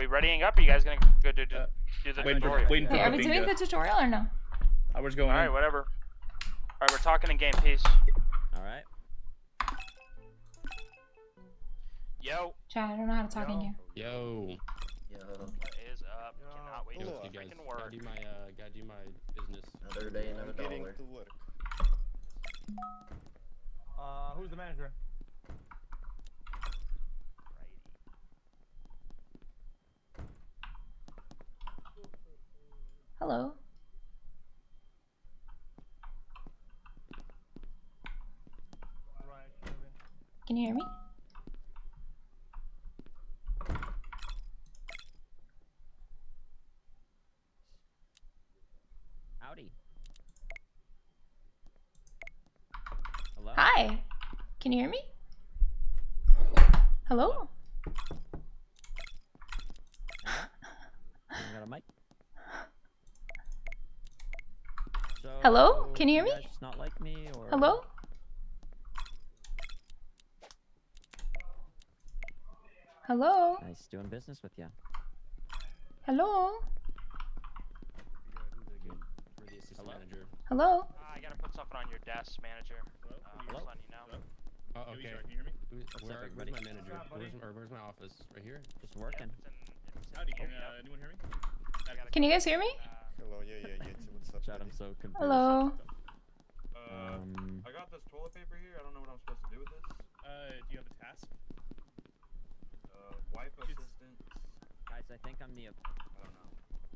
we readying up? Are you guys gonna go do, do, do the waiting for- tutorial? waiting for Wait, are we Bingo. doing the tutorial or no? I was going. All right, in. whatever. All right, we're talking in game. Peace. All right. Yo, Chad, I don't know how to talk in game. Yo. Yo, what is up? Cannot wait Yo, to Hold guys freaking gotta work. do my uh gotta do my business. another day, another I'm getting dollar. to work. Uh, who's the manager? Hello. Can you hear me? Howdy. Hello. Hi. Can you hear me? Hello? You got a mic? So, Hello? Can you hear me? not like me or Hello? Hello? Nice doing business with you. Hello? For the assistant Hello? manager. Hello? Ah, I gotta put something on your desk, manager. Uh, Hello? you know. Oh, Yo, okay. Can you hear me? Who's, What's where, up, where's my manager? Up. Where's, or where's my office? Right here? Just Yep, working. it's in, it's in Howdy, can oh, uh, anyone hear me? Can you guys hear me? uh, Hello, yeah, yeah, yeah. What's up, Chad, I'm so confused. Hello? Uh, Um, I got this toilet paper here. I don't know what I'm supposed to do with this. Uh, do you have a task? Uh, wife It's- assistant. guys, I think I'm the. I don't know.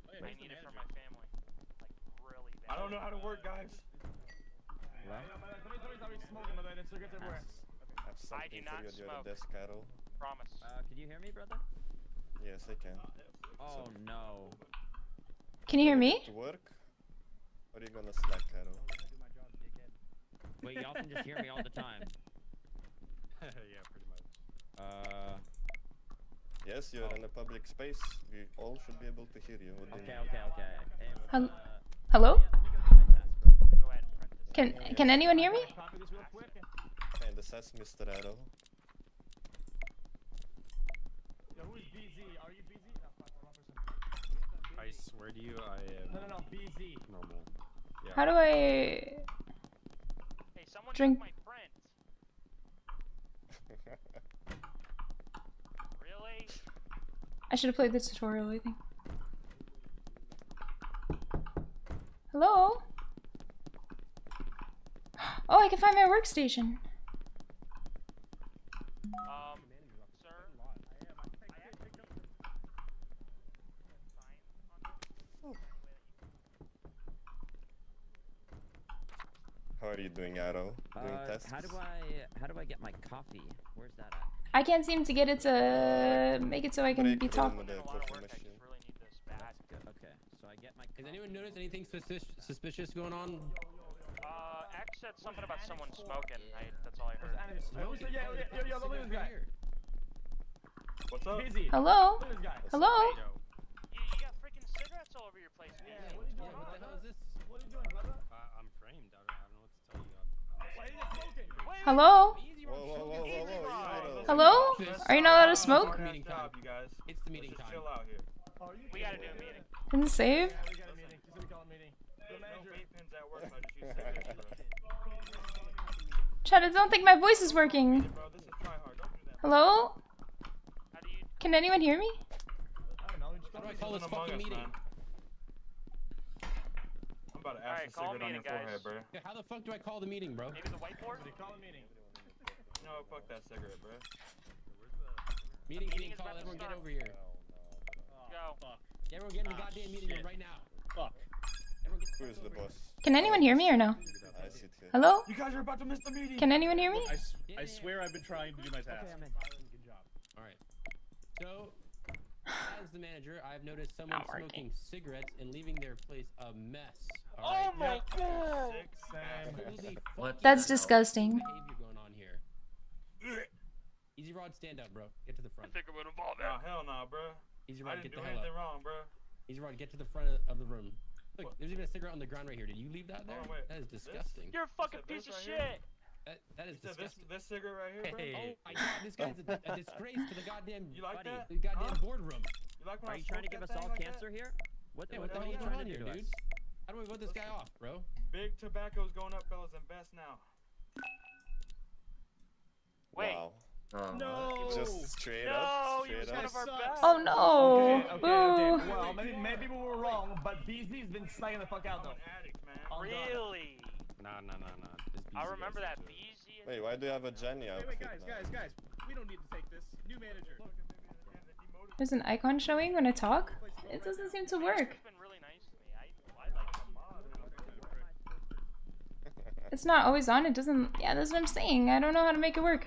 Oh, yeah, I need it for my family. Like really bad. I don't know how to work, guys. Cigarettes everywhere. I have something do for not you at your smoke. desk, Carol. Promise. Uh, could you hear me, brother? Yes, I can. Oh no. Can you hear me? To work? Or are you gonna slack, Carol? Wait, y'all can just hear me all the time. yeah, pretty much. Uh, Yes, you're in a public space. We all should be able to hear you. What do you okay, okay, okay. Hey, Hel- uh, Hello? yeah, let me go do my task, bro. Go ahead and print this. Can can anyone hear me? Copy this real quick. Kinda says Mr. Arrow. Yo, who is BZ? Are you BZ? No, fuck, wrong person. I swear to you, I am No, no, no, BZ. normal. How do I Hey, someone Drink- my print. Really? I should have played the tutorial, I think. Hello? Oh, I can find my workstation. Um, sir. I actually sign on this. How are you doing, Arrow? Doing Uh, tests? how do I how do I get my coffee? Where's that at? I can't seem to get it to make it so I can Break be talking. talk. with Doing the a lot of coffee work. I machine. just really need this bad. That's good. Okay, so I get my. Has anyone noticed anything suspicious suspicious going on? Uh, X said something about someone smoking. I, that's all I heard. Animus. Yo, who's the- yeah, yeah, yo, yo, look at this guy. What's up? BZ. Hello? Look at. Hello? Yo. You, you got freaking cigarettes all over your place. Yeah, what are you Yeah, doing? what the hell is this? What are you doing, brother? Uh, I'm framed. I Hello? Whoa, whoa, whoa. Hello? Are you not allowed to smoke? our Hard meeting job, time. you. It's the meeting time. out here. We gotta do a meeting. Didn't save? Yeah, we got a meeting. Just what we call a meeting. The No manager. vape pens at work. so I just use cigarettes, bro. Chad, I don't think my voice is working. Bro, this is try hard. Don't do that. Hello? How do you? Can anyone hear me? I don't know. we just How got do I a call this fucking Us, meeting? Man. I'm about to ask Alright, a call cigarette on meeting, your forehead, guys. bro. Yeah, how the fuck do I call the meeting, bro? Maybe the whiteboard? Somebody Call a meeting. No, fuck that cigarette, bro. Meeting, meeting meeting call. about to Everyone get over here. Go. Fuck. Everyone get in the Ah, goddamn meeting room right now. Fuck. Everyone Who is the boss? Can anyone hear me or no? I sit here. Hello? You guys are about to miss the meeting. Can anyone hear me? I, s- Yeah, I yeah, yeah. swear I've been trying to do my task. Okay, I'm in. Good job. All right. So, as the manager, I've noticed someone smoking cigarettes and leaving their place a mess. All Oh right. my god! Sick Same. bastard. Who the What fuck That's disgusting. going on here? Easy Rod, stand up, bro. Get to the I front. think I'm gonna fall Nah, down. hell nah, bro. Easy I Rod, didn't get do the hell anything up. wrong, bro. Easy Rod, get to the front of, of the room. Look, What? there's even a cigarette on the ground right here. Did you leave that there? on, wait. That is This? disgusting. You're a fucking piece of right here? Shit. That, that is said this, this cigarette right here, bro? Oh my god, this guy's a, a disgrace to the goddamn You like buddy, that? the goddamn Huh? boardroom. You You like Are you trying to give us all like cancer here? What, Hey, what what the the hell hell are you on trying to here, do to us? dude? How do we vote this guy off, bro? Big tobacco's going up, fellas. Invest now. Wait. Wow. Um, no. Just straight No, up. Straight up. sucks. Oh no! Okay, okay, okay. Well, maybe maybe we were wrong, but BZ's been slaying the fuck out though. addict, man. Really? Nah, nah, nah, nah. This I remember that legit. Wait, why do you have a Jenny Wait, wait, guys, guys, guys. We don't need to take this. New manager. There's an icon showing when I talk. It doesn't seem to work. He's been really nice to me. I, I like him. It's not always on. It doesn't. Yeah, that's what I'm saying. I don't know how to make it work.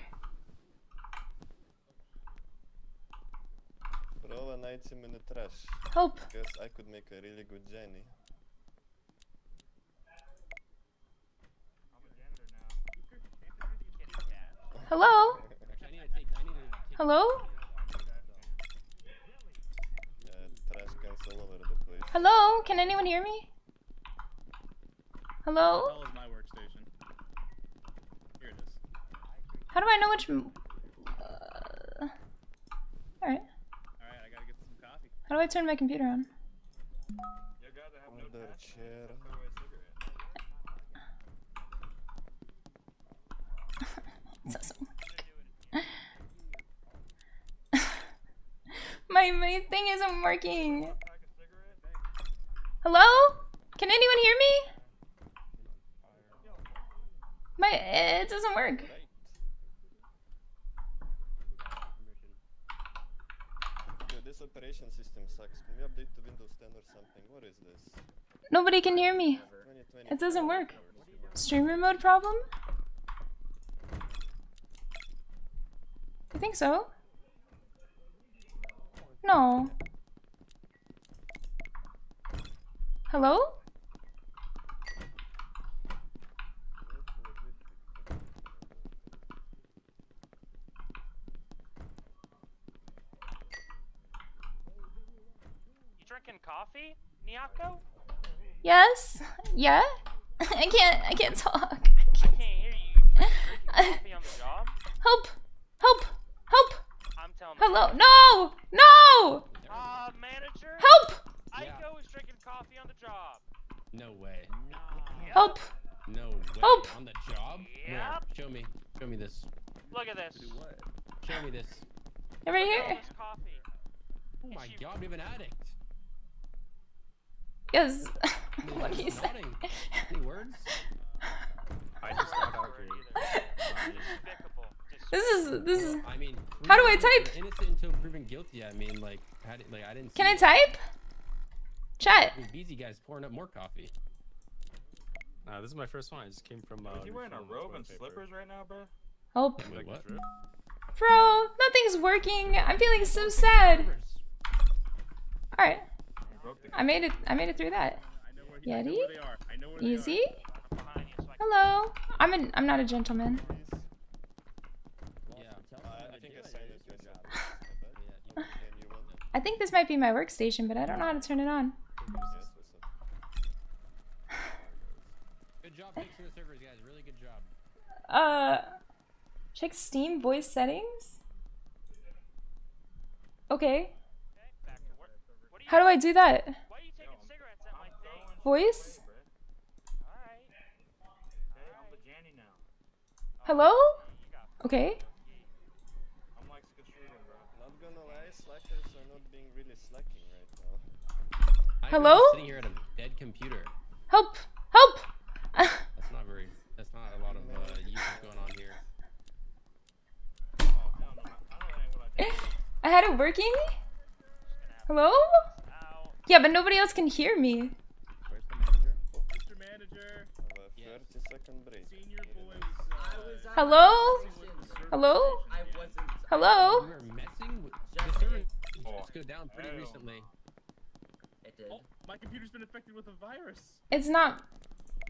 Throw an item in the trash. Help! Guess I could make a really good Jenny. Kitty cat. Hello? Actually, I need to take. I need to take. Hello? Yeah, trash cans all over the place. Hello? Can anyone hear me? Hello? Hell is my workstation. Here it is. How do I know which? m- Uh... All right. All right, I gotta get some coffee. How do I turn my computer on? You gotta have no Order passion. chair. Throw away a cigarette. It doesn't work. my my thing isn't working. Pack a cigarette. Hello? Can anyone hear me? My it doesn't work. This operation system sucks. Can we update to Windows 10 or something? What is this? Nobody can hear me. It doesn't work. Streamer mode problem? You think so? No. Hello? You drinking coffee, Nyako? Yes? Yeah? I can't I can't talk. I can't hear you. You drinking coffee on the job? Help! Help! Help! Hello! No! No! Uh, manager? Help! Aiko is drinking coffee on the job. No way. Help! No way. Help! On the job? Where? Yep. Show me. Show me this. Look at this. Show me this. They're right Look at all here. coffee. Oh Is my she- god, we have an addict. Yes. What he said. nodding. Any words? I just got out here. Despicable. This is this is I mean, How do I type? Innocent until proven guilty. I mean, like, how did, like I didn't. Can I it. type? Chat. These busy guys pouring up more coffee. Nah, this is my first one. I just came from. Uh, Is he wearing a robe and paper. slippers right now, bro? Help. Wait, what? Bro, nothing's working. I'm feeling so sad. Alright. I made it I made it through that. I know where, he, I know Yeti? where they are. I know where Easy. I'm behind you, so I can Hello. I'm an I'm not a gentleman. Yeah. Uh, I think I signed it myself. Yeah. And you won? I think this might be my workstation, but I don't know how to turn it on. Yes, what's up? Good job fixing the servers, guys. Really good job. Uh check Steam voice settings. Okay. Okay, back to work. What are you, How do I do that? Voice? Hello? you taking cigarettes at my thing? Voice? Alright. Hey, I'm the Janny now. Hello? You got Okay. I'm like Skatrina, bro. Not gonna lie, slackers are not being really slacking right now. I'm Hello? Sitting here at a dead computer. Help! Help! That's not very. That's not a lot of uh, usage going on here. Oh, hell no. I I know that ain't what I did. I had it working? Hello? out. Yeah, but nobody else can hear me. Where's the manager? Mr. Manager, Have a 30 second break. senior boy was. Uh, Hello? messing with the server Hello? I wasn't. Hello? We were messing with the server. Oh. Just go down pretty Hell recently. It did. Oh, my computer's been infected with a virus. It's not.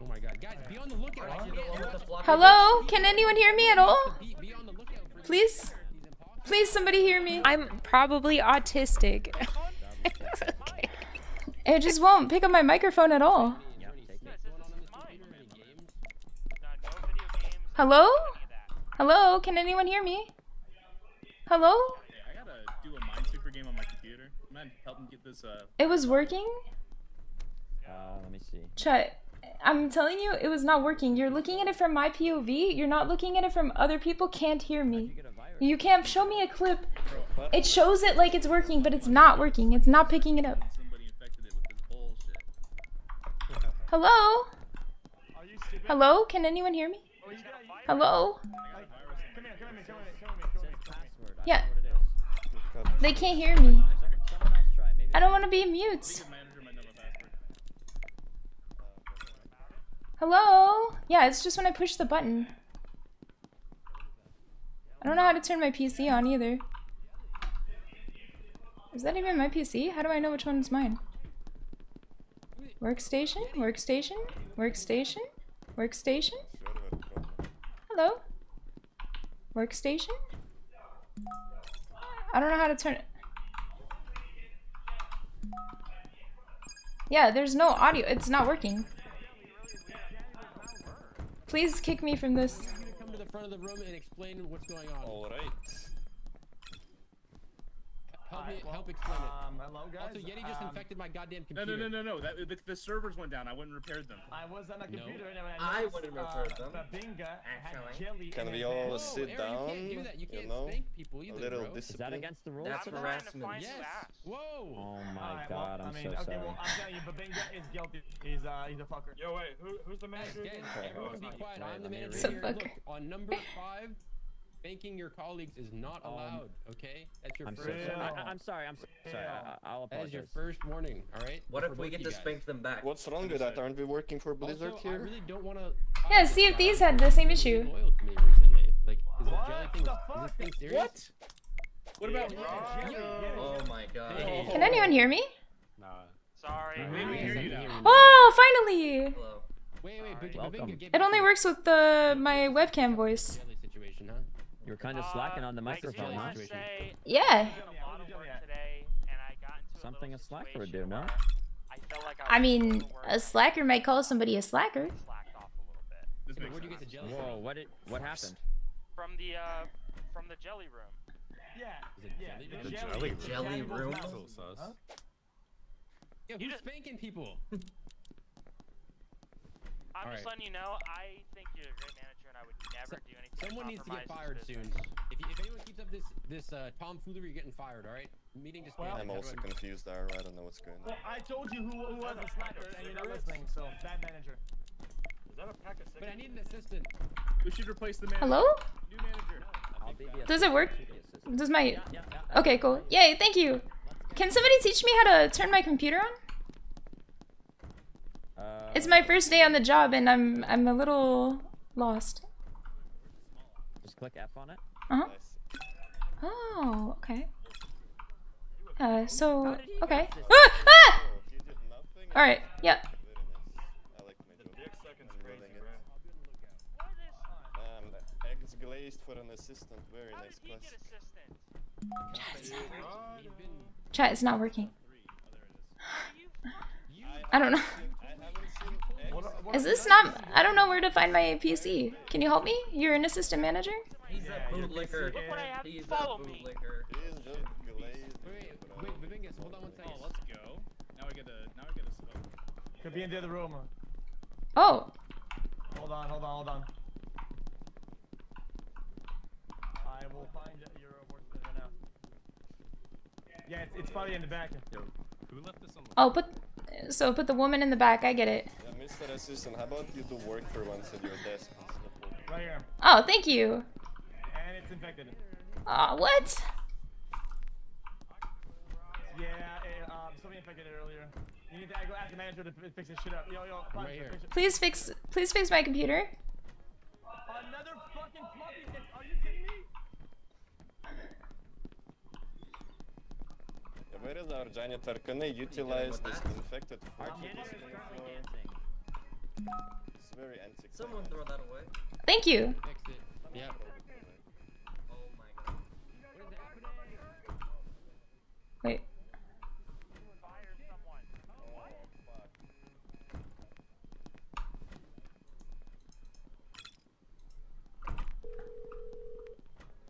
Oh my god, guys, be on the lookout. Are you the one with the floppy Hello? Can anyone hear me at all? Be, be on the lookout for Please? Please, somebody hear me. I'm probably autistic. Okay. It just won't pick up my microphone at all. Is there any take snakes it. going on in this Mine. computer? Any games? No, no video games. Hello? Any of that. Hello? Can anyone hear me? Hello? Hey, I gotta do a Minesweeper game on my computer. Man, help me get this. Uh, It was working? Uh, let me see. Chet, I'm telling you, it was not working. You're looking at it from my POV. You're not looking at it from other people can't hear me. You can't show me a clip. It shows it like it's working, but it's not working. It's not picking it up. somebody infected it with this bullshit. Hello? Are you? Hello? Can anyone hear me? Oh, you got, you, Hello? Yeah. don't know what it is. They can't hear me. I don't want to be mute. Hello? Yeah, it's just when I push the button. I don't know how to turn my PC on either. Is that even my PC? How do I know which one's mine? Workstation? Workstation? Workstation? Workstation? Hello? Workstation? I don't know how to turn it. Yeah, there's no audio. It's not working. Please kick me from this. I'm gonna come to the front of the room and explain what's going on. All right. Help me, well, help explain it. Um, hello guys. Also, Yeti just um, infected my goddamn computer. no, no, no, no. That the, the servers went down. I went and repaired them. I was on a No. computer and I noticed, wouldn't uh, refer them, Babinga had actually. jelly Can we all hand. Whoa, sit Aaron, down? You can't do that. You can't know? spank people A little bro. Is that discipline. against the rules? That's I'm trying to harassment. find Yes. who. Whoa. Oh my Alright, god, well, I'm I mean, so okay, sorry. well, I'm telling you, Babinga is guilty. He's uh, he's a fucker. Yo, wait, who, who's the Guys, manager? guys, again? everyone be Oh, quiet. I'm the manager read here. Look, on number five, spanking your colleagues is not Um, allowed. Okay, that's your I'm first. sorry. Real. I, I- I'm sorry. I'm so sorry. I, I- I'll That is your first warning. All right. What if we get to spank them back? What's wrong with that? Aren't we working for Blizzard also, I here? really don't want to. Yeah, see if these had the same issue. Loyal to me recently. Like, is the jelly What thing? the fuck? this serious? What? What about? Oh my god. Hey. Can anyone hear me? Nah. Sorry. We we hear you now. Oh, finally! Hello. Wait, wait, Big- Welcome. Babinga, get It only works with the my webcam voice. Jelly situation, huh? You were kind of slacking on the Uh, microphone, huh? do want to say Yeah. I did a lot of work today, and I got into a Something a slacker would do, situation no? I felt like I, I was mean, a slacker might call somebody a slacker. and slacked off a little bit. This But makes where'd you get the jelly Whoa, from? what did what happened? From the uh, from the jelly room. Yeah. Is it yeah. jelly? the The jelly. jelly the Jelly room? mouse. That's a little sus. Huh? Yeah, You who's just- spanking people? I'm Alright. just letting you know. I think you're a great manager, and I would never do anything. Someone needs to get compromise fired this soon. business. If, you, if anyone keeps up this this uh, tomfoolery, you're getting fired. All right? Meeting just. Well- I'm also Everyone- confused there. I don't know what's going on. Well, I told you who, who was the slacker, and you're not listening, so bad manager. Is that a pack of But I need an assistant. We should replace the manager. Hello? New manager. I'll be the Does it work? Does my Yeah, yeah, yeah. Okay, cool. Yay, thank you. Can somebody teach me how to turn my computer on? Uh, It's my first day on the job and I'm I'm a little lost. Just click F on it. Uh-huh. Oh, okay. Uh, so okay. Ah! ah! Oh, you? All right. Yeah. Very nice. I like my job. Dick seconds I'm crazy, running it. bro. What is? Um, eggs glazed for an assistant. Very How nice did he class. get assistant? He's been- Chat, it's not working. I don't know. I haven't seen eggs. What, what Is this not? I don't know where to find my PC. Can you help me? You're an assistant manager. He's a bootlicker. Look what I have. He's a Follow me. bootlicker. It is just glazed. Wait, bro. wait, hold on one second. Oh, let's go. Now I get a now I get a smoke. Could be in the other room. Oh, Hold on, hold on, hold on. I will find your workstation right now. Yeah, it's, it's probably in the back. Yo, who left this on the oh, put. So put the woman in the back. I get it. Yeah, Mr. Assistant, how about you do work for once at your desk? Right here. Oh, thank you. And it's infected. Ah, what? Yeah, it, um, somebody infected it earlier. You need to go ask the manager to fix this shit up. Yo, yo, Punisher, here. Please fix. Please fix my computer. Another fucking floppy disk. Are you kidding me? Yeah, where is our janitor? Can they utilize this infected Our janitor is currently dancing. It's very antiquated. Someone throw that away. Thank you. Yeah. Oh my god. Wait.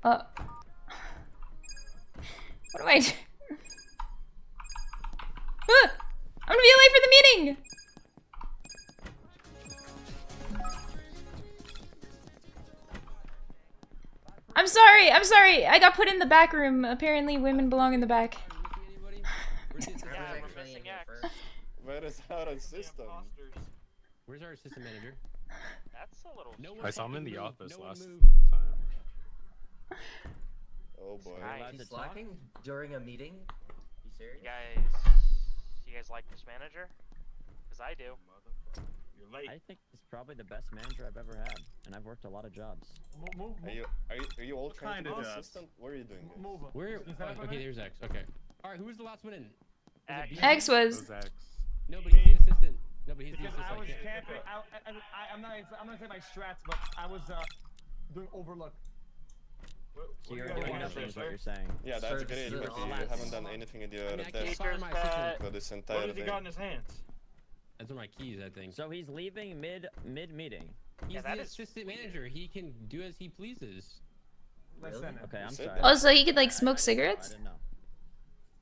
Uh. What do I do? Ah! I'm gonna be late for the meeting! I'm sorry, I'm sorry. I got put in the back room. Apparently women belong in the back. Where's the assistant Yeah, manager? we're missing X. Where is our assistant? Where's our assistant manager? That's a little. No I saw him in the office no last move. time. Oh boy. Nice. He's slacking during a meeting? You You serious? guys, you guys like this manager? Cause I do. You're late. I think he's probably the best manager I've ever had, and I've worked a lot of jobs. Move, move, move. Are you are you, are you all What trying kind be of assistant? What are you doing? guys? Move. Where? Is that oh, okay, there's X. Okay. All right, who was the last one in? Was X. it was. X. No, but he's the assistant. No, but he's the assistant. I was can't- camping. I, I, I, I'm not. I'm not gonna say my strats, but I was uh, doing overlook. So you're Yeah, doing nothing, is what you're saying. Yeah, that's this great, but you haven't done anything in your I mean, I can't desk fire my assistant. for this What has he day. got in his hands? That's one my keys, I think. So he's leaving mid mid meeting. He's Yeah, that the is assistant manager. He can do as he pleases. Listen. Really? Okay, I'm sorry. Oh, so he could like I- I smoke cigarettes? I didn't know.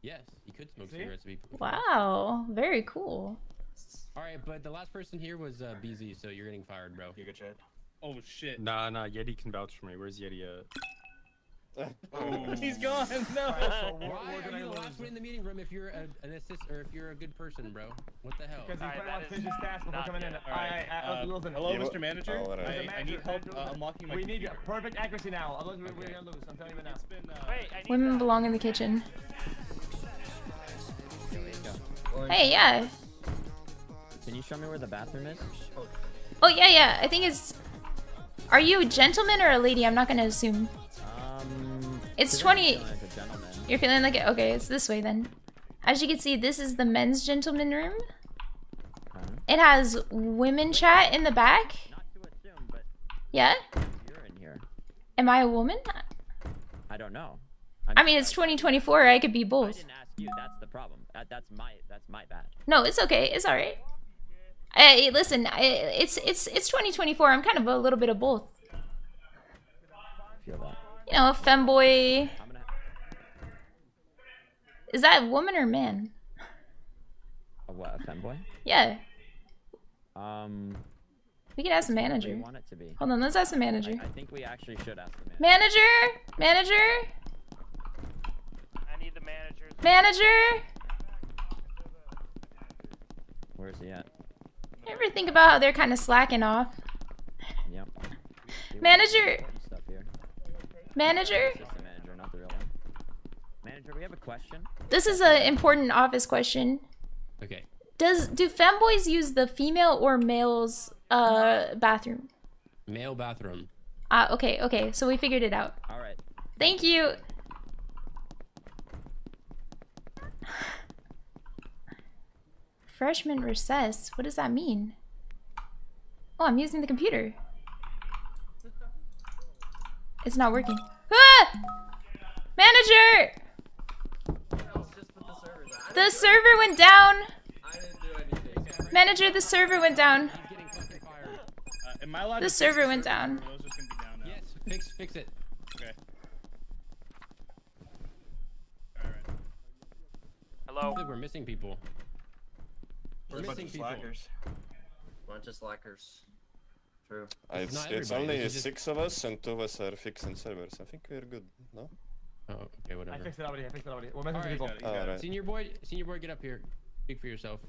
Yes, he could smoke See? cigarettes. Wow, very cool. All right, but the last person here was uh, BZ, so you're getting fired, bro. You good, Chad? Oh shit. Nah, nah. Yeti can vouch for me. Where's Yeti at? He's gone. No. Alright, so Why we're you the last one in the meeting room if you're a, an assist or if you're a good person, bro? What the hell? Because he Alright, probably that wants to his task before coming in. good. Alright, Alright, alright, uh, listen. hello, You- Mr. Manager. Oh, alright. I, Mr. I need help uh, unlocking my We need computer. perfect accuracy now, otherwise we're, we're Okay. gonna lose. I'm telling you now. It's been, uh, Wait, I need Women that. belong in the kitchen. Hey, yeah. Can you show me where the bathroom is? Oh, yeah, yeah. I think it's. Are you a gentleman or a lady? I'm not gonna assume. It's he's 20 feeling Like a gentleman. You're feeling like it? Okay, it's this way then. As you can see, this is the men's gentleman room. Huh? It has women chat in the back. Not to assume, but Yeah? you're in here. Am I a woman? I don't know. I'm I mean, it's 2024. I could be I both. didn't ask you. That's the problem. That, that's my that's my bad. No, it's okay. It's all right. Hey, listen, I, it's it's it's 2024. I'm kind of a little bit of both. I feel that. You know, a femboy. Is that woman or man? A what? A femboy? Yeah, Um. we could ask the manager. You want it to be. Hold on, let's ask the manager. I think we actually should ask the manager. Manager, manager, I need the manager's. manager. Where's he at? You ever think about how they're kind of slacking off? Yep. See, we Manager! have important Stuff here. Manager, Assistant manager, not the real one. Manager, we have a question. this is an important office question. Okay. Does do femboys use the female or male's uh bathroom? Male bathroom. Ah, okay, okay. So we figured it out. All right. Thank you. Freshman recess. What does that mean? Oh, I'm using the computer. It's not working. Ah! Manager! Else just put the servers out. I The didn't do server went down. anything. I didn't do anything. Manager, the server went down. He's getting fucking fired. Uh, am I allowed The server went down. or are those just gonna be down now? Yes, fix fix it. Okay. Hello. I think we're missing people. We're We're a bunch missing people. slackers. Bunch of slackers. True. It's, it's only this is just- six of us and two of us are fixing servers. I think we're good, no? Oh, okay, whatever. I fixed it already. I fixed it already. We're missing Alright, people. got it, got it. Alright. Senior boy, senior boy, get up here. Speak for yourself.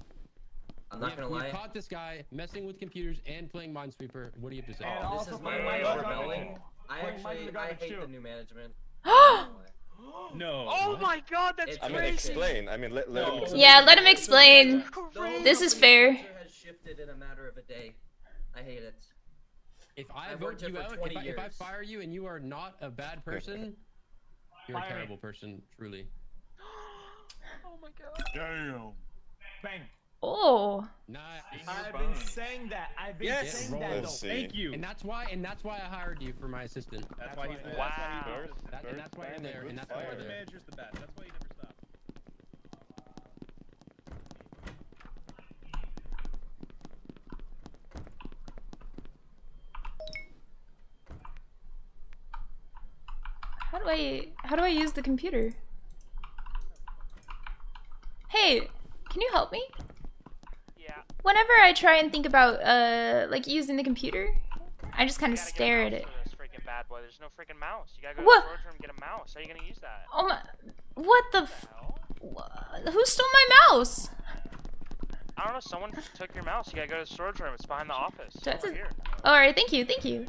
I'm not have- gonna we've lie. caught this guy messing with computers and playing Minesweeper. What do you have to say? And oh, This also is my putting way of rebelling. I Putting mine in actually I hate too. the new management. No. Oh my god, that's It's I mean, crazy. explain. I mean, let, let him explain. Yeah, let him explain. This is fair. Has shifted in a matter of a day. I hate it. If I I've vote you out, if I, if I fire you and you are not a bad person, you're a Fire me. terrible person, truly. Oh my god. Damn. Bang. Oh. Nice. I've bone. been saying that. I've been Yes. saying Roll. that though. Thank you. And that's why, and that's why I hired you for my assistant. That's why he's the Wow. That's why Wow. he Bird, That- and that's why you're there, and that's why you're fire. The there. manager's the best. That's why you never stop. How do I how do I use the computer? Hey, Can you help me? Yeah. Whenever I try and think about uh like using the computer, I just kind of gotta get a stare at it. for This freaking bad boy. There's no freaking mouse. You gotta go What? to the storage room and get a mouse. How are you gonna use that? Oh my! What the? F- who stole my mouse? I don't know. Someone took your mouse. You gotta go to the storage room. It's behind the office. That's Over a- here. All right, thank you, thank you.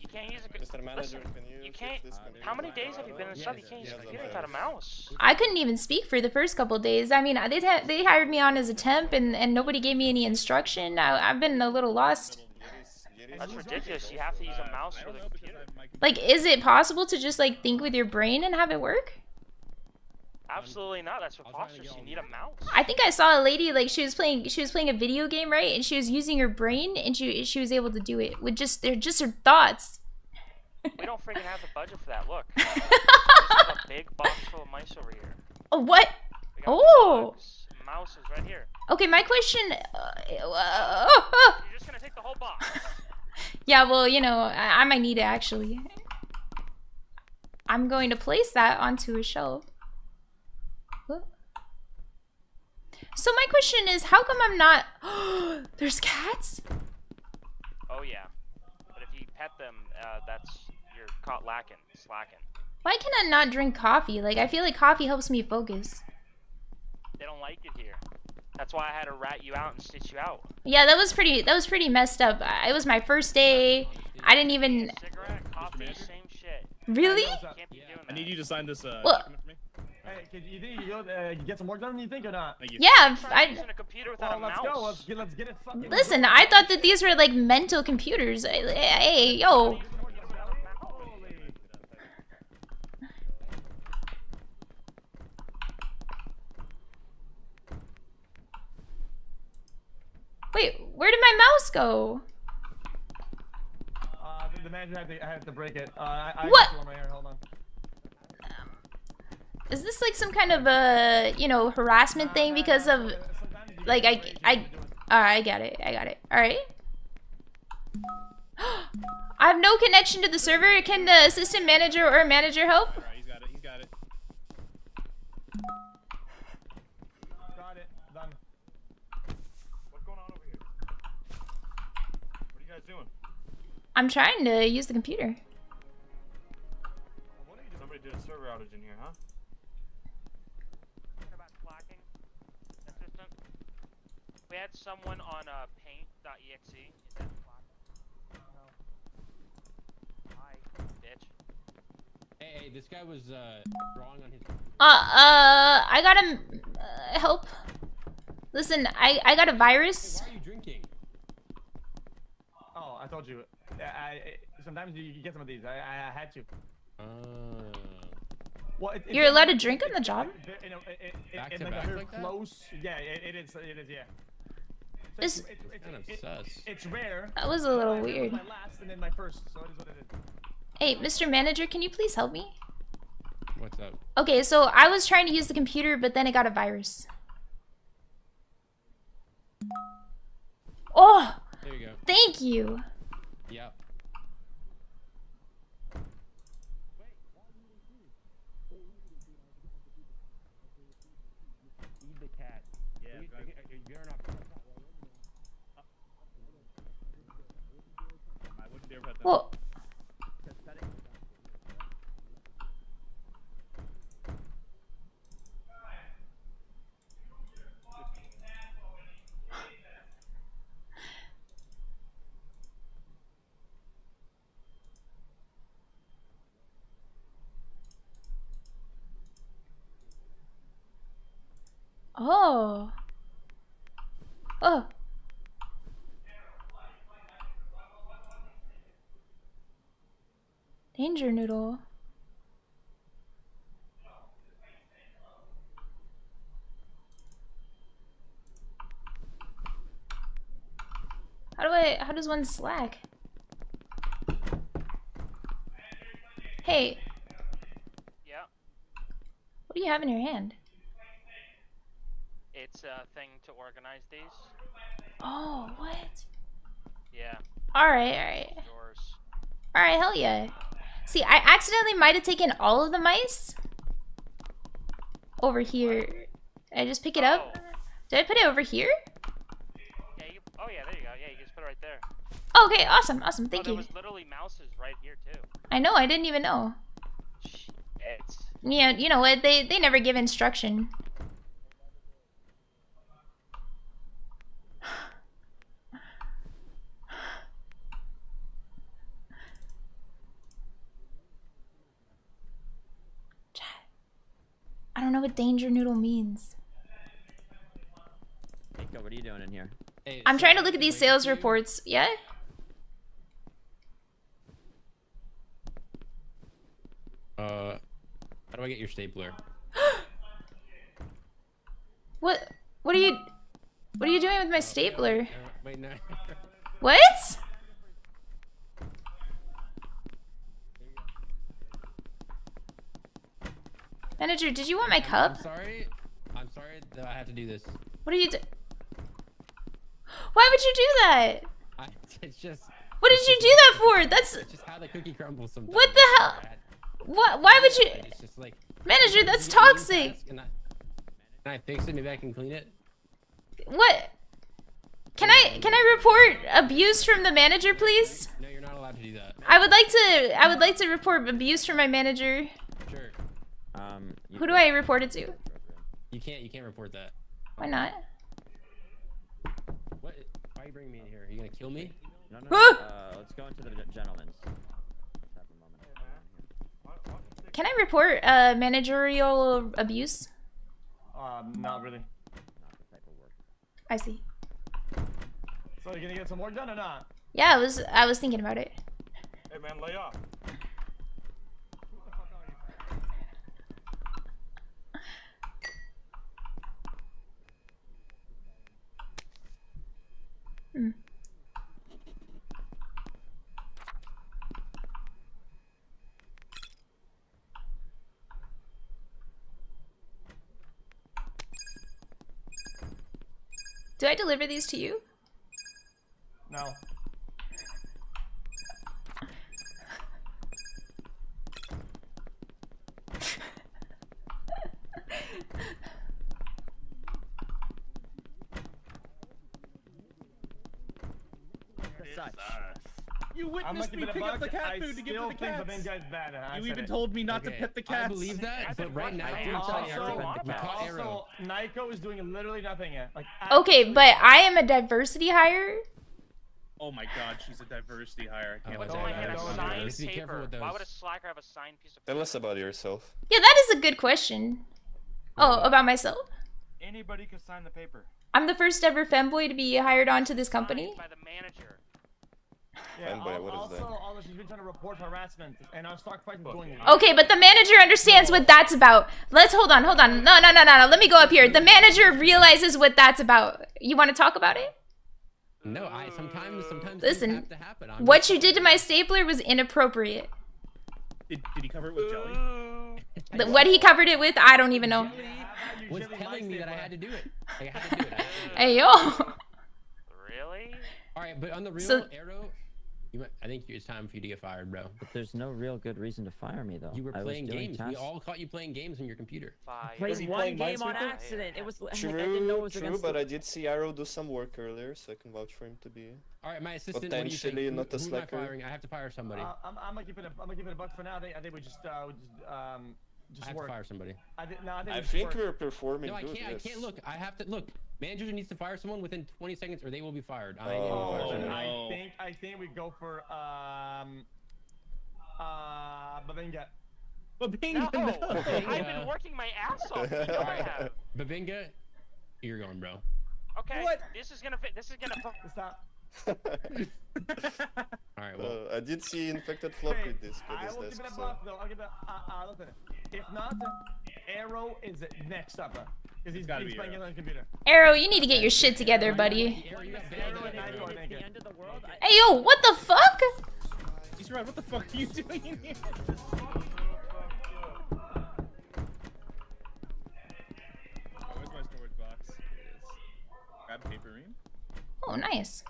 You can't use a. co- Mr. Manager, Listen, can you you can't. this? How many days have you been in the shop? You can't use a computer without a mouse. I couldn't even speak for the first couple days. I mean, they they hired me on as a temp, and, and nobody gave me any instruction. I, I've been a little lost. Yuri's- Yuri's That's ridiculous. You have to use a mouse for the don't know because computer. I have my Like, is it possible to just like think with your brain and have it work? Absolutely not. That's I'll try preposterous. You need a mouse. I think I saw a lady like she was playing she was playing a video game right, and she was using her brain, and she she was able to do it with just they're just her thoughts. We don't freaking have the budget for that. Look. we just have a big box full of mice over here. Oh, what? Oh. bugs, is right here. Okay, my question. Uh, uh, oh. You're just gonna take the whole box. Yeah, well, you know, I, I might need it actually. I'm going to place that onto a shelf. So my question is, how come I'm not? There's cats. Oh yeah. But if you pet them, uh, that's you're caught lacking, slacking. Why can I not drink coffee? Like I feel like coffee helps me focus. They don't like it here. That's why I had to rat you out and stitch you out. Yeah, that was pretty. That was pretty messed up. It was my first day. I didn't even Cigarette, coffee, same shit. really. What's up? Can't be doing that. I need you to sign this uh, Well- document for me. Hey, can you think you, go, uh, get some work done? You think or not? Yeah, I'm trying I. using a computer without Well, a let's mouse. go. Let's get let's get it fucking. Listen, I thought that these were like mental computers. Hey, Hey, yo. Wait, where did my mouse go? Uh, the, the manager had to, had to break it. Uh, I, I What? got one right here. Hold on. Is this like some kind of a, you know, harassment thing because of like I I to. All right, I got it. I got it. All right. I have no connection to the server. Can the assistant manager or manager help? All right, he's got it. He's got it. Got it. Done. What's going on over here? What are you guys doing? I'm trying to use the computer. Somebody did a server outage in here, huh? Talking about slacking, assistant. We someone on uh, paint.exe. Is that slacking? Hi, bitch. Hey, hey, this guy was uh, drawing on his. Uh, uh, I gotta uh, help. Listen, I I got a virus. Why are you drinking? Oh, I told you. I, I, sometimes you, you get some of these. I, I, I had to. Uh, Well, it, You're allowed to drink on the job? You know, it, it, it, Back it's to like a back very like that? close. Yeah, it, it is. It is. Yeah. So This- it's, it's, it's, kind of it- sus. it's rare. That was a little my- weird. My last and then my first. So it is what it is. Hey, Mr. Manager, can you please help me? What's up? Okay, so I was trying to use the computer, but then it got a virus. Oh, There you go. thank you. Yep. Feed the cat. Yeah, You- guys. you- you're not- I wouldn't dare pet that. Well, oh. Oh. Danger noodle. How do I how does one slack? Hey, Yeah, what do you have in your hand? It's a thing to organize these. Oh, what? Yeah, Alright, alright. yours. Alright, hell yeah. See, I accidentally might have taken all of the mice over here. Did I just pick it up. Oh. Did I put it over here? Yeah, you. Oh yeah, there you go. Yeah, you just put it right there. Oh, okay, awesome, awesome. Thank oh, there you. was literally mouses right here too. I know. I didn't even know. It's Yeah, you know what? They they never give instruction. Chat. I don't know what danger noodle means. Nico, what are you doing in here? Hey, I'm so trying to look at these sales reports. Yeah? Uh, how do I get your stapler? What what are you what are you doing with my stapler? Uh, wait, no. What? Manager, did you want my cup? I'm sorry. I'm sorry that I have to do this. What are you do- Why would you do that? I, it's just. What did you do that for? That's just how the cookie crumbles sometimes. What the hell? what why would you It's just like. Manager, that's you get a new toxic. And I, can I fix it? Maybe I can clean it. What Can I can I report abuse from the manager, please? No, you're not allowed to do that. I would like to I would like to report abuse from my manager. Sure. You Who do I report it to? You can't. You can't report that. Why not? What? Why are you bringing me in here? Are you gonna kill me? No, no, no. Uh, let's go into the gen- gentleman's. Let's have a moment. Can I report uh managerial abuse? Um, not really. Not the type of work. I see. So you gonna get some work done or not? Yeah, I was I was thinking about it. Hey man, lay off. Hmm. Do I deliver these to you? No. You witnessed me keep it a pick up the cat I food to give to the think the cats. main guy's bad. I You said even it. told me not to pet the cats. I believe that, I've but right now, I'm cats. telling you, Also- everyone, we caught Also, Arrow. Nico is doing literally nothing yet. Like Okay, but I am a diversity hire. Oh my god, she's a diversity hire. I can't Oh, okay, signed paper. Why would a slacker have a signed piece of paper? Tell paper? us about yourself. Yeah, that is a good question. Oh, about myself? Anybody can sign the paper. I'm the first ever femboy to be hired onto this company. By the manager. Yeah, Fanboy, al- what is also, that? also, she's been trying to report harassment, and our stock price is going. Okay, but the manager understands what that's about. Let's hold on, hold on. No, no, no, no, no. Let me go up here. The manager realizes what that's about. You want to talk about it? No, I sometimes sometimes Listen, have to happen. What you did to my stapler was inappropriate. Did, did he cover it with jelly? The, what he covered it with, I don't even know. was telling me that I had to do it. I had to do it. I had to do it. Hey yo. Really? All right, but on the real So- arrow, you might, I think it's time for you to get fired, bro. But there's no real good reason to fire me though. You were I playing games. tasks. We all caught you playing games on your computer. Fire. played one playing game on Minesweeper? accident. It was like, True, I didn't know it was true, but the... I did see Arrow do some work earlier, so I can vouch for him to be. All right, my assistant. What you? Potentially not a who am I slacker. I have to fire somebody. Uh, I'm, I'm gonna give it. A, I'm gonna keep it a buck for now. I think, I think we just, uh, we just, um, I just have work. to fire somebody. I think, no, I think, I we just think work. we're performing No, I can't. yes. I can't look. I have to look. Manager needs to fire someone within 20 seconds, or they will be fired. I need to Oh, fire Oh, somebody. I think, I think we go for, um, uh, Babenga. But being No, no. I've been working my ass off. You know I have. Babinga, you're going, bro. Okay. What? This is gonna fit. This is gonna. fu- Stop. All right, well, Uh, I did see infected flop Hey, with this with I his will desk, give it a so. though. I'll give it. Uh, uh, listen. If not, Arrow is next up, because he's, gotta he's be playing Arrow. on his computer. Arrow, you need to get your shit together, buddy. Arrow, you got Arrow banned. and Nico, I It's think. the end of the world. Hey yo, what the fuck? He's right. What the fuck are you doing in here? Oh, where's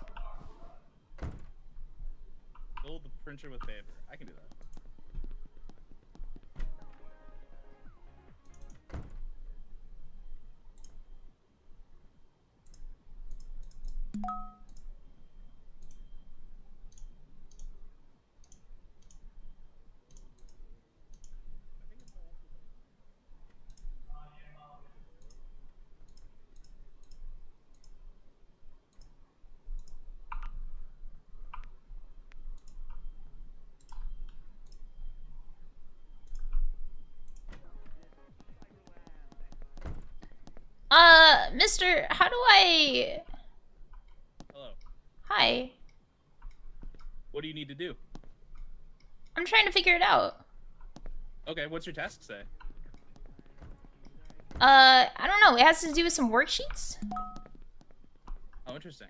printer with paper. I can do that. Mister, how do I? Hello. Hi. What do you need to do? I'm trying to figure it out. Okay, what's your task say? Uh, I don't know. It has to do with some worksheets. Oh, interesting.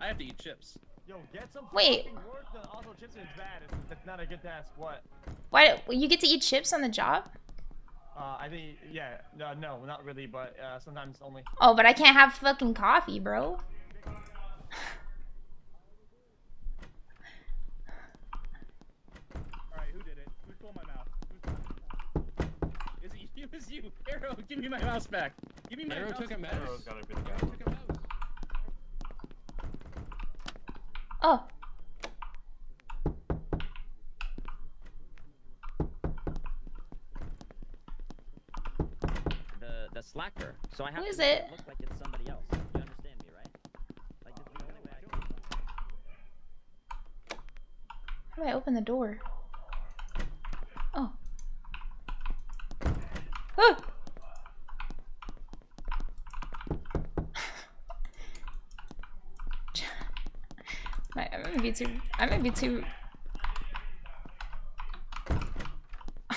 I have to eat chips. Yo, get some Wait. work done. Also, chips is bad. It's, that's not a good task. What? Why you get to eat chips on the job? Uh, I think, yeah, no, no, not really, but uh, sometimes only. Oh, but I can't have fucking coffee, bro. Alright, who did it? Who stole my mouse? Is it you? Is you? Arrow, give me my mouse back. Give me my Arrow mouse took a back. mouse. Arrow's gotta be the guy. Arrow took a mouse. Oh, The the slacker. So I have Who to it? look like it's somebody else. You understand me, right? Like this is the only way I can. how do I open the door? Oh. Oh. I, I might be too. I might be too.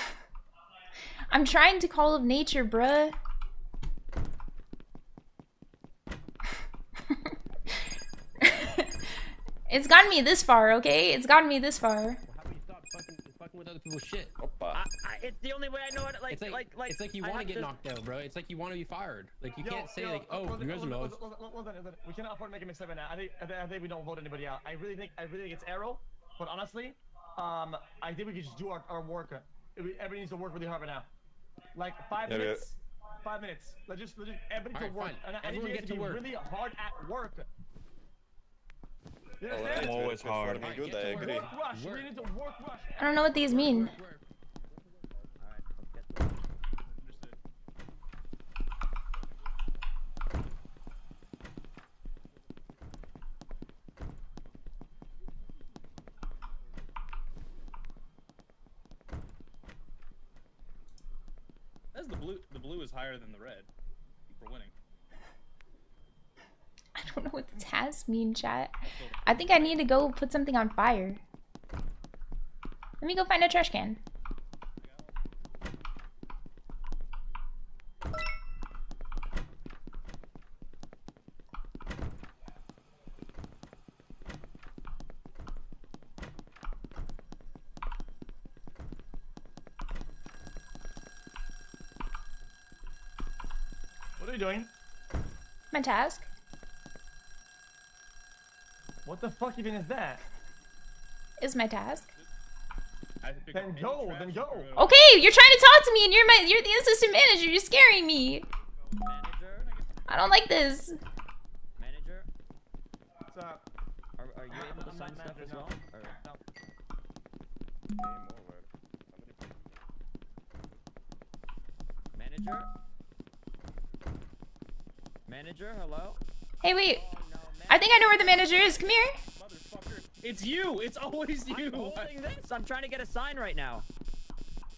I'm trying to call of nature, bruh. It's gotten me this far, okay? It's gotten me this far. How about you stop fucking, fucking with other people's shit? Oppa. I, I, it's the only way I know it. Like It's like, like like it's like you want to have get knocked out, bro. It's like you want to be fired. Like you Yo, can't say yo, like, oh, you guys are lost. We cannot afford to make a mistake right now. I think, I think, I think we don't vote anybody out. I really think, I really think it's Arrow. But honestly, um, I think we could just do our, our work. We- Everybody needs to work really hard right now. Like five Yeah, yeah. minutes. Five minutes. Let's just, let's just everybody to Alright, work. fine. And I think Everyone you get guys to be work. really hard at work. You oh, I'm always hard. me, Alright, Good, I agree. Work rush. Work. We need to work rush. I don't know what these mean. Work, work. Alright, let's get to it. Understood. That's the blue. The blue is higher than the red. We're winning. I don't know what the tasks mean, chat. I think I need to go put something on fire. Let me go find a trash can. What are you doing? My task. What the fuck even is that? Is my task. I have to pick Then go, then go. Okay, you're trying to talk to me and you're my you're the assistant manager. You're scaring me. Manager, I don't like this. manager, What's up? are, are you able to I'm sign not stuff manager, as no. Or, No. Game over. Somebody please. manager, manager, hello. Hey, wait. No, I think I know where the manager is. Come here. Motherfucker! It's you. It's always you. I'm holding this. I'm trying to get a sign right now.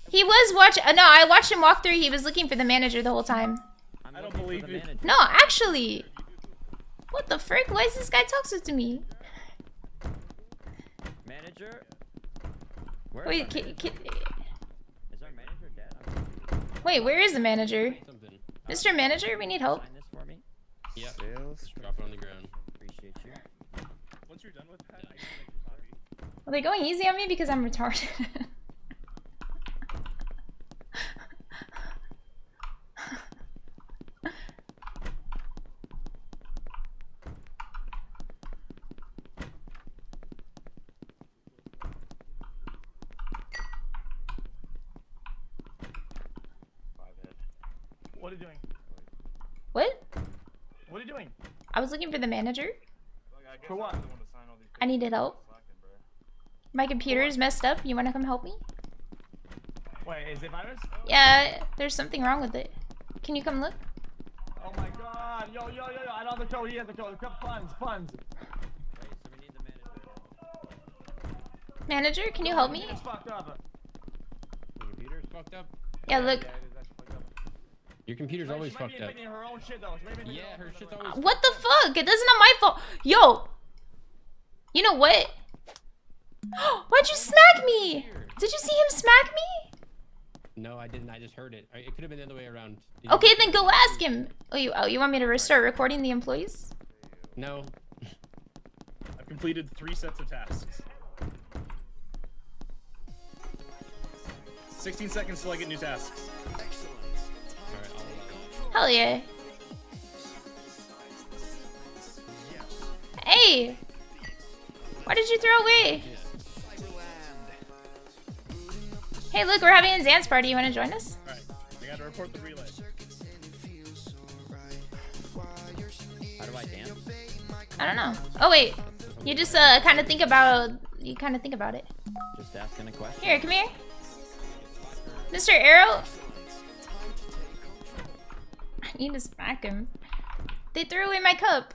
He was watch. Uh, no, I watched him walk through. He was looking for the manager the whole time. I'm don't believe it. No, actually. What the frick? Why is this guy talking to me? Manager. Where is Wait, our can, manager? can, Is our manager dead? Wait, where is the manager? Something. Mr. Manager, we need help. Sign this for me. Yeah. Sales. Just drop it on the ground. Appreciate you. Once you're done with that, I can make you copy. Are they going easy on me because I'm retarded? What are you doing? what? What What are you doing? I was looking for the manager. Like, I guess For what? I'm the one to sign all these I needed help. Slacking, bro. My computer is messed up. You wanna come help me? Wait, is it virus? Yeah, there's something wrong with it. Can you come look? Oh my god. Yo, yo, yo, yo. I don't the code. He has the code. Come, Funds, funds. Wait, so we need the manager. Manager, can you help me? It's fucked up. Your computer's fucked up. Yeah, look. Yeah, it is actually fucked up. Your computer's always she might be fucked up. her own shit though. She might be Yeah, own her shit's by the way. always. What the fuck? It isn't my fault. Yo! You know what? Why'd you smack me? Did you see him smack me? No, I didn't. I just heard it. It could have been the other way around. Did you- Okay, then go ask him. Oh, you oh, you want me to restart recording the employees? No. I've completed three sets of tasks. 16 seconds till I get new tasks. Alright, I'll. Hell yeah. Hey! Why did you throw away? Hey, look, we're having a dance party. You want to join us? Alright, I gotta report the relay. How do I dance? I don't know. Oh wait, you just uh kind of think about you kind of think about it. Just asking a question. Here, come here, Mr. Arrow. I need to smack him. They threw away my cup.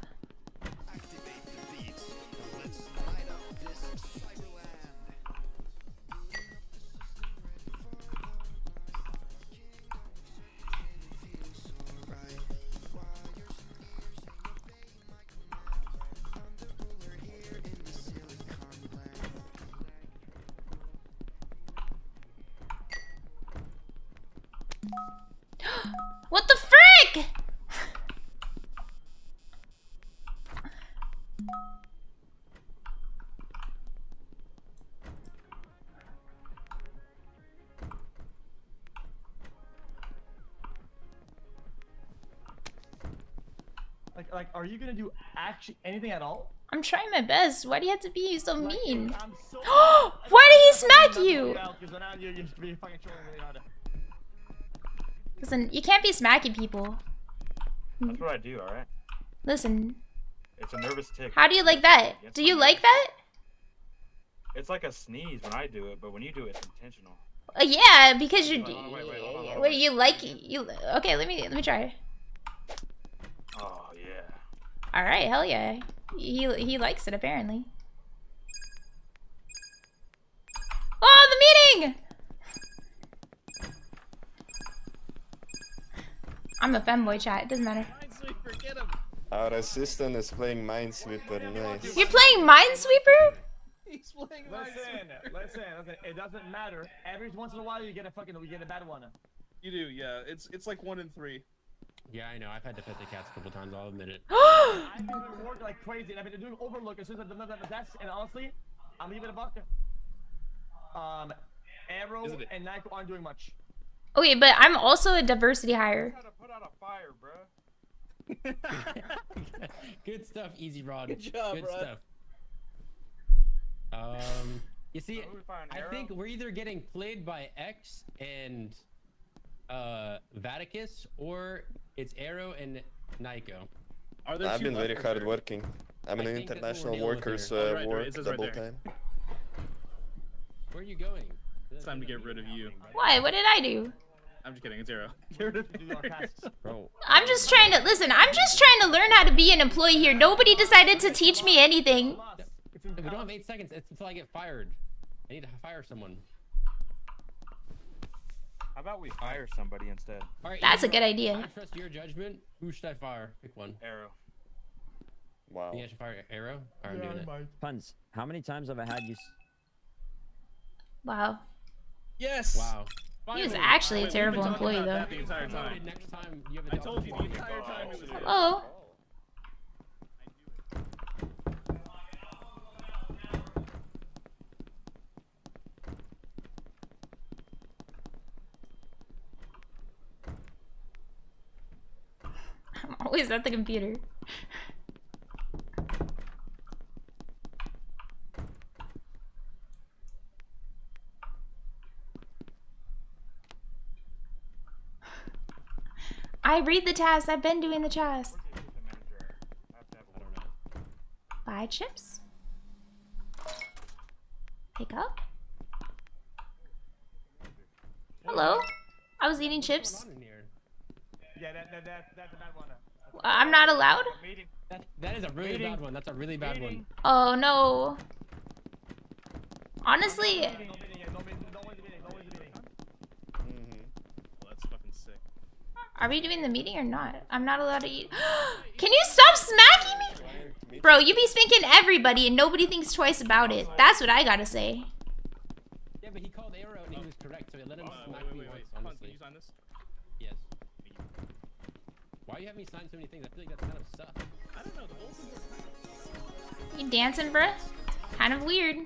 Are you gonna do actually anything at all? I'm trying my best. Why do you have to be so mean? I'm so. Why did he smack you? Because now you're, you're just being fucking trolling really hard. Listen, you can't be smacking people. That's what I do, alright? Listen, It's a nervous tick. how do you like that? Do you like that? It's like a sneeze when I do it, but when you do it, it's intentional. Uh, yeah, because you. Wait, hold on, wait, wait, hold on, hold Wait, wait. you like you? Okay, let me let me try. Yeah. All right, hell yeah. He he likes it apparently. Oh, the meeting! I'm a femboy chat. It doesn't matter. Minesweeper, get him! Our assistant is playing Minesweeper. Nice. You're playing Minesweeper? He's playing Listen, Minesweeper. listen, listen. It doesn't matter. Every once in a while, you get a fucking, you get a bad one. You do, yeah. It's it's like one in three. Yeah, I know. I've had to pet the cats a couple times. I'll admit it. I've been doing work like crazy, and I've been doing overlook as soon as I've done that at the desk. And honestly, I'm leaving a buck. Um, Arrow and Nike aren't doing much. Okay, but I'm also a diversity hire. How to put out a fire, bro. Good stuff, Easy Rod. Good job, Good Rod. stuff. Um, you see, Who we find, I think we're either getting played by X and uh Vadikus, or it's Arrow and Nico. Are there I've been very hard third? working. I'm I an think that's what we're international dealing with workers here. uh, Oh, right, right, work right double there. time. Where are you going? It's time to get rid of you. Why? What did I do? I'm just kidding. It's Arrow. Get rid of To do our tasks. Bro, I'm just trying to listen. I'm just trying to learn how to be an employee here. Nobody decided to teach me anything. Plus, it's in We don't have eight seconds. It's until I get fired. I need to fire someone. How about we fire somebody instead? All right. That's a good idea. I trust your judgment. Who should I fire? Pick one. Arrow. Wow. You should fire Arrow? Or I'm doing it. Punz, how many times have I had you? Wow. Yes. Wow. He was actually a Wait, we've terrible employee, though. The entire time. Next time you have a I told you the entire time it was Arrow. Oh. I'm always at the computer. I read the tasks. I've been doing the tasks. Where's the assistant manager Buy chips. Pick up. Hello. I was eating chips. What's going on in here? Yeah, that, that, that, that's a bad one. I'm not allowed. Meeting. That, that is a really Meeting. bad one. That's a really bad one. Oh no. Honestly, No meeting yet, no meeting, no meeting, no meeting. Mm-hmm. Well, that's fucking sick. are we doing the meeting or not? I'm not allowed to eat. Can you stop smacking me? Bro, you be spanking everybody and nobody thinks twice about it. That's what I gotta say. You dancing, bruh? Kind of weird.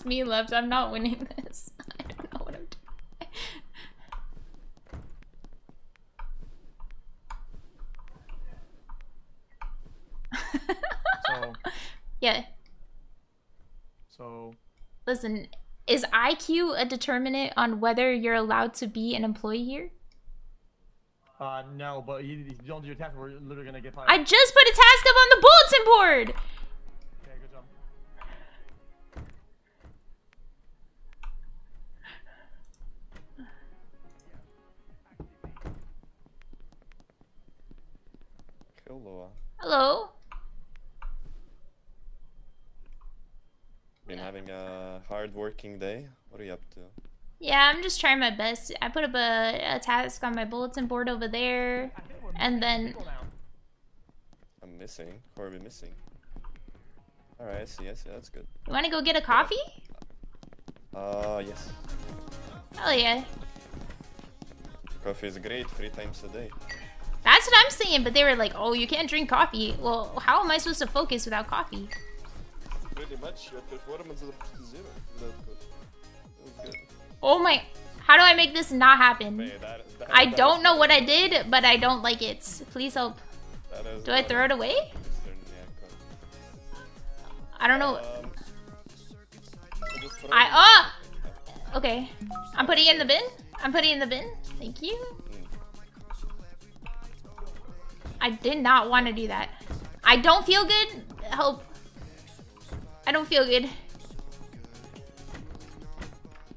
Just me left. I'm not winning this. I don't know what I'm doing. So, Yeah, so listen. Is IQ a determinant on whether you're allowed to be an employee here? Uh, no, but you, you don't do your task, we're literally gonna get fired. I just put a task up on the bulletin board! Hello. Been having a hard working day. What are you up to? Yeah, I'm just trying my best. I put up a, a task on my bulletin board over there. I think we're And then- I'm missing. Who are we missing? Alright, I see, I see, that's good. You wanna go get a coffee? Uh, yes. Hell yeah. Coffee is great, three times a day. That's what I'm saying, but they were like, oh, you can't drink coffee. Well, how am I supposed to focus without coffee? Pretty much, your performance is up to zero. That's good. That was good. Oh my. How do I make this not happen? Hey, that, that, I that don't know what I did, but I don't like it. Please help. Do I throw it away? I don't know. Um, so just throw it I. Oh! Okay. I'm putting it in the bin. I'm putting it in the bin. Thank you. I did not want to do that. I don't feel good. Help. I don't feel good.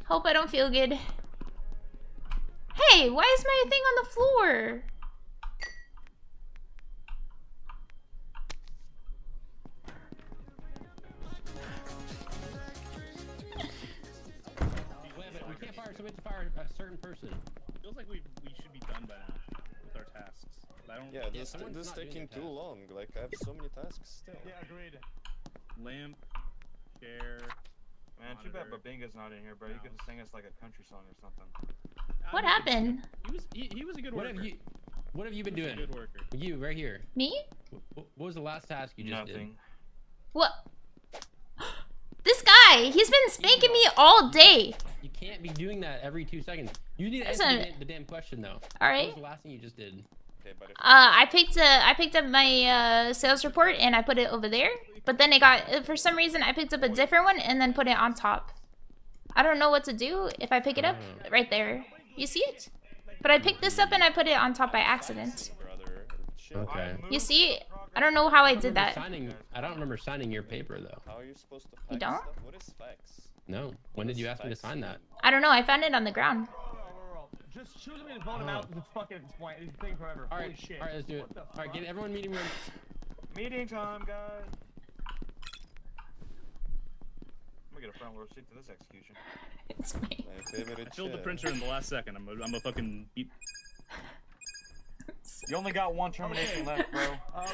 Hope I don't feel good. Hey, why is my thing on the floor? We can't fire, so we have to fire a certain person. Feels like we we should be done by now with our tasks. But I don't. Yeah, Yeah, this, someone's this is taking too long. Like, I have so many tasks still. Yeah, agreed. Lamp, chair. man, too bad Monitor. Babinga's not in here, bro. You could sing us like a country song or something. What I mean, happened? He was he, he was a good What worker. have you? What have you been doing? a good worker. You right here. Me? Wh- wh- What was the last task you just Nothing. What? This guy, he's been spanking me all day. You can't be doing that every two seconds. You need to answer not- the, damn question though. All right. What was the last thing you just did? Okay, but if Uh, I picked a, I picked up my uh, sales report and I put it over there. But then it got, uh, for some reason, I picked up a different one and then put it on top. I don't know what to do if I pick it up right there. You see it? But I picked this up and I put it on top by accident. Okay. You see? I don't know how I did that. Signing. I don't remember signing your paper though. How are you supposed to You don't? stuff? What is fax? No. When did you ask me to sign that? I don't know. I found it on the ground. Just choose me and vote him uh, out. It's fucking at this point. It's taking forever. All right. Holy shit. All right. Let's do it. What the All right. Get everyone meeting room. Meeting time, guys. I'm gonna get a front row seat to this execution. It's me. I filled the printer in the last second. I'm a, I'm a fucking. Beep. You only got one termination left, bro.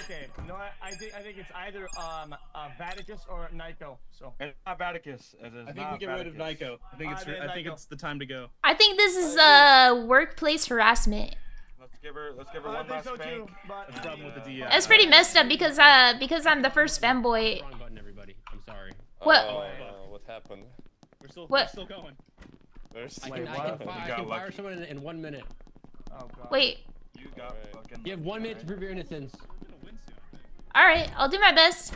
Okay, no, I, I think I think it's either um uh, Vadikus or Nyko. So It's not Vadikus. It is I think not we get rid of Vadikus. Nyko. I think it's then I think Nyko. it's the time to go. I think this is uh workplace harassment. Let's give her. Let's give her I one last so spank. too. But That's the with the That's pretty messed up because uh because I'm the first femboy. Wrong button, everybody. I'm sorry. What? Uh, what happened? We're still, What? We're still going. There's I Wait, can, I can, fi- I got can fire lucky. someone in, in one minute. Oh god. Wait. You got Alright. fucking. You have one minute to prove your innocence. We're gonna win soon. I think. All right, I'll do my best.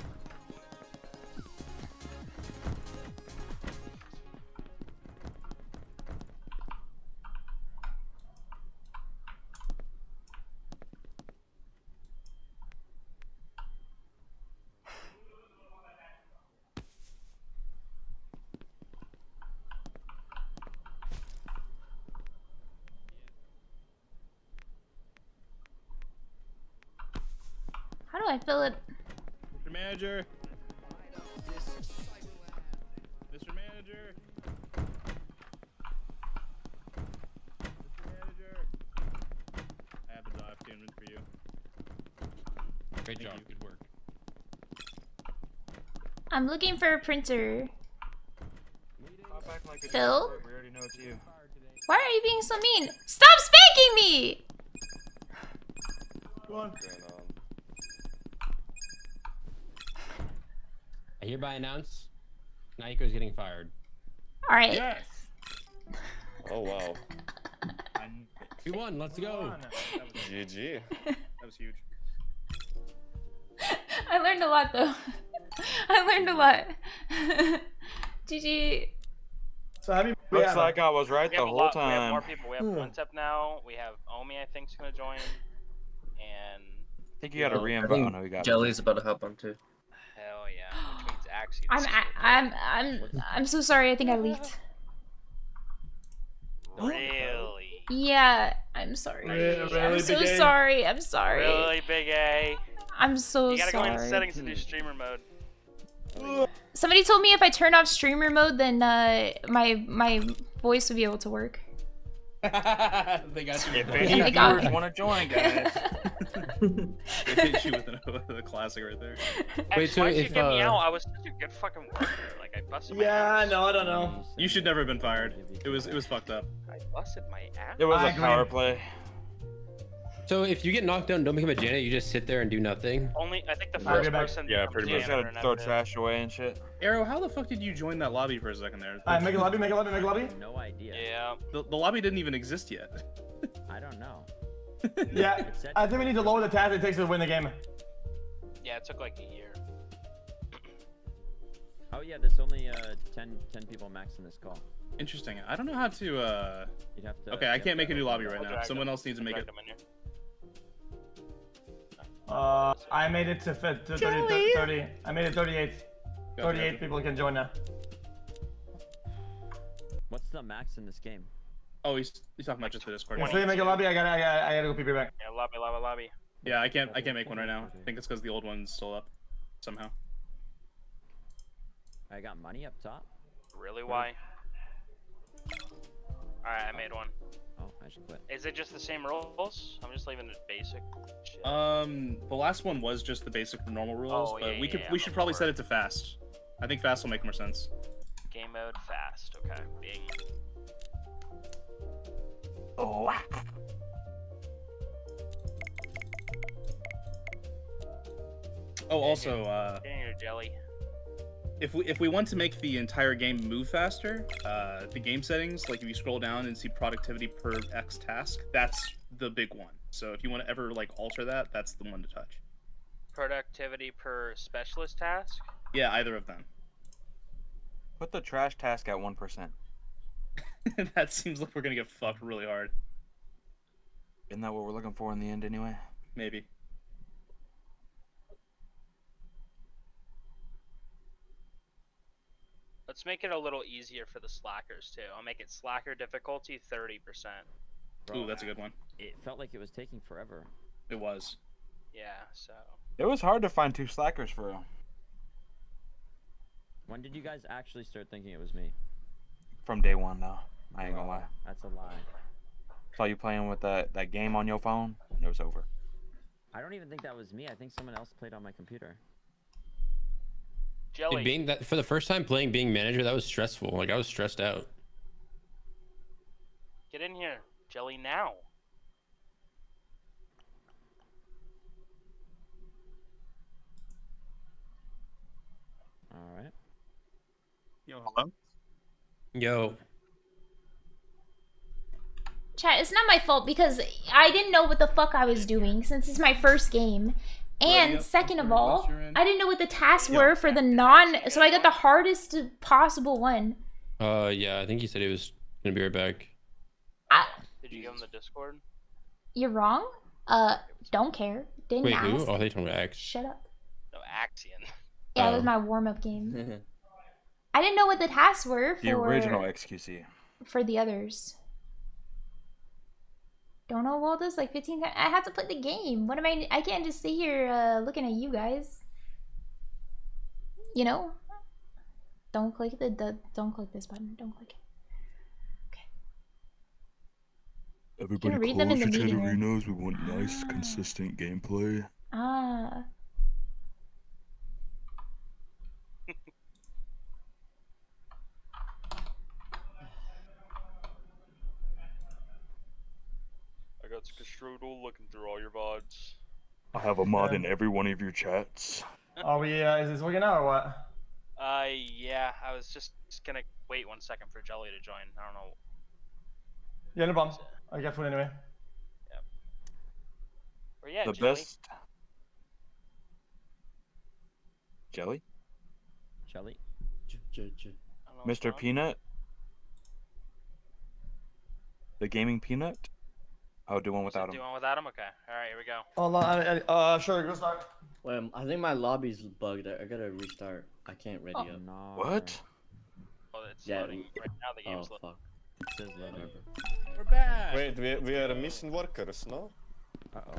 I fill it? Mr. Manager. Mr. Manager. Mr. Manager. I have a dive tuned for you. Great job. You. Good work. I'm looking for a printer. Like a Phil? We already know it's you. Why are you being so mean? Stop spanking me! Go on. going on? I hereby announce Naiko's getting fired. All right. Yes. Oh wow. We won. Let's go. GG. That was huge. I learned a lot though. I learned a lot. GG. So have you? Looks have- like I was right We the whole lot. We have time. more people. We have hmm. Wantep now. We have Omi, I think, is gonna join, and I think you got a I re-invite. Oh no, we got. Jelly's about to hop on too. Hell yeah, which. I'm I, I'm I'm I'm so sorry. I think I leaked. really, Yeah, I'm sorry. Really, I'm so big A? sorry. I'm sorry. really big A. I'm so sorry. You gotta sorry. go into settings and do streamer mode. Somebody told me if I turn off streamer mode, then uh, my my voice would be able to work. They got you. If any They got viewers me. want to join, guys. They hit you with an- with a classic right there. Wait, so why'd you if, get me uh, out? I was such a good fucking worker. Like I busted my Yeah, ass. no, I don't know. You should never have been fired. It was it was fucked up. I busted my ass. It was I a agree. power play. So if you get knocked down, don't become a janitor. You just sit there and do nothing. Only, I think the I'll first back. person. Yeah, pretty much. janitor Gotta throw trash away and shit. Arrow, how the fuck did you join that lobby for a second there? Alright, make a lobby, make a lobby, make a lobby. No idea. Yeah. The, the lobby didn't even exist yet. I don't know. Yeah, It I think we need to lower the task it takes to win the game. Yeah, it took like a year. Oh yeah, there's only uh 10, 10 people max in this call. Interesting. I don't know how to. uh... You'd have to. Okay, I you'd can't make a new lobby right now. Someone them. else needs to I'll make drag it. Them in here. Uh, I made it to, fifth, to 30, 30. I made it 38. Gotcha, 38 gotcha. people can join now. What's the max in this game? Oh, he's, he's talking about just the Discord. Can somebody make a lobby? I gotta, I gotta, I gotta go pee pee back. Yeah, lobby, lobby, lobby. Yeah, I can't I can't make one right now. I think it's because the old one's still up somehow. I got money up top. Really? Why? Alright, I made one. Oh, I should quit. Is it just the same rules? I'm just leaving the basic shit. Um, the last one was just the basic normal rules, Oh, but yeah, we could yeah, we should probably lower. set it to fast. I think fast will make more sense. Game mode fast. Okay. Bing. Oh. Oh, also, uh, jelly. if we if we want to make the entire game move faster, uh, the game settings, like if you scroll down and see productivity per X task, that's the big one. So if you want to ever like alter that, that's the one to touch. Productivity per specialist task. Yeah, either of them. Put the trash task at one percent. that seems like we're gonna get fucked really hard. Isn't that what we're looking for in the end, anyway? Maybe. Let's make it a little easier for the slackers too. I'll make it slacker difficulty 30%. Ooh, that's a good one. It felt like it was taking forever. It was. Yeah, so. It was hard to find two slackers for real. When did you guys actually start thinking it was me? From day one, though. I ain't gonna lie. That's a lie. Saw you playing with that that game on your phone, and it was over. I don't even think that was me. I think someone else played on my computer. Jelly. Dude, being that for the first time playing being manager, that was stressful. Like I was stressed out. Get in here. Jelly now. All right. Yo, hello. Yo. Chat, it's not my fault because I didn't know what the fuck I was doing since it's my first game. And yep, second of all. I didn't know what the tasks were for the non. So I got the hardest possible one. Uh, yeah, I think he said he was gonna be right back. I, Did you give him the Discord? you're wrong. Uh, don't care. Didn't Wait, ask. who? Oh, they told me to X. Shut up. No, Axiun. Yeah, it Oh. was my warm up game. I didn't know what the tasks were for The original XQC. for the others. Don't know all this like 15 times. I have to play the game. What am I? I can't just sit here uh, looking at you guys. You know. Don't click the, the don't click this button. Don't click it. Everybody read them in close the your meeting room. Chatterinos. We want nice, consistent gameplay. Ah. I got Strudel looking through all your VODs. I have a mod in every one of your chats. Are we? Uh, is this working now or what? Uh, yeah, I was just gonna wait one second for Jelly to join. I don't know. Yeah, no problem. I got food anyway. Or yeah, the Jelly. best. Jelly? Jelly. I don't know what's Mr. Peanut? The gaming peanut? I'll do one without him. Do him. one without him? Okay. All right, here we go. Oh, on. I, I, uh, sure. Go start. Wait, um, I think my lobby's bugged. I I gotta restart. I can't ready Oh. up. No. What? Well, it's Yeah, loading right now. The Oh game's loading. fuck. It says loading. We're back. Wait, we, we are missing workers, no? Uh oh.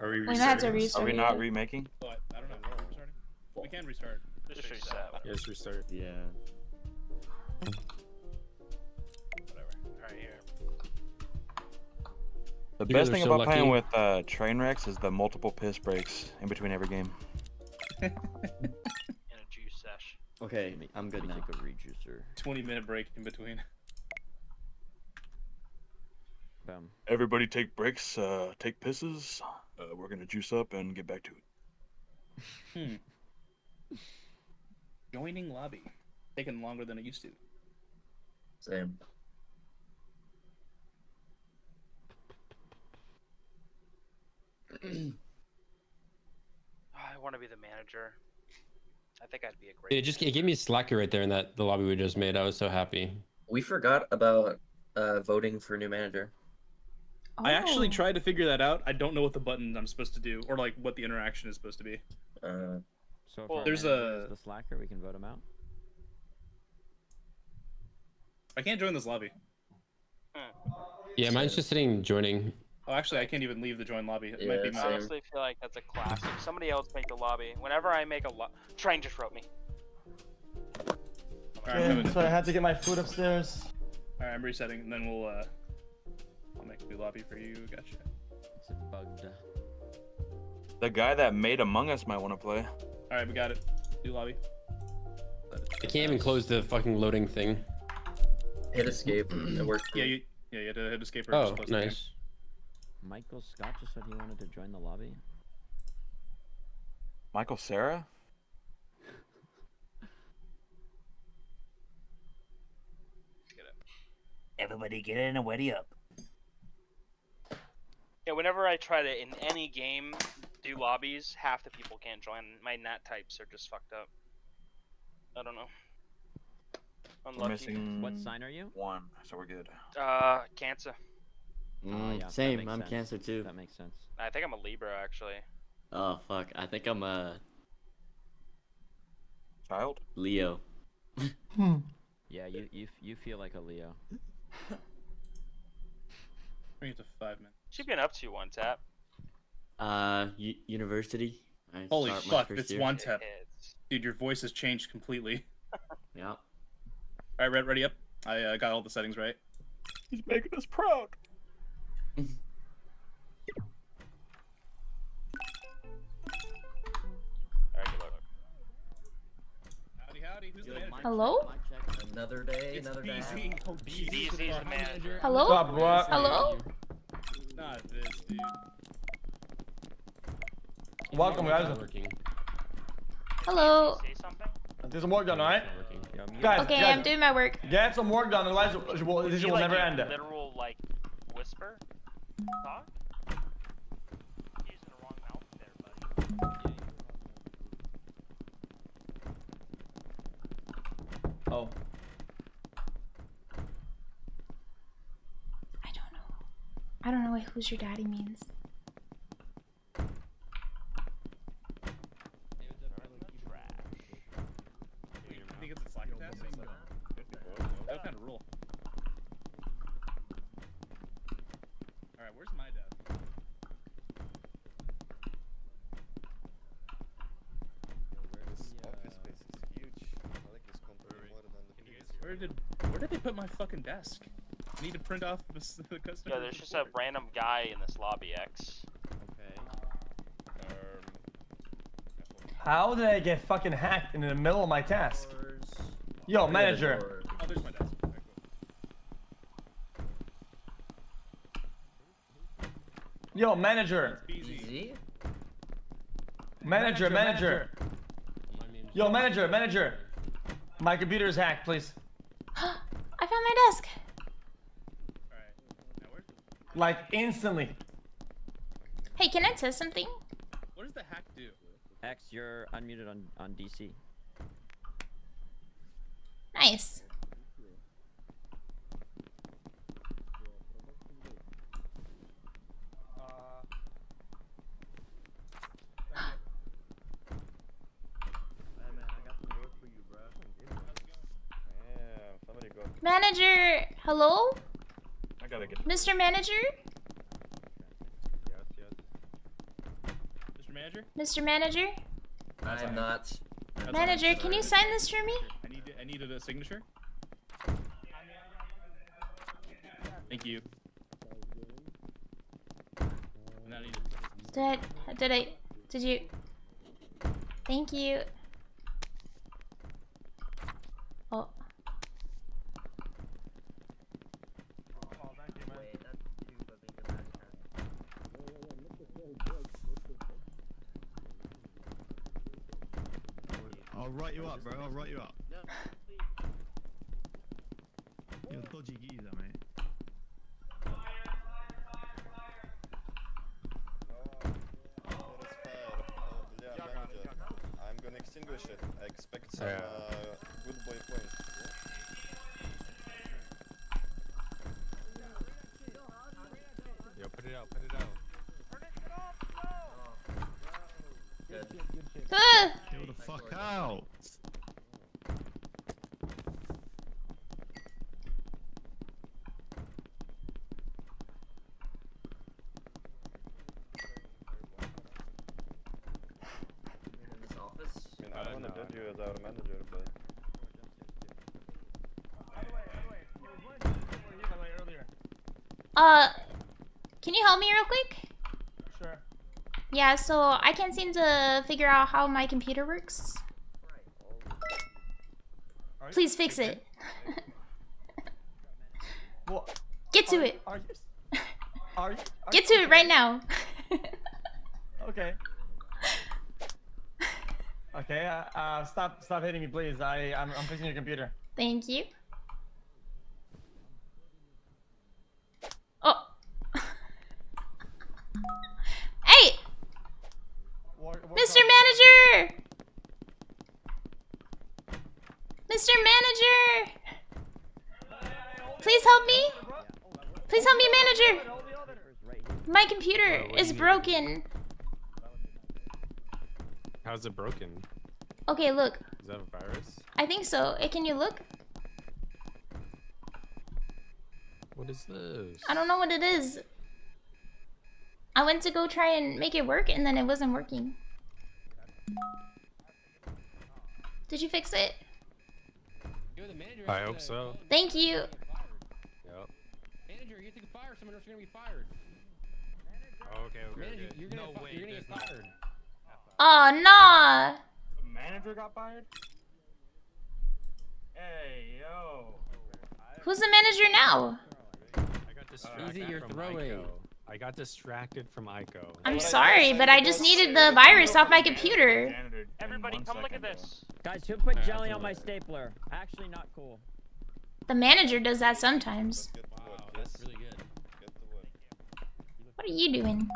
Are we We might have to restarting? Are we it. not remaking? What? I don't know. Are we restarting? We can restart. Just reset. Yes, restart. Yeah. Whatever. All right, here. The You best thing so about playing with uh, train wrecks is the multiple piss breaks in between every game. In a juice sesh. Okay, I'm good let me now. Take a rejuicer. 20 minute break in between. Boom. Everybody take breaks, uh, take pisses. Uh, we're gonna juice up and get back to it. Hmm. Joining lobby. Taking longer than it used to. Same. I want to be the manager. I think I'd be a great. It just it gave me a slacker right there in that the lobby we just made. I was so happy. We forgot about uh, voting for a new manager. I actually Oh. tried to figure that out. I don't know what the button I'm supposed to do, or like what the interaction is supposed to be. Uh, So if Well, there's a- the slacker, we can vote him out. I can't join this lobby. Yeah, mine's just sitting joining. Oh, actually, I can't even leave the join lobby. It Yeah, might be same. my. I honestly feel like that's a classic. Somebody else make the lobby. Whenever I make a lo- train just wrote me. All right, Okay, so I had to get my food upstairs. All right, I'm resetting, and then we'll. uh I'll new lobby for you. Gotcha. It's bugged. The guy that made Among Us might want to play. All right, we got it. New lobby. I can't even close the fucking loading thing. hit escape. It worked. Yeah, you. Yeah, you had to hit escape Oh, just close nice. Michael Scott just said he wanted to join the lobby. Michael Sarah? Everybody get in and weddy up. Yeah, whenever I try to in any game do lobbies, half the people can't join. My nat types are just fucked up. I don't know. We're Unlucky. missing What sign are you? one, so we're good. Uh, Cancer. Oh, Mm, yeah, same. I'm sense. Cancer too. That makes sense. I think I'm a Libra actually. Oh fuck. I think I'm a Child? Leo. Yeah, you you you feel like a Leo. Bring it to five minutes. She's been up to one tap. Uh, university. I Holy fuck! It's year. one tap, It's dude. Your voice has changed completely. Yeah. All right, red, ready up. I uh, got all the settings right. He's making us proud. alright. Good luck. Howdy, howdy. Who's the Good, manager? mic Hello? check, mic. Another day, It's another day. BZ. Oh, BZ BZ. is the manager. Hello? Stop. Hello? Not this, dude. Welcome, It's guys. not working. Hello? Say something. There's some work done, alright? It's working. Yeah, Guys, Okay, guys, I'm doing my work. Get some work done, otherwise this will, this will like never a end. Literal like whisper. Talk. Using the wrong mouth there, buddy. Oh. I don't know. I don't know what who's your daddy means. Where did where did they put my fucking desk? I need to print off this the customer. Yeah, there's just a random guy in this lobby X. Okay. Um, How did I get fucking hacked in the middle of my task? Yo, manager. Oh, there's my desk. Yo, manager. Easy. Manager, manager. My name's- Yo, manager, manager. My computer is hacked, please. I found my desk. All right. Now where's the, Like instantly. Hey, can I test something? what does the hack do? X, you're unmuted on on DC. Nice. damn, somebody got. Manager, hello? I gotta get. Mr. Manager? Yes, yes. Mr. Manager? Mr. Manager? I'm not. That's Manager, can you sign this for me? I need I needed a signature. Thank you. And I need Did I, did I, did you? Thank you. Oh, I'll write you up, bro. I'll write you up. You're a dodgy geezer, mate. Oh, that is fair. Uh, yeah, manager. I'm gonna extinguish it. I expect some Yeah. uh, good boy points. Yo, put it out, put it out. Ugh! Chill the fuck out. In this office. I mean, I Uh, don't wanna no, judge I you as our manager, but Uh, can you help me real quick? Sure. Yeah, so I can't seem to figure out how my computer works. Are you- Please fix it. What? Get to are, it. Are you? Are you? Are Get to you it right now. Okay. Okay. Uh, uh, stop! Stop hitting me, please. I I'm, I'm fixing your computer. Thank you. Oh. hey, War, war Mr. call. Manager! Mr. Manager! Please help me! Please help me, manager! My computer what do is broken. How's it broken? Okay, look. Is that a virus? I think so. Eh, Can you look? What is this? I don't know what it is. I went to go try and make it work and then it wasn't working. Did you fix it? You're the manager. I hope so. Thank you. Yep. Manager, you have to fire someone else. You're gonna be fired. Oh, okay, okay, Manager, okay. you're gonna, no fi- you're gonna get fired. Oh, nah. The manager got fired? Hey, yo. Who's the manager now? I got distracted Easy, you're from throwing. Ico. I got distracted from Ico. I'm sorry, but I just needed the virus off my computer. Everybody, come look at this. Guys, who put jelly on my stapler? Actually, not cool. The manager does that sometimes. That's really good. What are you doing?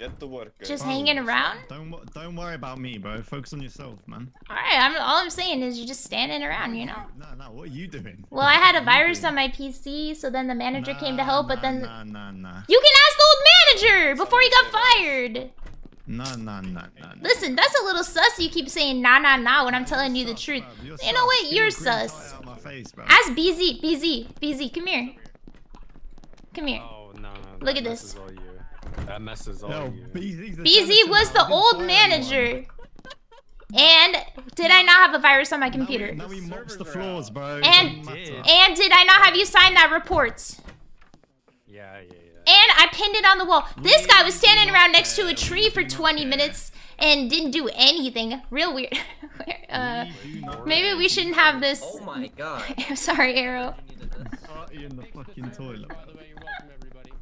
Get to work. Eh? Just guys. hanging oh, around? Don't don't worry about me, bro. Focus on yourself, man. Alright, I'm all I'm saying is you're just standing around, you know? No, no. What are you doing? Well, I had a virus on my PC, so then the manager came to help, but then Nah, nah, nah. you can ask the old manager before he got fired. Nah, nah, nah, nah. Listen, that's a little sus. You keep saying nah nah nah when I'm telling you the truth. You're You know what? You're Get a sus. tie face. Ask BZ, BZ, BZ. Come here. Come here. Oh no, no. Look that at this. Messes all you. That messes all Yo, you. BZ's the BZ was the old manager. And did I not have a virus on my computer? Now he mops the floors, bro. And Doesn't and did I not have you sign that report? Yeah, yeah, yeah. And I pinned it on the wall. This guy was standing around next to a tree for 20 minutes and didn't do anything. Real weird. uh, maybe we shouldn't have this. Oh my god. I'm sorry, Arrow. Party in the fucking toilet. By the way, you're welcome, everybody.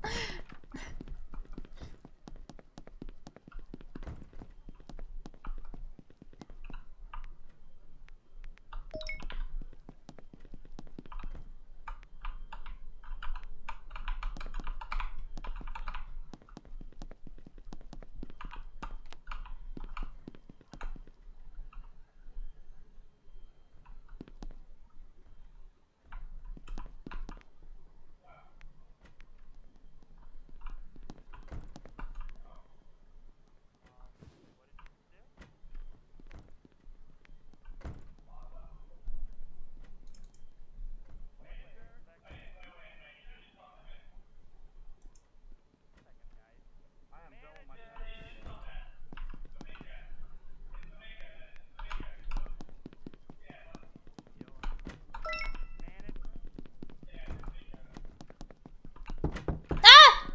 Ah!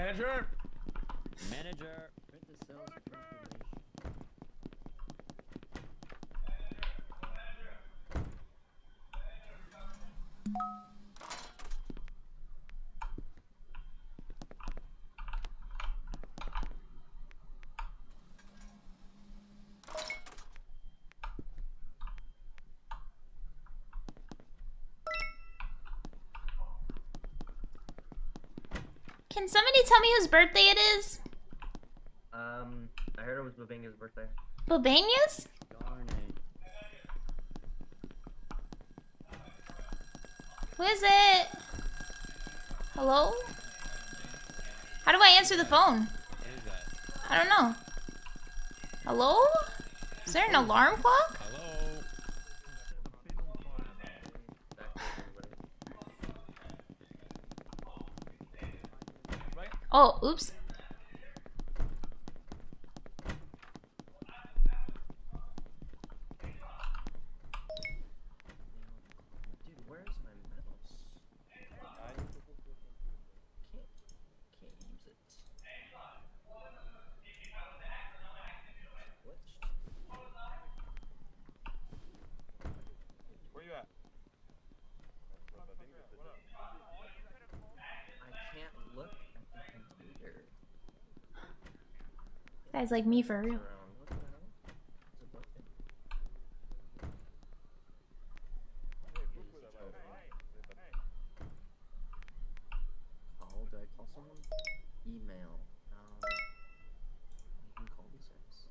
Manager. Manager. Can somebody tell me whose birthday it is? Um, I heard it was Babenga's birthday. Bobania's? Who is it? Hello? How do I answer the phone? I don't know. Hello? Is there an alarm clock? Hello. Oh, oops. Dude, where's my mouse? Can't, can't use it. Where you at? I can't look at the computer. Guys like me for real. Around. What the hell? Is it broken? Call? Do I call someone? Email. You can call these guys.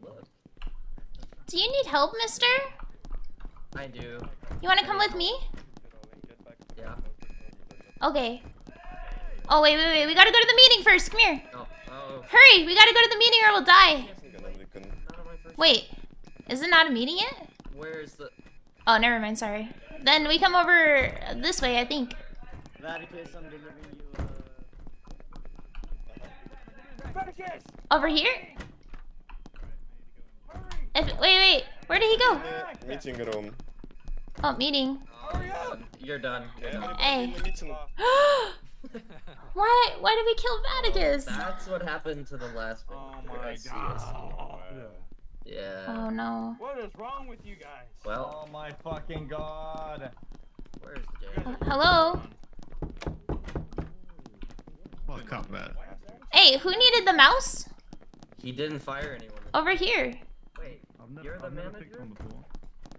Look, Do you need help, mister? I do. You wanna come with me? Yeah. Okay. Oh, wait, wait, wait. We gotta go to the meeting first. Come here. Oh, oh. Hurry! We gotta go to the meeting or we'll die. Gonna look on- Not on my first. Wait. Is it not a meeting yet? Where's the? Oh, never mind. Sorry. Then we come over this way, I think. Vadikus, I'm delivering you. Uh... Over here? If, wait, wait. Where did he go? Meeting room. Oh, meeting. done. You're done. You're done. Hey. Meeting. Why? Why did we kill Vadikus? Oh, that's what happened to the last one. Oh my god. Yeah. Oh no. What is wrong with you guys? Well, Oh my fucking god. where's the J? Hello? Fuck up, man. Hey, who needed the mouse? He didn't fire anyone. Over here. Wait, you're the manager?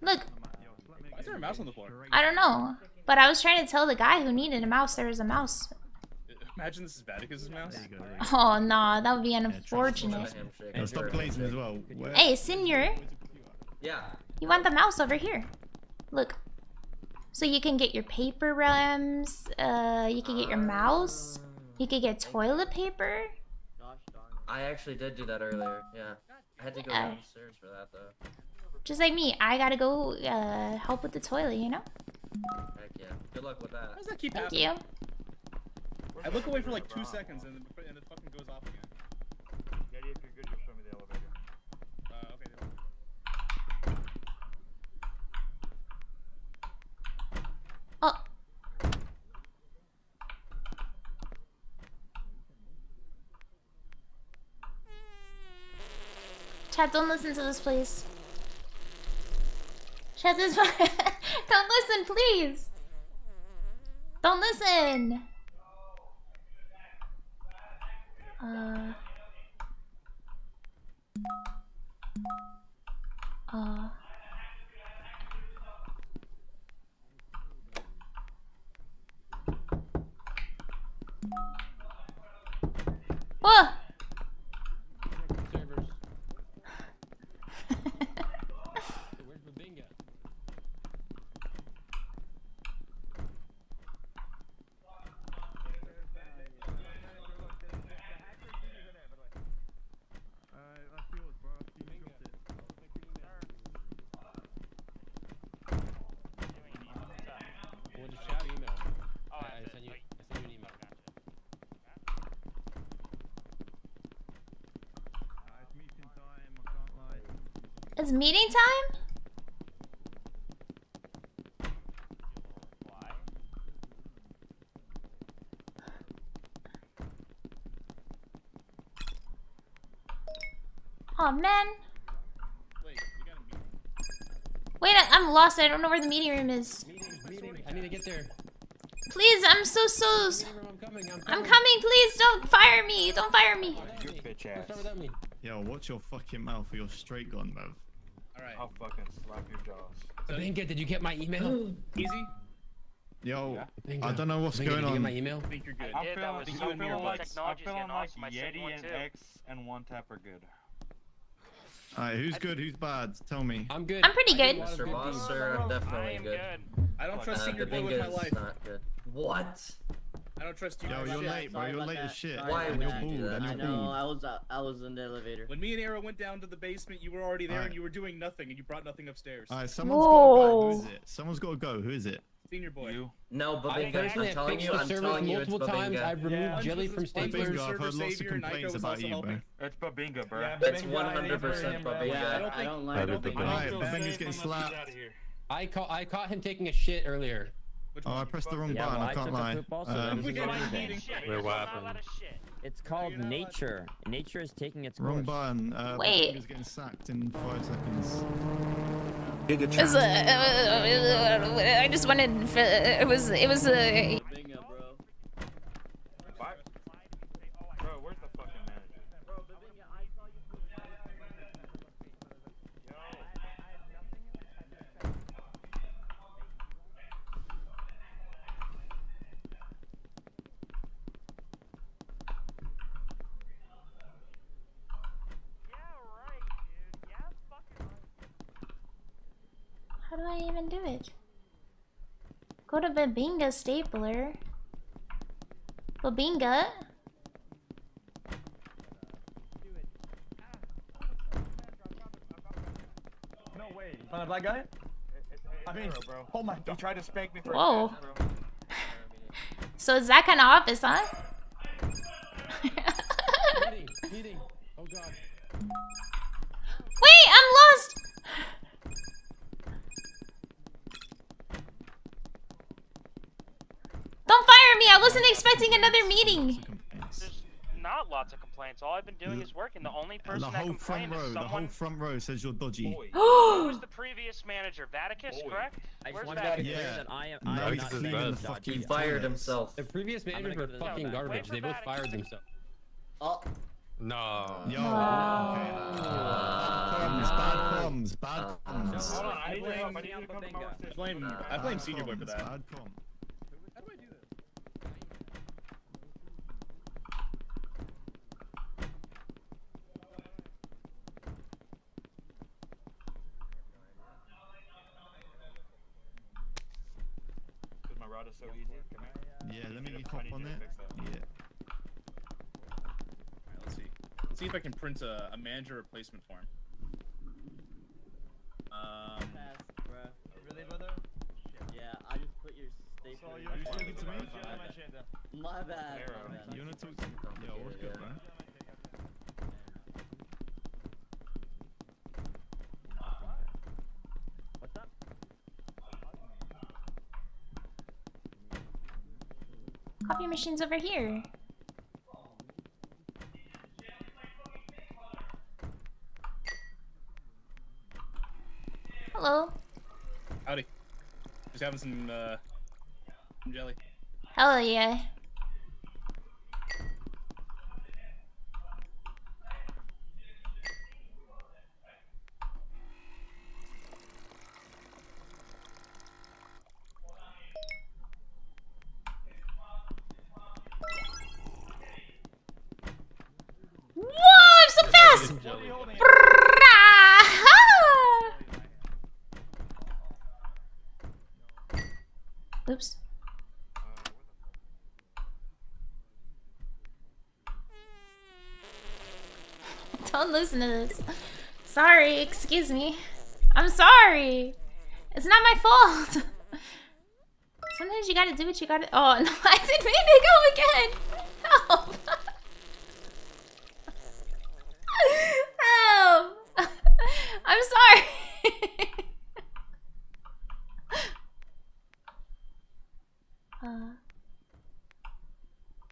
Look, Why is there a mouse on the floor? I don't know. But I was trying to tell the guy who needed a mouse there was a mouse. Imagine this is Vadikus's mouse. Oh, nah, that would be unfortunate. Yo, stop glazing as well. Where? Hey, senior, Yeah. you want the mouse over here. Look. So you can get your paper rims, uh, you can get your mouse, you can get toilet paper. I actually did do that earlier. Yeah. I had to go Yeah. downstairs for that though. Just like me, I gotta go uh, help with the toilet, you know? Heck yeah. Good luck with that. How does that keep Thank happening? you. I look away for like two seconds and, then- and it fucking goes off again. Yeah, if you're good, just show me the elevator. Uh, okay. Oh. Chat, don't listen to this, please. Chat, this don't listen, please. Don't listen. Uh. Uh. Whoa! Servers. Where's Babinga? Well, just shout email. Oh, I, I that's sent it. you. Oh, I sent you an email. It's meeting time? Why? Oh man. Wait, we got a meeting. Wait, I- I'm lost. I don't know where the meeting room is. Meeting, meeting. I need to get there. Please, I'm so so. I'm coming. I'm I'm coming. coming. Please don't fire me. Don't fire me. You bitch Don't ass. start without me. Yo, watch your fucking mouth or you're straight gone, bruv. All right. I'll fucking slap your jaws. Babinga, did you get my email? Easy. Yo, Babinga. I don't know what's Babinga, going did you get on. my email? I think you're good. I I'm did, that feeling, was I'm feeling like, I'm technology feeling like also Yeti second and. X and one tap are good. Alright, who's good? Who's bad? Tell me. I'm good. I'm pretty good. a lot of Mr. good Boss, deeds. sir, I'm definitely good. good. I don't trust Uh, senior boy with my Babinga's life. not good. What? I don't trust you. Yo, with you're shit. late, bro. You're late as shit. Why and you're you do bald, that? and I you're know, bald. I was uh, I was in the elevator. When me and Arrow went down to the basement, you were already there and you were doing nothing, and you brought nothing upstairs. Alright, someone's got to go. Who it? Someone's got to go. Who is it? Senior boy. You. No, I Babinga, personally I'm telling you, I'm telling you, it's multiple times. Babinga. I've removed Yeah. jelly from Sponge was staplers. Babinga, I've server heard lots of complaints about you, bro. helping. It's Babinga, bro. Yeah, It's Babinga, I didn't 100% hurt. Babinga. Yeah, I don't I think- I like don't think it. Alright, Babinga's Babinga's getting Unless he's slapped. outta here. I caught I caught him taking a shit earlier. Which Oh, I pressed the wrong Yeah, button. well, I I can't lie. poop also, Um, We was get one my thing. meeting. Shit, Wait, you're what happened? allowed to shit. It's called you're not allowed- nature. Nature is taking its Wrong course. button. Uh, Wait. Babinga's getting sacked in five seconds. It's, uh, uh, I just wanted. It was. It was. Uh, Bingo, bro. Bye. Bro, where's the fucking manager? Bro, Babinga, I saw you. Yeah, right, dude. Yeah, fucking right. how do I even do it? Go to Babinga stapler. Babinga. No way. You found a black guy? I mean, bro. oh my He god. tried to spank me for Whoa. a test. So it's that kind of office, huh? meeting, meeting. Oh god. Wait, I'm lost. Don't me. I wasn't expecting another meeting. There's not lots of complaints. All I've been doing is working. The only person the that whole front complained row, is the whole front row says you're dodgy. Who was the previous manager? Vadikus, correct? I just Where's want to make it Vadikus? clear that I am. No, am he's not cleaning saying the that fucking He fired himself. The previous managers were go to the fucking back. garbage. They both Vatican. fired themselves. Oh, No. Yo, Wow. okay. Uh, comms, bad comms, bad Uh, comms. Hold on, I I need to blame help. I need you to Bianca come to my Binga. I blame I blame Senior Boy for that. Bad comms. Because my route is so easy. Come here. Yeah, let me I hop on to it. that. Yeah. Alright, let's see. Let's see if I can print a, a manager replacement form. Um, Pass, bruh. Really, brother? Yeah, I just put your staple. So in you're my talking to me? my shit, then. My bad. My bad. You wanna talk? Yo, what's good, man? What's up? Copy machine's over here. Hello. howdy. Just having some uh, some jelly. Hell yeah. Whoa, I'm so fast! What are you holding? Oops. Listen to this. Sorry, excuse me. I'm sorry. It's not my fault. Sometimes you gotta do what you gotta. Oh no, I didn't mean to go again. Help. Help. I'm sorry. uh.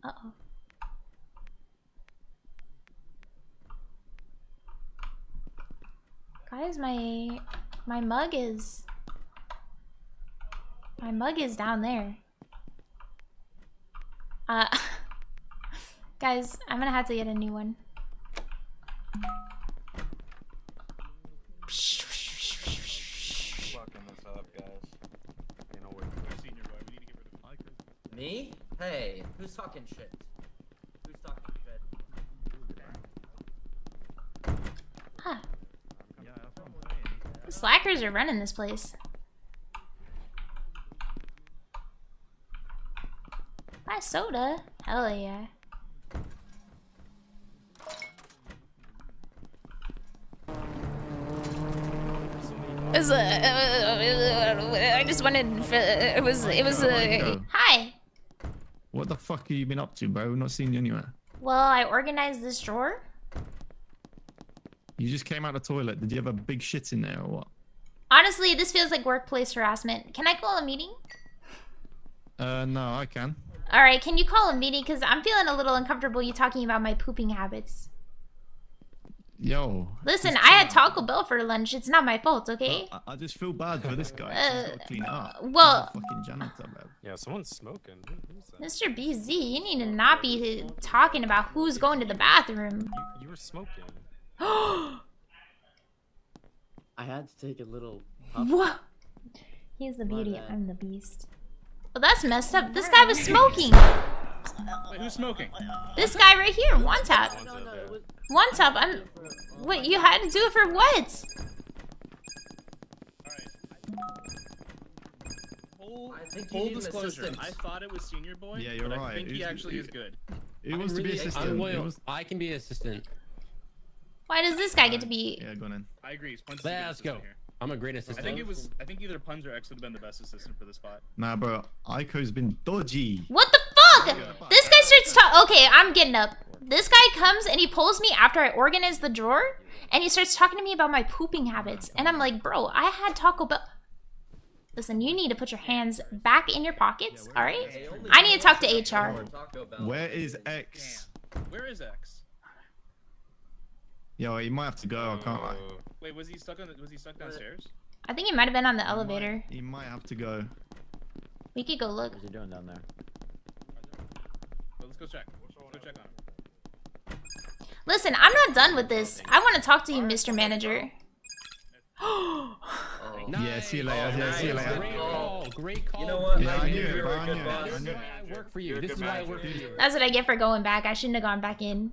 Uh oh. Guys, my my mug is my mug is down there. Uh guys, I'm gonna have to get a new one. Up. You know what? Senior Boy, we need to get rid of me? Hey, who's talking shit? Who's talking shit? Huh. Yeah, that's what I'm saying. The are running this place. Buy soda? Hell yeah. It was, uh, I just wanted. It was. It was. Uh, hi. What the fuck have you been up to, bro? We've not seen you anywhere. Well, I organized this drawer. You just came out of the toilet. Did you have a big shit in there or what? Honestly, this feels like workplace harassment. Can I call a meeting? Uh, no, I can. All right, can you call a meeting? Because I'm feeling a little uncomfortable you talking about my pooping habits. Yo. Listen, I had Taco Bell for lunch. It's not my fault, okay? I, I just feel bad for this guy. He's got to clean up. He's well- fucking janitor, bro. Yeah, someone's smoking. Who's that? Mr. BZ, you need to not be talking about who's going to the bathroom. You, you were smoking. I had to take a little. puff. what? He's the beauty, bad. I'm the beast. Well, that's messed up. This guy was smoking. Wait, who's smoking? This guy right here, one tap. No, no, it was. One tap. I'm. Wait, you had to do it for what? Full, I think full disclosure. I thought it was Senior Boy. Yeah, you're but I right. think he Who's- actually who- is good. Who wants to be Really, assistant? I'm Who loyal. wants- I can be assistant. Why does this guy get to be? Yeah, go on in. I agree. Punch Let's go. I'm a great assistant. I assistant. think it was. I think either Punz or X would have been the best assistant for the spot. Nah, bro. Aiko's been dodgy. What the fuck? This guy starts talking. Okay, I'm getting up. This guy comes and he pulls me after I organize the drawer, and he starts talking to me about my pooping habits, and I'm like, bro, I had Taco Bell. Listen, you need to put your hands back in your pockets, all right? I need to talk to HR. Where is X? Where is X? Yo, he might have to go. I can't lie. Uh, wait, was he stuck on? The, was he stuck downstairs? I think he might have been on the elevator. He might have to go. We could go look. What's he doing down there? Well, let's go check. Let's go check on him. Listen, I'm not done with this. I want to talk to you, Mr. Manager. Oh. Yeah, see you later. Yeah, see you later. Great call. Great call. You know what? Yeah, I I knew knew it, bro. were a I good knew it. boss. I knew it. I work for you. This is why I work for you. That's what I get for going back. I shouldn't have gone back in.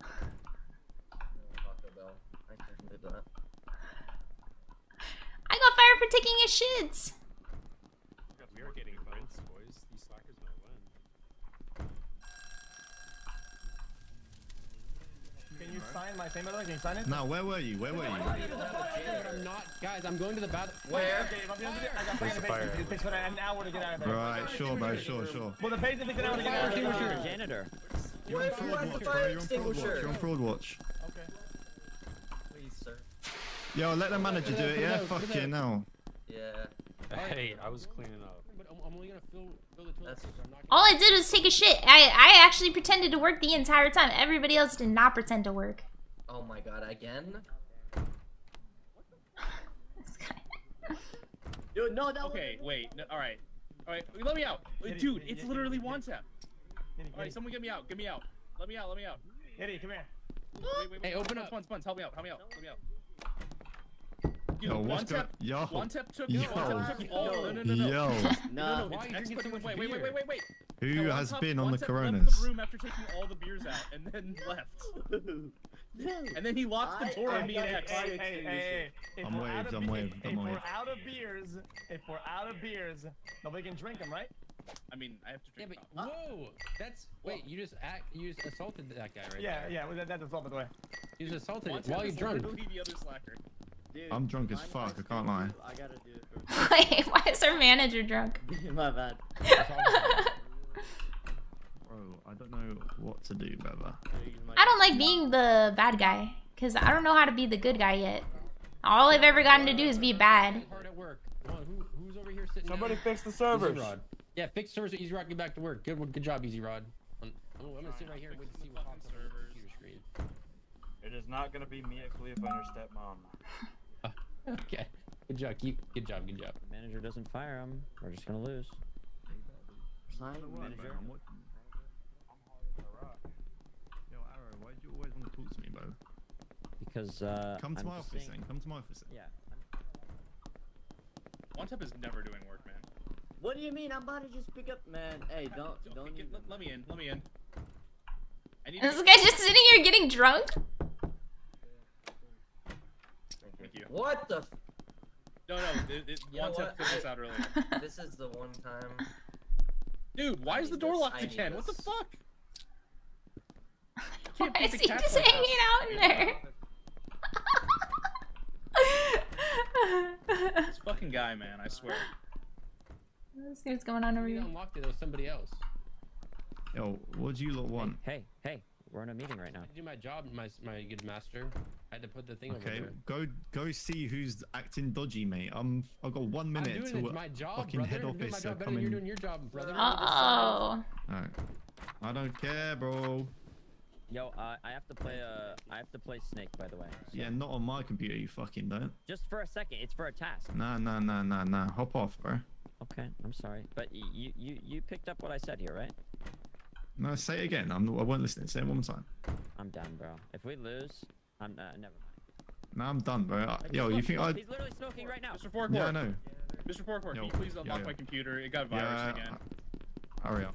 Taco Bell. I can do that. I got fired for taking his shits. We are getting points, boys. These slackers might win. Can you sign my thing, by the way? Can you sign it? Now, where were you? Where were you? I'm not, guys. I'm going to the bathroom. Where? Okay, if I'm gonna do it, I got Where's five the in fire? It takes about an hour to get out of there. Right, sure, bro. Sure, sure. Well, the basement takes an hour to get out of there. Janitor. You're on fraud watch, bro. You're on fraud watch. You're on fraud watch. Okay. Please, sir. Yo, let the manager do it. Yeah, fuck it now. Yeah. Hey, I was cleaning up. But I'm, I'm only gonna fill, fill the toilet. That's- I'm not All I did was take a shit. I, I actually pretended to work the entire time. Everybody else did not pretend to work. Oh my god, again? Dude, no, that Okay, wait. No, all right, all right. Let me out, Hit it, dude. hit it, It's hit it, literally hit it. one tap. Hitty, All right, someone get me out. Get me out. Let me out. Let me out. Hitty, come here. Wait, wait, wait. Hey, open up. Buns, Buns, help me out. Help me out. Help me out. Dude, Yo, one what's going? tap. Yo. One tap took. Yo. One tap took all. Oh, no, no, no, no. Yo. No, Nah. no, Why are it's you drinking so wait, wait, wait, wait, wait, wait. Who No, has top- been on one the tap left Coronas? the room after taking all the beers out, and then left. and then he locked the door I on me and got X. it. Hey, hey, hey, hey. I'm we're out waved, I'm be- waved, If I'm we're out of beers, if we're out of beers, nobody can drink them, right? I mean, I have to Yeah, drink. but them. whoa, that's wait. You just act. You just assaulted that guy right Yeah, there. yeah. Well, that, that's assault by the way. You just assaulted One while tap you're drunk. literally the other slacker. Dude, I'm drunk as fuck, I can't lie. I gotta do it Wait, why is our manager drunk? for My bad. Bro, I don't know what to do, brother. I don't like being the bad guy. Because I don't know how to be the good guy yet. All I've ever gotten to do is be bad. Hard at work. Come on, who, who's over here sitting? Somebody fix the Easy servers. Rod. Yeah, fix servers. so Easy Rod, get back to work. Good, good job, Easy Rod. I'm, I'm, I'm gonna sit right here and wait to see what pops up on the computer screen. It is not gonna be Mia Khalifa and her stepmom. Okay. Good job. Keep. Good job. Good job. The manager doesn't fire him. We're just gonna lose. Sign manager. I'm watching. Yo, Arrow, why do you always want to talk to me, bro? Because uh. Come to I'm my office saying- then. Come to my office then. Yeah. One tap is never doing work, man. What do you mean? I'm about to just pick up, man. Hey, don't, Okay, don't. get- even- let, let me in. Let me in. I need. This to- guy's just sitting here getting drunk? Thank you. What the? F- No, no. It, it, You know one tap what? figured this out earlier. this is the one time. Dude, why I is the door this, locked I again? What the fuck? Why Can't is he just hanging this. out in there? This fucking guy, man. I swear. Let's see what's going on over You here. unlocked it. It was somebody else. Yo, what do you lot want? Hey, hey, we're in a meeting right I now. had to do my job, my my good master. I had to put the thing Okay, over there. go go see who's acting dodgy, mate. I'm I've got one I'm minute doing till it, my job, fucking brother. head I'm doing my office job are better than you're doing your job, brother. Uh oh. Alright. I don't care, bro. Yo, uh, I have to play uh, I have to play Snake, by the way. So Yeah, not on my computer, you fucking don't. Just for a second. It's for a task. Nah, nah, nah, nah, nah. Hop off, bro. Okay, I'm sorry, but you you you picked up what I said here, right? No, say it again. I'm, I won't listen. Say it one more time. I'm done, bro. If we lose, I'm uh, never mind. Nah, I'm done, bro. Uh, Hey, Yo, just you think I'd... He's literally smoking right now. Mr. Fourkorp. Yeah, I know. Mr. Fourkorp, Yo, can you please unlock yo. my computer? It got virus Yeah, again. Hurry up.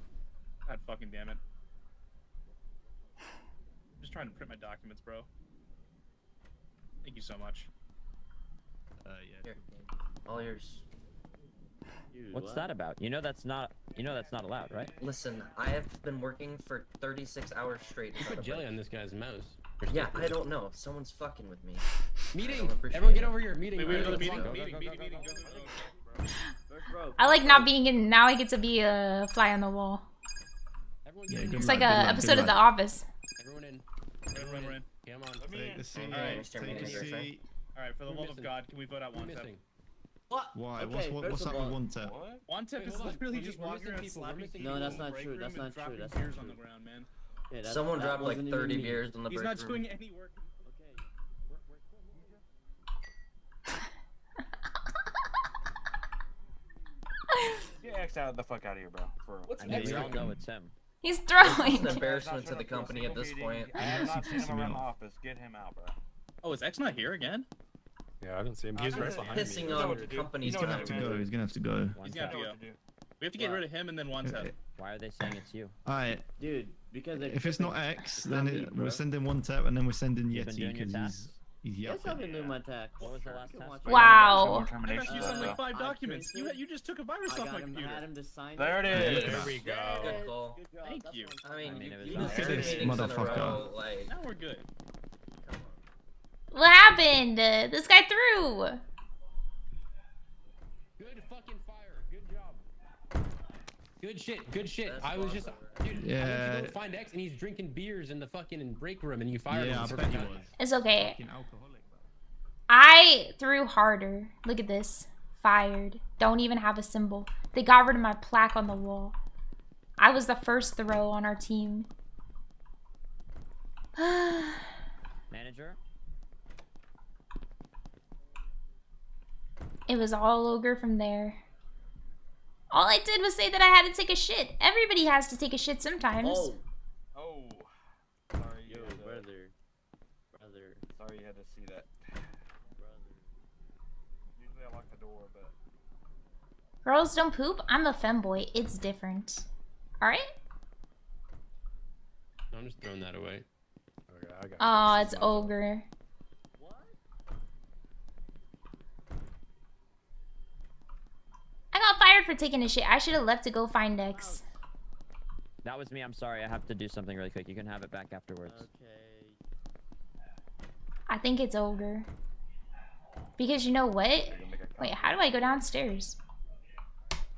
God fucking damn it. I'm just trying to print my documents, bro. Thank you so much. Uh, yeah. Here, all yours. Dude, What's what? that about? You know that's not you know that's not allowed, right? Listen, I have been working for 36 hours straight. You put jelly break. on this guy's mouse. Yeah, I don't know. Someone's fucking with me. Meeting. Everyone get over here. Meeting. Wait, we have another Come meeting? on, go, Meeting, go, meeting, go, meeting, go, go, go, go, go. First row. I like not being in. Now I get to be a fly on the wall. Everyone Yeah, get in good It's here. like luck, a good luck, episode good of The luck. Office. Everyone in. Run, run, run. Come on. Let me Take in. the seat. Alright, Take Mr. a Manager, sir. seat. Alright, for the Who's love of missing? God, can we vote out Who's one tap? missing? What? Why? Okay, what's what, what's up with one tap? One tip is literally just mi- walking around people, slapping people No, that's not true, that's not true, that's not beers on true. the ground, man. Okay, that's- Someone that dropped like 30 beers in the He's break not room. doing any work. Get X out the fuck out of here, bro. For real. What's I mean, we all X know it's him. He's This is throwing. an embarrassment to the company at this point. I have not seen him me around the office. Get him out, bro. Oh, is X not here again? Yeah, I didn't see him. He right behind. Pissing You know on what to do. company's You He's gonna have to go. He's gonna have to go. He's gonna have to go. what to do. We have to get What? rid of him and then one tap. Why are they saying it's you? Alright, Dude, because if it's not X, then not it, bro. we're sending one tap and then we're sending You've Yeti doing your because tasks? he's he's Yes, I've yapping. been doing my tax. What was the last You can test? watch Some my- Wow. more I've termination asked you to stuff, send like though. five I documents. You, traced you just took a virus I off got my him, computer. had him to sign There it Yes, is. There we go. Good call. Good job, Thank that's you. what I mean, I mean, you, it was you not missed fair. three This meetings in a motherfucker. row, Like, Now we're good. Come on. What happened? This guy threw. Good fucking fire. Good job. Good shit. Good shit. That's I was just, awesome. dude. I went to Yeah. go find X and he's drinking beers in the fucking break room and you fired Yeah, him. bet he was. It's okay. Fucking alcoholic, bro. I threw harder. Look at this. Fired. Don't even have a symbol. They got rid of my plaque on the wall. I was the first throw on our team. Manager? It was all ogre from there. All I did was say that I had to take a shit. Everybody has to take a shit sometimes. Oh, Oh. Sorry, you Yo, had to- brother. Brother. Sorry you had to see that. Brother. Usually I lock the door, but Girls don't poop. I'm a femboy. It's different. Alright? I'm just throwing that away. Okay, I got Oh, it's ogre. I got fired for taking a shit. I should have left to go find X. That was me. I'm sorry. I have to do something really quick. You can have it back afterwards. Okay. I think it's ogre. Because you know what? Wait, how do I go downstairs?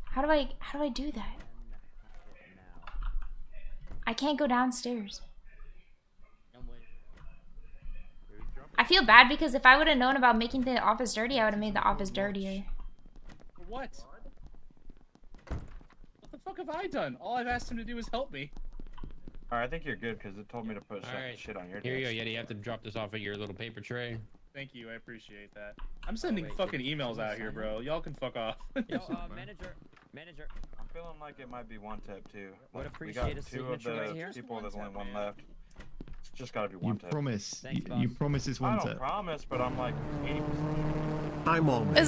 How do I how do I do that? I can't go downstairs. I feel bad because if I would have known about making the office dirty, I would have made the office dirtier. What? What the fuck have I done? All I've asked him to do is help me. Alright, I think you're good because it told me to put All shit- right. shit on your Here you go, desk. Yeti. You have to drop this off at your little paper tray. Thank you, I appreciate that. I'm sending wait, fucking emails out here, bro. Y'all can fuck off. Yo, uh, manager. Manager. I'm feeling like it might be one tap too. Would Like, we appreciate got a two of the right here. people. There's only One one man. left. It's just gotta be You one tap. promise. Thanks, you, you boss. promise it's I one don't tap. promise, but I'm like 80%. I'm on. I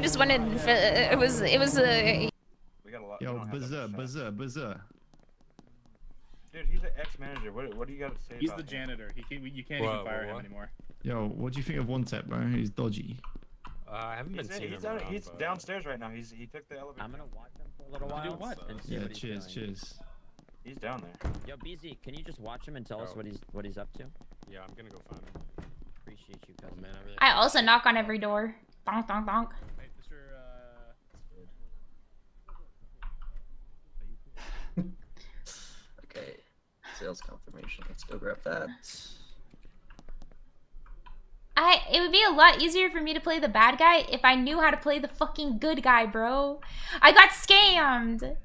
just wanted. It was. It was. Uh, We got a lot. Yo, don't have that buzzer, much buzzer, buzzer. Dude, he's an ex-manager. What, what do you got to say He's about the him? janitor. He can, you can't Whoa, even fire whoa, him anymore. Yo, what do you think of one tap, bro? He's dodgy. Uh, I haven't been He's, in- seeing he's, him down, around, he's but- downstairs right now. He's he took the elevator. I'm gonna watch him for a little while. Do while. what? And see Yeah, what he's cheers, doing. cheers. He's down there. Yo, BZ, can you just watch him and tell us Oh. what he's what he's up to? Yeah, I'm gonna go find him. Appreciate you, Oh cousin. man, I really. I also knock on every door. Bonk, bonk, bonk. Wait, Mr. Uh... okay. Sales confirmation. Let's go grab that. I. It would be a lot easier for me to play the bad guy if I knew how to play the fucking good guy, bro. I got scammed.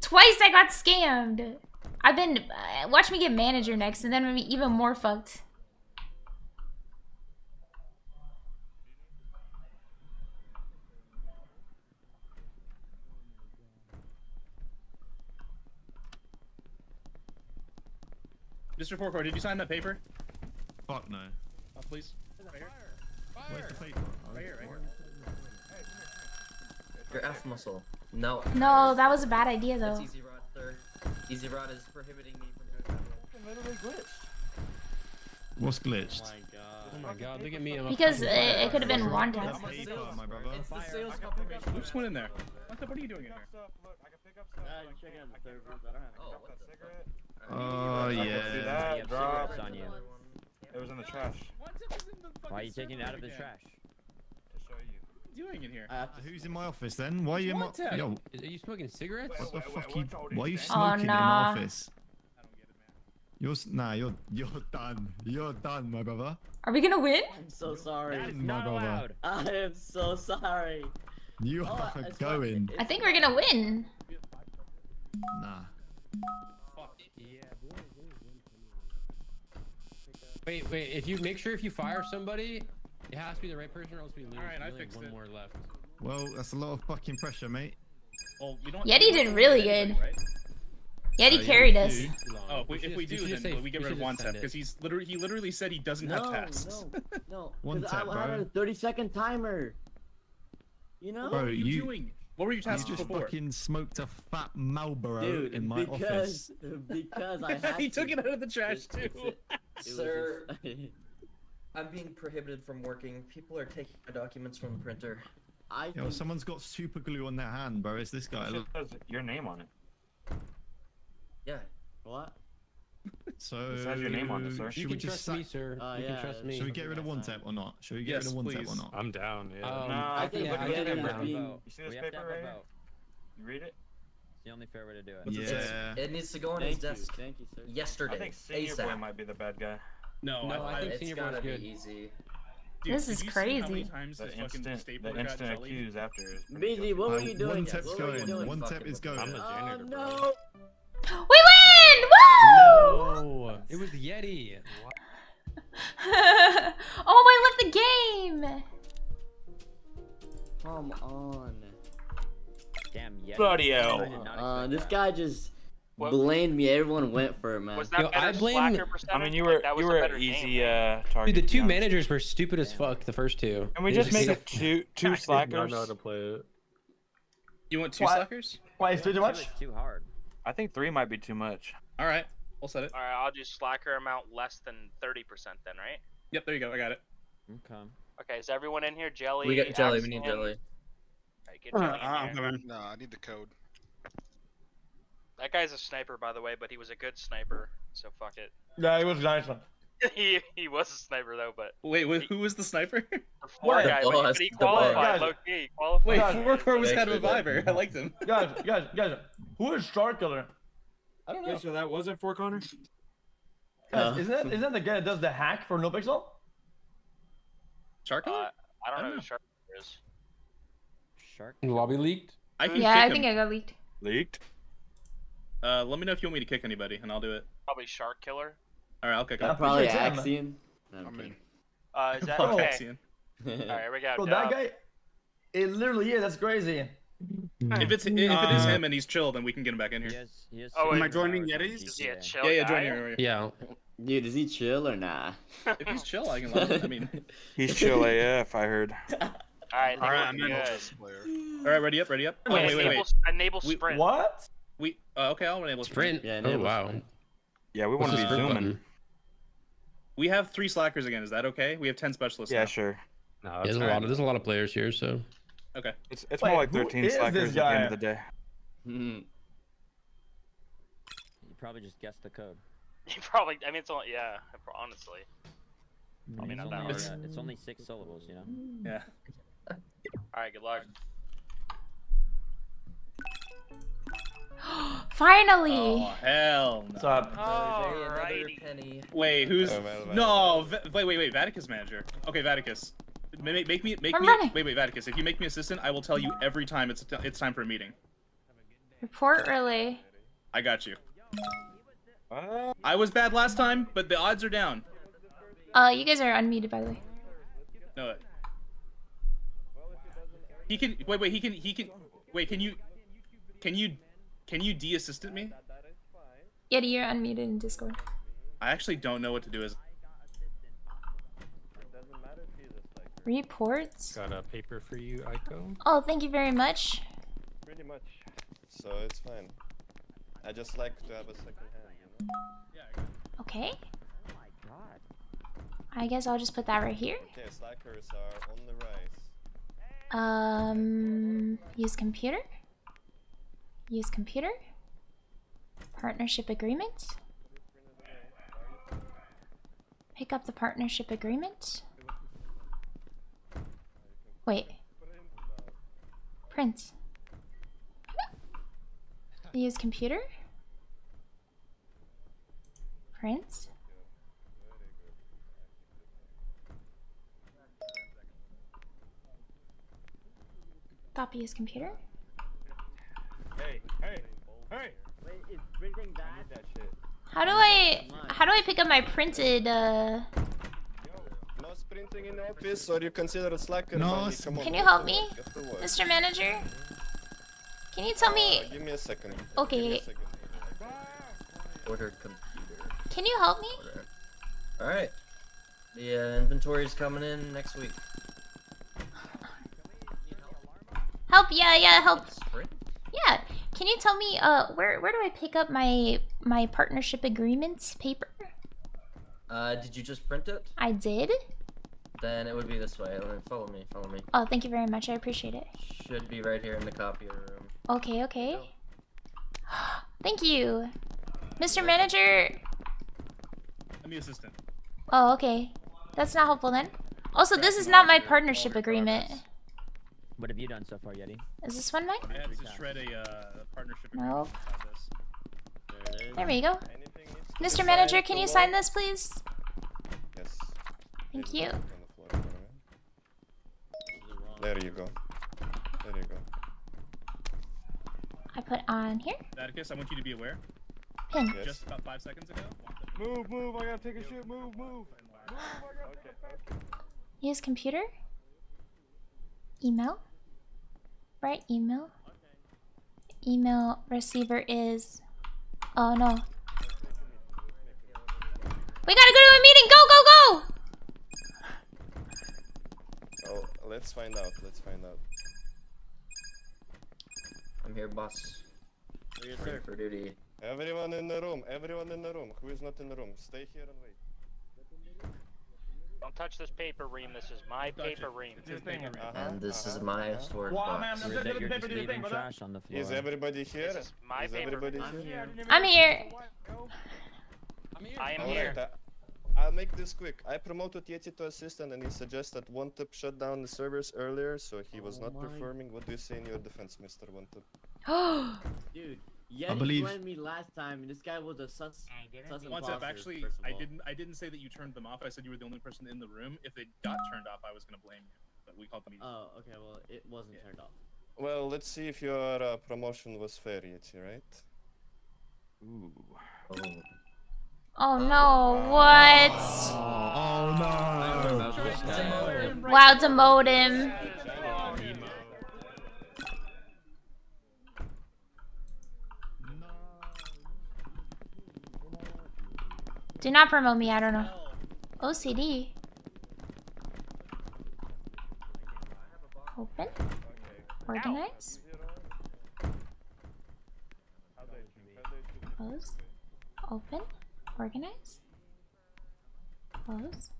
Twice I got scammed. I've been. Uh, watch me get manager next, and then I'm even more fucked. Mr. Fourkorp, did you sign that paper? Fuck no. Oh, please. Right here. Where's the paper? Right here, right here. Your F muscle. No. No, that was a bad idea That's though. Easy Rod third. Easy Rod is prohibiting me from doing that. Literally glitched. What's glitched? my god. Oh my god, look at me. I'm Because it, it could have been Drop one the tap. paper, my. It's the sales I can pick up confirmation. Who just went in there? What, the, what are you doing in Pick here? up I can pick up stuff. Ah, you check can't- out the I can't servers. I don't have Oh, what the cigarette. Oh I can do yeah. that. You have Drop. on you. It was in the trash One tip is in the fucking Why are you taking it out of the trash? to show you. What are you doing in here? I have to Who's in my office then? Why are you in my? One. Yo, Are you smoking cigarettes? what the Wait, wait, fuck? wait, You, why are you these Oh, smoking in my office? I don't get it, man. You're s- nah. You're you're done. You're done, my brother. Are we gonna win? I'm so sorry. That's My not brother. I am so sorry. You Oh, are it's going. I think we're gonna win. Nah. Wait, wait. If you make sure if you fire somebody, it has to be the right person, or else we lose. Alright, There's I fixed one it. more left. Well, that's a lot of fucking pressure, mate. Well, we don't. Yeti did really anybody, good. Right? Yeti Uh, carried yeah, us. Oh, if we, We if we we do, then say- we get we rid of should one just step send because he's literally he literally said he doesn't No, have tasks. no, no. One 'cause I, tap, I had bro. a 30 second timer. You know? what Bro, were you, you- doing? What were you You tasked just fucking smoked a fat Marlboro Dude, in my office. because because I had he took it out of the trash It's- it's- too. Sir. Just- I'm being prohibited from working. People are taking my documents from the printer. I Yo, think- someone's got super glue on their hand, bro. It's this guy. It Look. says your name on it. Yeah. what? So It says your name on it, sir. You Should can we just trust me, sir. Uh, you yeah, can trust me. Should we get rid of one tap or not? Should we get Yes, rid of one tap please. or not? I'm down. Yeah. Um, No, I I think yeah, we're I think getting I'm down. being- You see this have paper right here? You read it? It's the only fair way to do it. Yeah. say? It needs to go on Thank his you, desk thank you, sir. yesterday. I think Senior Boy might be the bad guy. No, No, I think It's Senior Boy's gotta good. be easy. dude, This is you How many crazy. times The this fucking instant, the instant jellied? accused after. is Busy, what were you doing? One guys? tap's What going. doing? One Fucking tap is going. I'm the Oh janitor, bro. no! We win! Woo! Oh, it was Yeti. oh, I love the game. Come on. Damn, Yeti. Bloody hell. Uh, this guy just What- blamed me. Everyone went for it, man. Was that Yo, I blame- slacker? I mean, you Like, were that was you were better an game, easy uh, target. Dude, the two managers were stupid as fuck. The first two. Can we They just make it two two I slackers? know how to play it. You want two What? slackers? Why is three too much? too hard. I think three might be too much. All right, we'll set it. All right, I'll do slacker amount less than 30% then, right? Yep, there you go. I got it. Okay. Okay, is everyone in here? Jelly. We got jelly. We need jelly. Alright, get jelly Uh, in here. No, I need the code. That guy's a sniper, by the way, but he was a good sniper, so fuck it. Yeah, it was a nice one. he he was a sniper though, but Wait, wait who was the sniper? the four guy, The but he, boss, but he qualified. Low key, qualified. Wait, God. Four was kind of a viber. I liked him. Guys, guys, guys, who is Star Killer? I don't know. Wait, so that wasn't for Connor? Guys, Uh. isn't that isn't that the guy that does the hack for NoPixel? Shark? Uh, I don't I know don't who know. Shark is. Shark. Lobby leaked. I Yeah, I kick think him. I got leaked. Leaked. Uh, let me know if you want me to kick anybody, and I'll do it. Probably Shark Killer. All right, I'll kick Yeah, him. Probably Appreciate it, man. Axiun. No, I'm I'm kidding. Uh, is that okay? Axiun. Alright, here we go. Bro, that guy, it literally is. That's crazy. If it's if it is Uh, him and he's chill, then we can get him back in He here. has, he has Oh, Am I joining on Yetis? Is he a chill Yeah, yeah, guy? join here. Yeah. Dude, is he chill or nah? If he's chill, I can. Love it. I mean, He's chill AF. I heard. Alright, All right, I'm looking in good. this player. all right, ready up, ready up. Oh, Wait, wait, wait, enable, wait. enable We- sprint. What? We uh, okay, I'll enable Sprint. Yeah, oh wow. sprint. Yeah, we want to be zooming. button? We have three slackers again. Is that okay? We have ten specialists. Yeah, now. sure. No, Yeah, that's there's a lot of there's a lot of players here, so Okay. It's it's Wait, more like 13 slackers at the end of the day. Hmm. You probably just guessed the code. You probably. I mean, it's only. Yeah, honestly. Probably It's not that only, hard. uh, it's only six syllables, you know. Yeah. Alright, good luck. Finally. Oh hell What's no. up? Jose, another Alrighty. penny. Wait, who's Oh, wait, wait, no? Va- wait, wait, wait. Vadikus manager. Okay, Vadikus. Make, make me make I'm me running. wait wait Vadikus. If you make me assistant, I will tell you every time it's it's time for a meeting. Report relay. I got you. Uh, I was bad last time, but the odds are down. Uh, you guys are unmuted, by the way. No. He can wait wait he can he can wait can you can you can you de-assistant me? Yeti, you're unmuted in Discord. I actually don't know what to do as Reports. Got a paper for you, Aiko. Oh, thank you very much. Pretty much. So it's fine. I just like to have a second hand, you know? Okay. Oh my god. I guess I'll just put that right here. Okay, slackers are on the rise. Um, use computer. Use computer. Partnership agreement. Pick up the partnership agreement. Wait. Prince. Use computer. Prince? Copy his computer. Hey, hey, hey! Wait, is printing that? that shit. How do I how do I pick up my printed uh No sprinting in the office, or you consider it slacker? No, come on, Can you help me? get to work. Mr. Manager? Can you tell me Uh, give me a second. Okay. a second. Ordered computer. Can you help me? Alright. The uh, inventory is coming in next week. Help, yeah, yeah, help. Sprint? Yeah. Can you tell me uh where where do I pick up my my partnership agreements paper? Uh, did you just print it? I did? Then it would be this way. Follow me, follow me. Oh, thank you very much. I appreciate it. Should be right here in the copier room. Okay, okay. Thank you. Mr. Manager. I'm the assistant. Oh, okay. That's not helpful then. Also, this is not my partnership agreement. What have you done so far, Yeti? Is this one mine? I had to shred a uh, partnership Nope. agreement inside this. There we go. Anything needs to be Mr. Manager, can you work? sign this, please? Yes. Thank Please you. put the floor for me. There you go. There you go. I put on here. Atticus, I want you to be aware. Pin. Yes. Just about five seconds ago. Move, move, I gotta take a shit, move, move! Move, I gotta take a shit. Use computer. Email. Right email. Email receiver is. Oh no. We gotta go to a meeting. Go, go, go! Oh, let's find out. Let's find out. I'm here, boss. Yes, Ready sir. for duty. Everyone in the room. Everyone in the room. Who is not in the room? Stay here and wait. Don't touch this paper ream. This is my touch paper it. ream. It's his This thing. paper. Uh-huh, And this is uh-huh, my uh-huh. storage Well, box. man, I'm just that you're paper just thing, leaving trash on the floor. Is everybody here? This is my is paper. everybody I'm here? here. I'm here. I'm here. I am Alright, here. I- I'll make this quick. I promoted Yeti to assistant and he suggested Wantep shut down the servers earlier, so he was Oh not my- performing. What do you say in your defense, Mr. Wantep? Dude, Yeti believe- joined me last time, and this guy was a sus. sus One step. imposter, Actually, first of I didn't. I didn't say that you turned them off. I said you were the only person in the room. If they got turned off, I was gonna blame you. But we called the meeting. Oh, okay. Well, it wasn't Yeah. turned off. Well, let's see if your uh, promotion was fair, Yeti, right? Ooh. Oh. Oh no, what? Oh no. Wow, demote him. Do not promote me, I don't know. OCD. Open. Organize. Close. Open. Organize. Close.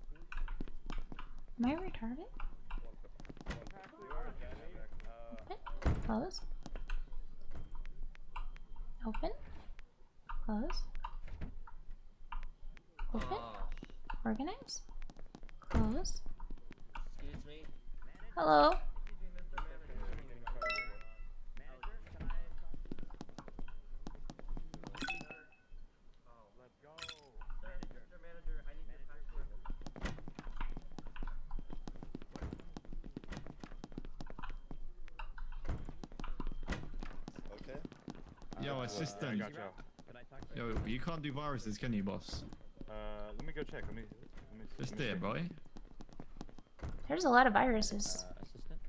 Am I retarded? Open. Close. Open. Close. Open. Organize. Close. Excuse me. Hello. Okay. Yo, assistant. Yo, you can't do viruses, can you, boss? Uh, let me go check. Let me. Let me Just let me there, check. boy. There's a lot of viruses. Uh, assistant?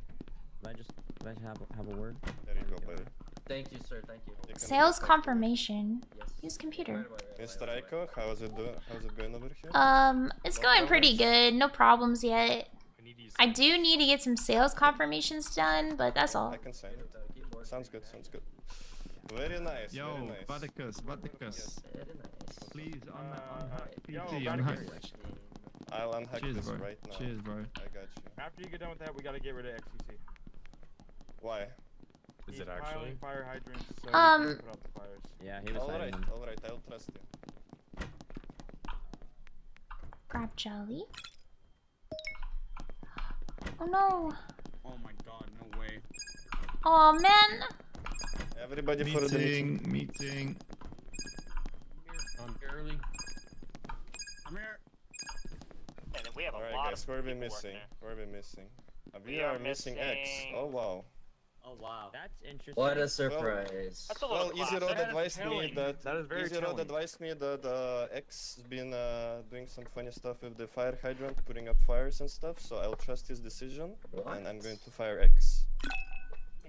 Can I just, can I have, have a word? There you go, buddy. Thank you, sir. Thank you. You Sales get back to confirmation. Yes. Use computer. Right away, right Mr. away, right away. Aiko, how's it doing? How's it going over here? Um, it's No going pretty good. No problems yet. I need to use I do need to get some sales confirmations done, but that's all. I can sign it. Keep working. Sounds good. Sounds good. Very nice. Yo, very nice. Vadikus, Vadikus. Very nice. Please, on Uh, unhack yo, PT, Vadikus. unhack. I'll unhack Cheers, this bro. right now. Cheers, bro. I got you. After you get done with that, we gotta get rid of xQc. Why? Is He's it actually? fire hydrants, so Um, can't put out the fires. Yeah, he was Alright, alright, I'll trust you. Grab jelly. Oh no. Oh my god, no way. Oh man. Everybody for the meeting. Meeting, meeting. On early. I'm here. And we have a Alright, lot guys, of where are we missing? Where are we missing? Uh, we, We are, are missing X. Oh wow. Oh wow. That's interesting. What a surprise. That's a little Well, Easy. Road That is advised me that That is very Easy Rod advised me that uh, X has been uh, doing some funny stuff with the fire hydrant, putting up fires and stuff. So I'll trust his decision, and I'm going to fire X.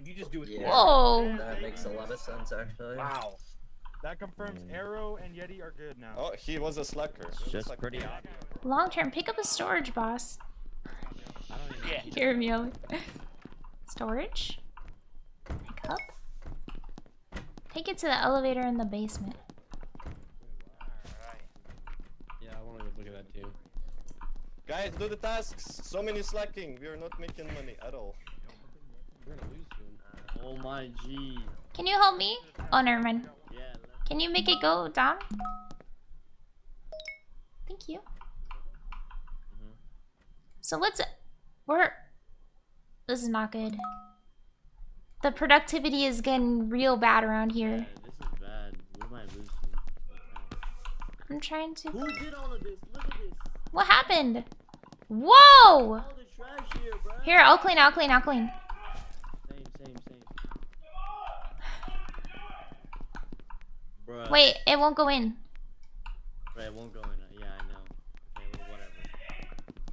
And you just do it. Yeah. Whoa. That makes a lot of sense, actually. Wow. That confirms hmm. Arrow and Yeti are good now. Oh, he was a slacker. It's He was a just slacker. pretty obvious. Long term, pick up a storage, boss. I don't even. Yeah. Hear me yelling. Storage. Pick up. Take it to the elevator in the basement. Yeah, I want to look at that too. Guys, do the tasks. So many slacking. We are not making money at all. We're gonna lose soon. Oh my G. Can you help me? Oh, never mind. Yeah. Can you make it go down? Thank you. So let's. We're. This is not good. The productivity is getting real bad around Yeah, here. this is bad. We might lose soon. I'm trying to. Who did all of this? Look at this. What happened? Whoa! All the trash here. Here, I'll clean, I'll clean, I'll clean. Same, same, same. Bruh. Wait, it won't go in. Right, it won't go in. uh, Yeah, I know. Okay, well, whatever.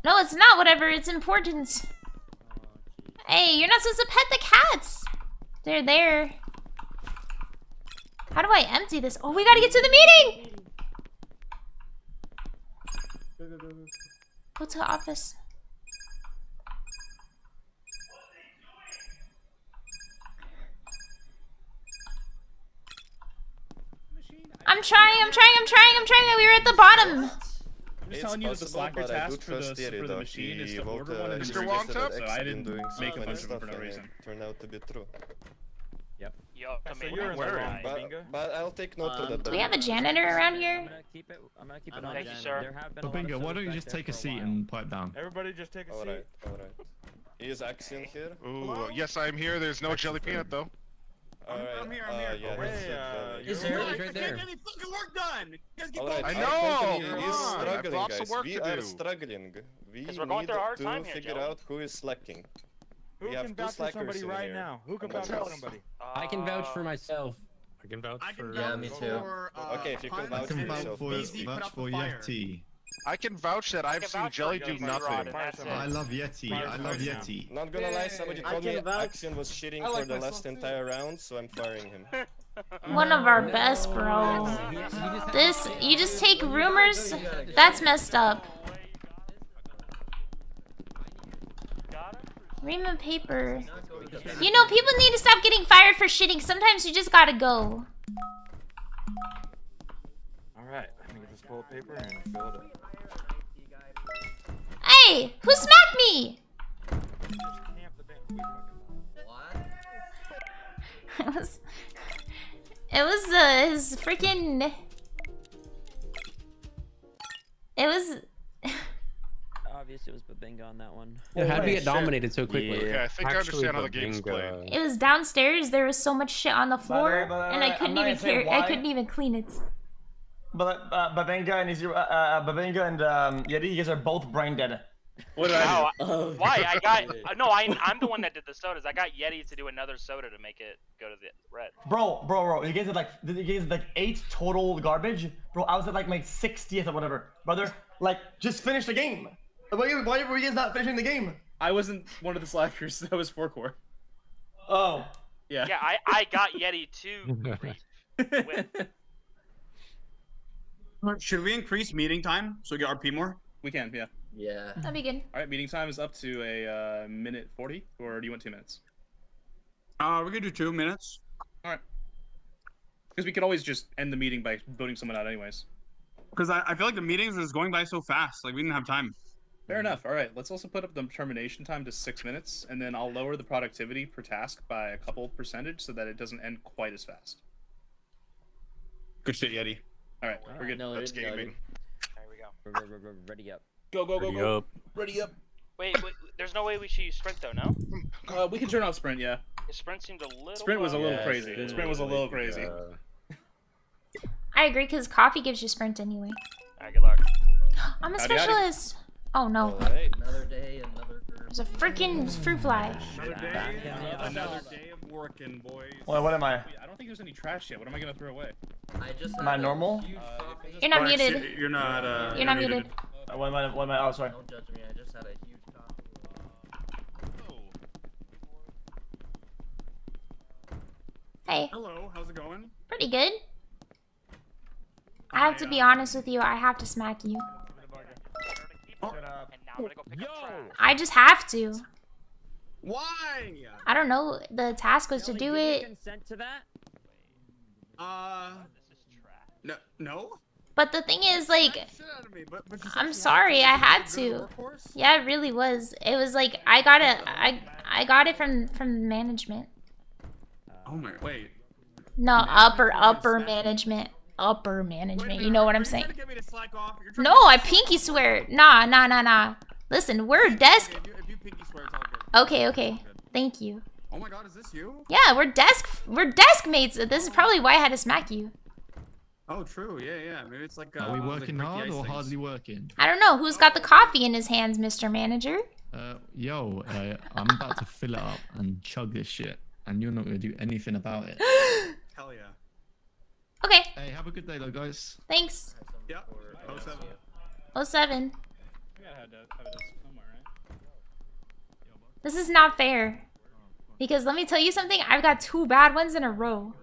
No, it's not whatever, it's important. Oh. Hey, you're not supposed to pet the cats! They're there. How do I empty this? Oh, we gotta get to the meeting! Go, go, go, go. Go to the office. I'm trying, I'm trying, I'm trying, I'm trying. We were at the bottom. I'm just It's telling you that the slacker but I do task for the trust for the though. machine is He to order one and Mr. suggested Wantep? So X I has been didn't doing make some a bunch of them stuff for no reason. Turned out to be true. Yep. Yo, so tomato you're in the right. right. But, but I'll take note Um, of that. Do we have a janitor around I'm here? gonna keep it. I'm gonna keep I'm it on. Thank you, done. sir. There have been a lot why don't you just take a seat and pipe down? Everybody just take a seat. Alright, alright. Is Axiun here? Ooh, yes, I'm here. There's no jelly peanut though. Alright, I'm here, I'm uh, here. yeah, Hey, that's uh, uh, you're Is there? right. He's right there. Get any fucking work done. You guys get Alright, I know, company come is on, struggling, lots of guys. work we to are do. struggling. We 'Cause we're going need through a hard to time here, figure Joe. out who is slacking. Who We have can vouch for somebody right here. now? Who can vouch for us. somebody? I can vouch for myself. I can vouch I can for. Yeah, me too. for, uh, Okay, if you can vouch for vouch yourself, for, please. Put vouch up for the fire. Yeti. I can vouch that I've seen Jelly do nothing. Rod, and that's I love Yeti. I love Yeti. Not gonna lie, somebody told me can vouch. Axiun was shitting I for the last too. entire round, so I'm firing him. One of our best, bro. He- he just had- This, you just take rumors? That's messed up. Got? Ream of paper. You know, people need to stop getting fired for shitting. Sometimes you just gotta go. Alright, let me get this bullet paper and fill it up. Hey, who smacked me? Just camp the damn- we fucking- What? It was, it was uh, his freaking. It was. Obviously, it was Babinga on that one. Yeah, how did we get dominated so quickly? Okay, I think I understand how the game's played. It was downstairs. There was so much shit on the floor, but, and I couldn't I'm not even gonna say care. I couldn't even clean it. But uh, Babenga and Izzy, uh, uh, Babenga and um, Yeti, you guys are both brain dead. What did I do? I- Oh, why? I got uh, no. I I'm the one that did the sodas. I got Yeti to do another soda to make it go to the red. Bro, bro, bro, you guys had like, you guys had like eight total garbage. Bro, I was at like my 60th or whatever. Brother, like, just finish the game. Why, why were you guys not finishing the game? I wasn't one of the slackers. That was Fourkorp. Oh. Yeah. Yeah, I I got Yeti to. Should we increase meeting time so we get RP more? We can, yeah. Yeah. That'd be good. All right, meeting time is up to a uh, minute forty, or do you want two minutes? Uh, we could do two minutes. All right. Because we could always just end the meeting by voting someone out, anyways. Because I, I feel like the meetings is going by so fast. Like we didn't have time. Fair enough. All right, let's also put up the termination time to six minutes, and then I'll lower the productivity per task by a couple percentage so that it doesn't end quite as fast. Good shit, Yeti. All right, we're good. No, That's it- no, it- gaming. There we go. R- r- r- Ready up. Go, go, go, Ready go. up. Ready up. Wait, wait, there's no way we should use sprint though, no? Uh, we can turn off sprint, yeah. The sprint seemed a little. Sprint was a little Yes, crazy. it Sprint was a little Uh, crazy. I agree, because coffee gives you sprint anyway. Alright, good luck. I'm a Howdy, howdy. specialist. Oh no. Another day, another. There's a freaking fruit fly. Another day, another day of working, boys. What, what am I? I don't think there's any trash yet. What am I gonna throw away? I just. Am I normal? huge coffee. You're not muted. you- You're not. Uh, You're not muted. Uh, What am I? What am I? Oh, sorry. Don't judge me. I just had a huge coffee. Hey, Hello, how's it going? pretty good. I have to be honest with you. I have to smack you. Oh. I'm gonna go pick up trash. I just have to. Why? I don't know. The task was to do it, Consent to that? Uh. No. No. But the thing is, like, Shit out of me, but, but I'm sorry. I had to. go to to. workforce? Yeah, it really was. It was like I got it. I I got it from from management. Oh my. Wait. No, upper upper management. Upper management. You know what I'm saying? You're trying to get me to slack off. You're trying No, I pinky swear. Nah, nah, nah, nah. Listen, we're desk. If you, if you swear, it's all good. Okay, okay. Thank you. Oh my god, is this you? Yeah, we're desk we're desk mates. This is oh. probably why I had to smack you. Oh, true. Yeah, yeah. Maybe it's like. Uh, Are we one of the working quickie hard or things. hardly working? I don't know who's got the coffee in his hands, Mr. Manager. Uh, yo, uh, I'm about to fill it up and chug this shit, and you're not gonna do anything about it. Hell yeah. Okay, hey, have a good day, though, guys. thanks. Yep. Seven. Seven. We gotta have, have it somewhere, right? This is not fair. Because let me tell you something, I've got two bad ones in a row.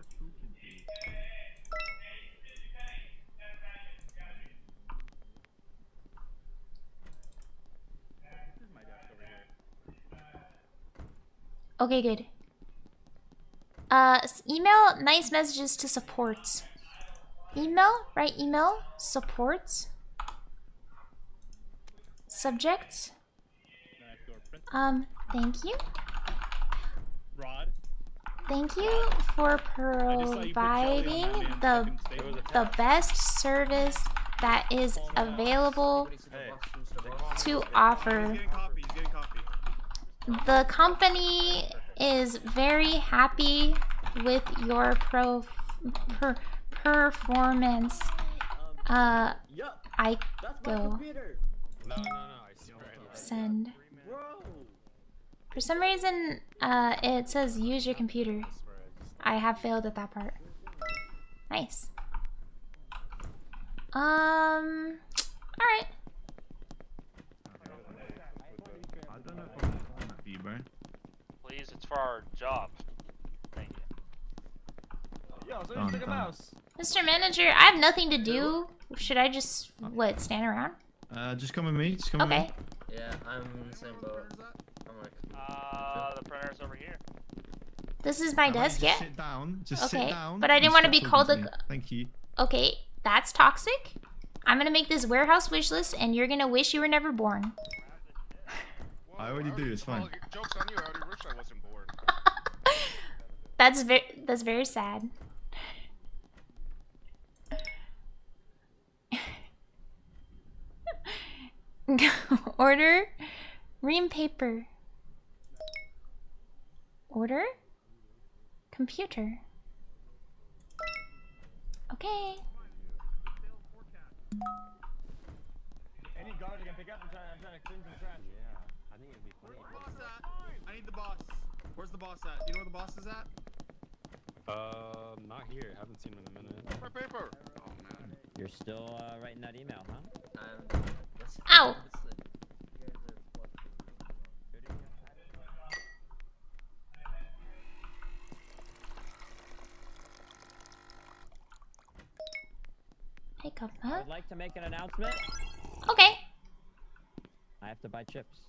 Okay, good. Uh, email nice messages to support. Email, right? Email, support. Subject. Um, thank you. Rod. Thank you for providing the the best service that is available to offer. The company is very happy with your pro per, performance. Uh, I go send. For some reason, uh, it says use your computer. I have failed at that part. Nice. Um. All for you, bro. Please, it's for our job. Thank you. Yo, so you take a mouse. Mr. Manager, I have nothing to do. Should I just what stand around? Uh, just come with me. Just come Okay. with me. Yeah, I'm in the same boat. I'm like. Uh, the printer's over here. This is my How about desk, just yeah. Sit down. Just Okay, sit down. but I didn't want to be called a. Thank you. Okay, that's toxic. I'm gonna make this warehouse wish list, and you're gonna wish you were never born. I already do. It's fine. Well, joke's on you. I already wish I wasn't born. That's very that's very sad. Order ream paper. Order computer. Okay. Any garbage I can pick up, I'm trying, I'm trying to clean some trash. Yeah, I think it'd be funny. Boss at? I need the boss. Where's the boss at? Do you know where the boss is at? Uh, not here. I Haven't seen him in a minute. My paper. Oh man. You're still uh, writing that email, huh? I'm. Ow. listen. You guys are fucking- Pick up I that. would like to make an announcement. Okay. I have to buy chips.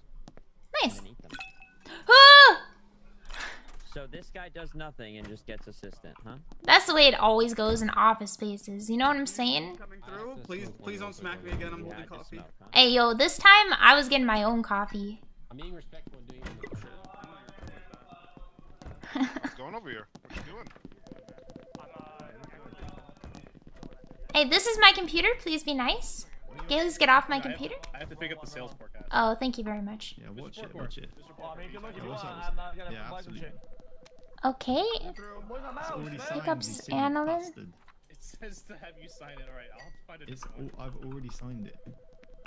Nice. And eat them. Ah! So this guy does nothing and just gets assistant, huh? That's the way it always goes in office spaces. You know what I'm saying? Coming through. Please, please don't smack me again. I'm Yeah, holding just coffee. smoke, huh? Hey, yo, this time I was getting my own coffee. I'm being respectful and doing it. What's going over here? What you doing? Hey, this is my computer. Please be nice. Please get off my computer. I have to pick up the sales forecast. Oh, thank you very much. Yeah, watch it. Watch it. Well, I mean, you can Yeah, what's up, I'm Yeah, absolutely. Shit. Okay. Where's my mouse, It's already man? signed. Pickups you silly Annalyn. bastard. It says to have you sign it. All right, I'll find a It's. different one. al- I've already signed it.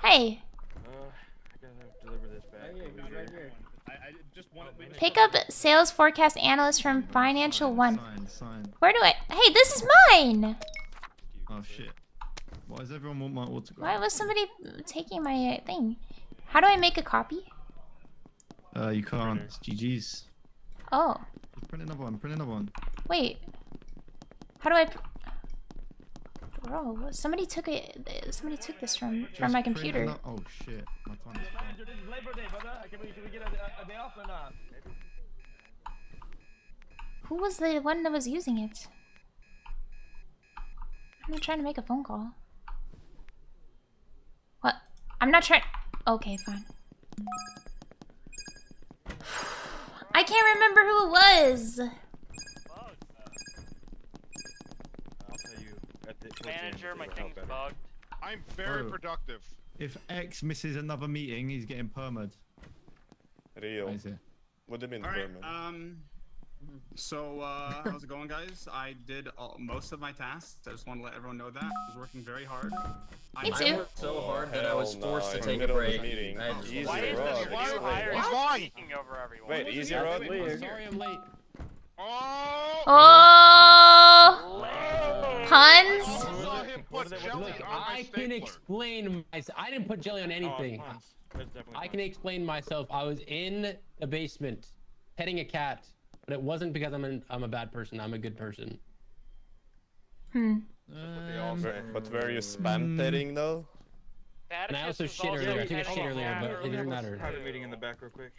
Hey, Uh, I gotta deliver this back. over right here. here. I, I just want to pick up sales forecast analyst from Financial One. Sign, sign. Where do I? Hey, this is mine. Oh shit. Why does everyone want my autograph? Why was somebody taking my uh, thing? How do I make a copy? Uh, you can't. It's GG's. Oh, print another one. Print another one. wait. How do I... Bro, somebody took it. Somebody took this from from Just my computer. ano- Oh shit. My time is? Who was the one that was using it? I'm not trying to make a phone call. What? I'm not trying. Okay, fine. I can't remember who it was. I'll tell you at the towards the end Manager, my thing's better. bugged. I'm very Bro. productive. If X misses another meeting, he's getting permed. Rio. What is it? What do you mean, All right. Berman? Um. So, uh, how's it going, guys? I did all, most of my tasks. I just want to let everyone know that I was working very hard. Me I- too. I worked so hard that I was forced no, to take a middle of the break. meeting. I Easy Why is Rod, this one explain. higher He's than lying. speaking over everyone? Wait, easy Rod? I'm sorry I'm late. Oh! Oh, Punz. I saw him put jelly Look, I can explain myself. I didn't put jelly on anything. Oh, Punz. That's definitely I can explain myself. I was in the basement petting a cat, but it wasn't because I'm an, I'm a bad person. I'm a good person. Hmm. Um, But were you spam petting though? And I also was shit also earlier. I took a shit earlier, but it didn't matter. Private meeting in the back, real quick.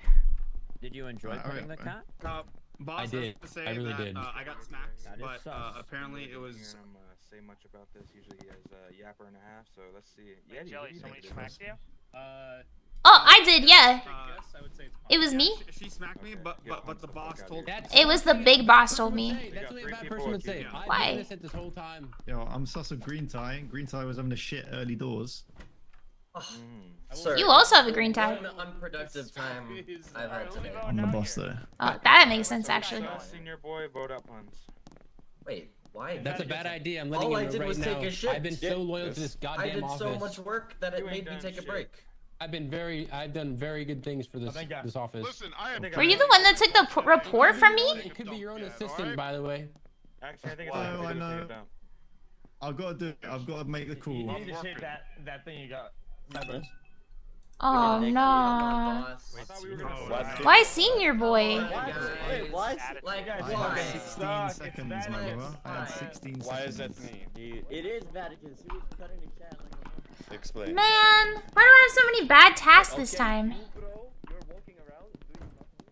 Did you enjoy Alright, putting the alright, cat? Uh, boss, I did. have to say I really that, did. Uh, I got smacked, That is but uh, apparently it was. Hearing him uh, say much about this. Usually he has a yapper and a half. So let's see. Wait, Yeah, Jelly, somebody smacked you? Uh, Oh, I did. Yeah, Uh, yes, I would say it's it was me. she, she smacked me, but but but the boss told me. It was the big boss told me. That's what a bad person would say. Why? been innocent this whole time. Yo, I'm sus of Green Tie. Green Tie was having a shit early doors. Sir, You also have a green tie. One unproductive time I've had today. I'm the boss though. Oh, that makes sense actually. Senior boy, vote out Punz. Wait, why? That's a bad idea. I'm letting All you I did right was now. take a shit. I've been so loyal Yes. to this goddamn office. I goddamn did office. so much work that it You made me done take a shit. break. I've been very. I've done very good things for this thank God. this office. Listen, I am. Were you the one that took the report from me? It could be your own assistant, by the way. Actually, I think it's Wow, time for I know. take it down. I've got to do it. I've got to make the You call. need to shape that, that thing you got. Sideburns. Oh no. We were? Why senior boy? Wait, why? Like, I had 16 seconds, my brother. I had fine. 16 Why is that me? Dude, it is Vatican's. He was cutting the cat like a Explain. Man, why do I have so many bad tasks this time? You, bro, you're walking around doing nothing.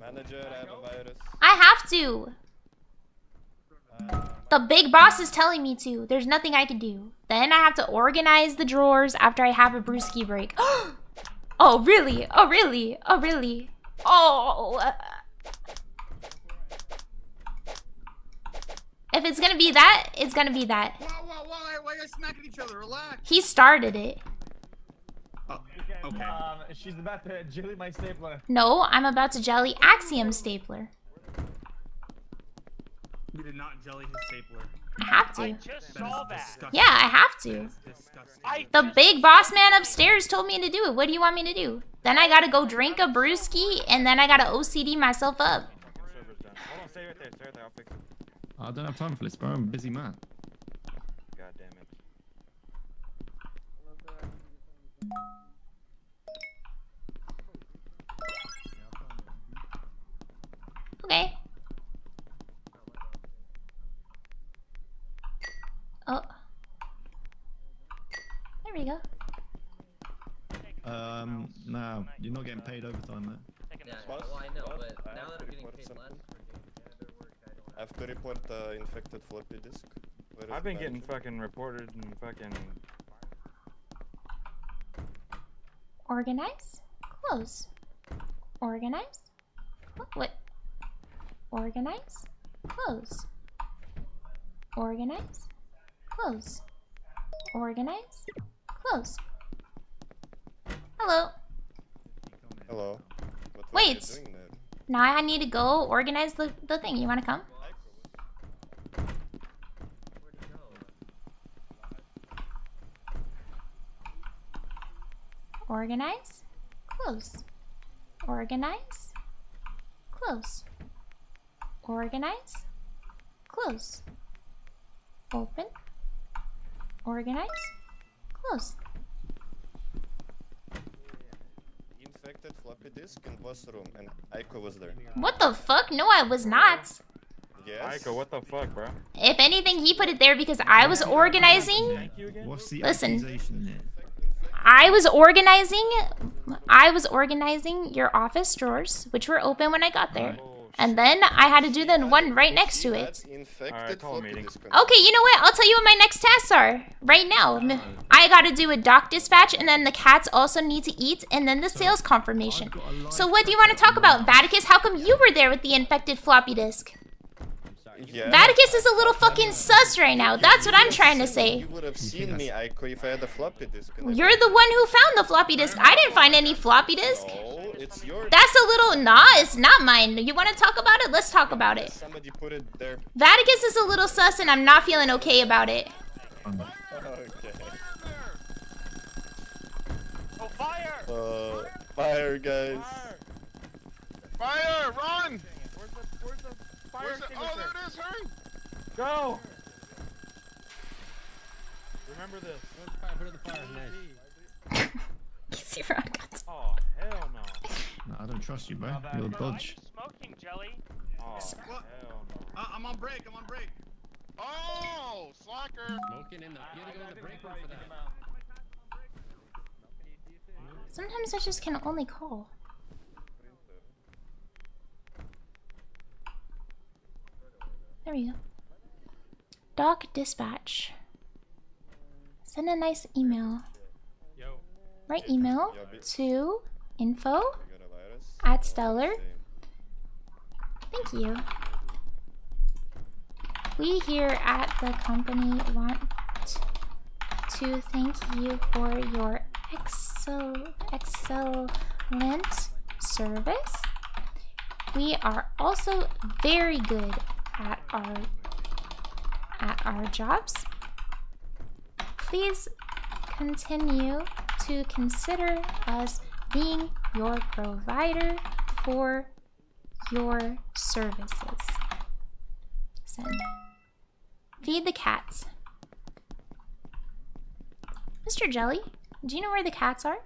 Manager, I have a virus. I have to. Uh, the big boss is telling me to. There's nothing I can do. Then I have to organize the drawers after I have a brewski break. oh, really? Oh, really? Oh, really? Oh. If it's gonna be that, it's gonna be that. Whoa, whoa, whoa! Why are you smacking each other? Relax. He started it. Oh, Okay. okay. Um, she's about to jelly my stapler. No, I'm about to jelly Axiun stapler. We did not jelly his stapler. I have I to. just saw that. Yeah, I have to. I The big boss man upstairs told me to do it. What do you want me to do? Then I gotta go drink a brewski, and then I gotta OCD myself up. Server's done. Hold on, stay right there, stay right there. I'll fix it. I don't have time for this, bro. I'm a busy man. God damn it. Okay. Oh. There we go. Um, no, you're not getting paid overtime, man. Yeah, well. I know, but now that I'm getting paid less for doing janitor work, I don't I have to report uh, infected floppy disk. Where is I've been getting manager? fucking reported and fucking. Organize. Close. Organize. Cl- What? Organize. Close. Organize. Close. Organize. Close. Hello. Hello. But what are you Wait. Now I need to go organize the, the thing. You wanna come? Organize. Close. Organize. Close. Organize. Close. Open. Organize. Close. Infected floppy disk in boss room, and Aiko was there. What the fuck? No, I was not. Yes. Aiko, what the fuck, bro? If anything, he put it there because I was organizing. What's the Listen. I was organizing. I was organizing your office drawers, which were open when I got there, and then I had to do the one right next to it. Disk. Okay, you know what? I'll tell you what my next tasks are right now. I gotta do a dock dispatch, and then the cats also need to eat, and then the sales confirmation. So what do you want to talk about, Vadikus? How come you were there with the infected floppy disk? Yeah. Vadikus is a little fucking sus right now. That's what I'm trying to say. You would have seen me, Aiko, if I had a floppy disk. You're the one who found the floppy disk. I didn't find any floppy disk. No, it's your. That's a little nah, it's not mine. You want to talk about it? Let's talk about it. Somebody put it there. Vadikus is a little sus, and I'm not feeling okay about it. Okay. Oh, fire! Uh, fire, guys. Fire! Run! Where's the where's the fire Where's the, oh, extinguisher? there it is! Hurry! Go! Remember this. Put the fire, put it in the fire. Nice. Zero. Oh hell no! No, I don't trust you, bro. You're a dodge. Smoking jelly. Oh hell no! Uh, I'm on break. I'm on break. Oh, slacker! Smoking in the. You gotta go to the break room for that. Sometimes I just can only call. There we go. Doc dispatch. Send a nice email. Yo. Write email Yo, to info I got a virus. At stellar. Thank you. We here at the company want to thank you for your excel excellent service. We are also very good at our at our jobs. Please continue to consider us being your provider for your services. Send. Feed the cats. Mr. Jelly, do you know where the cats are?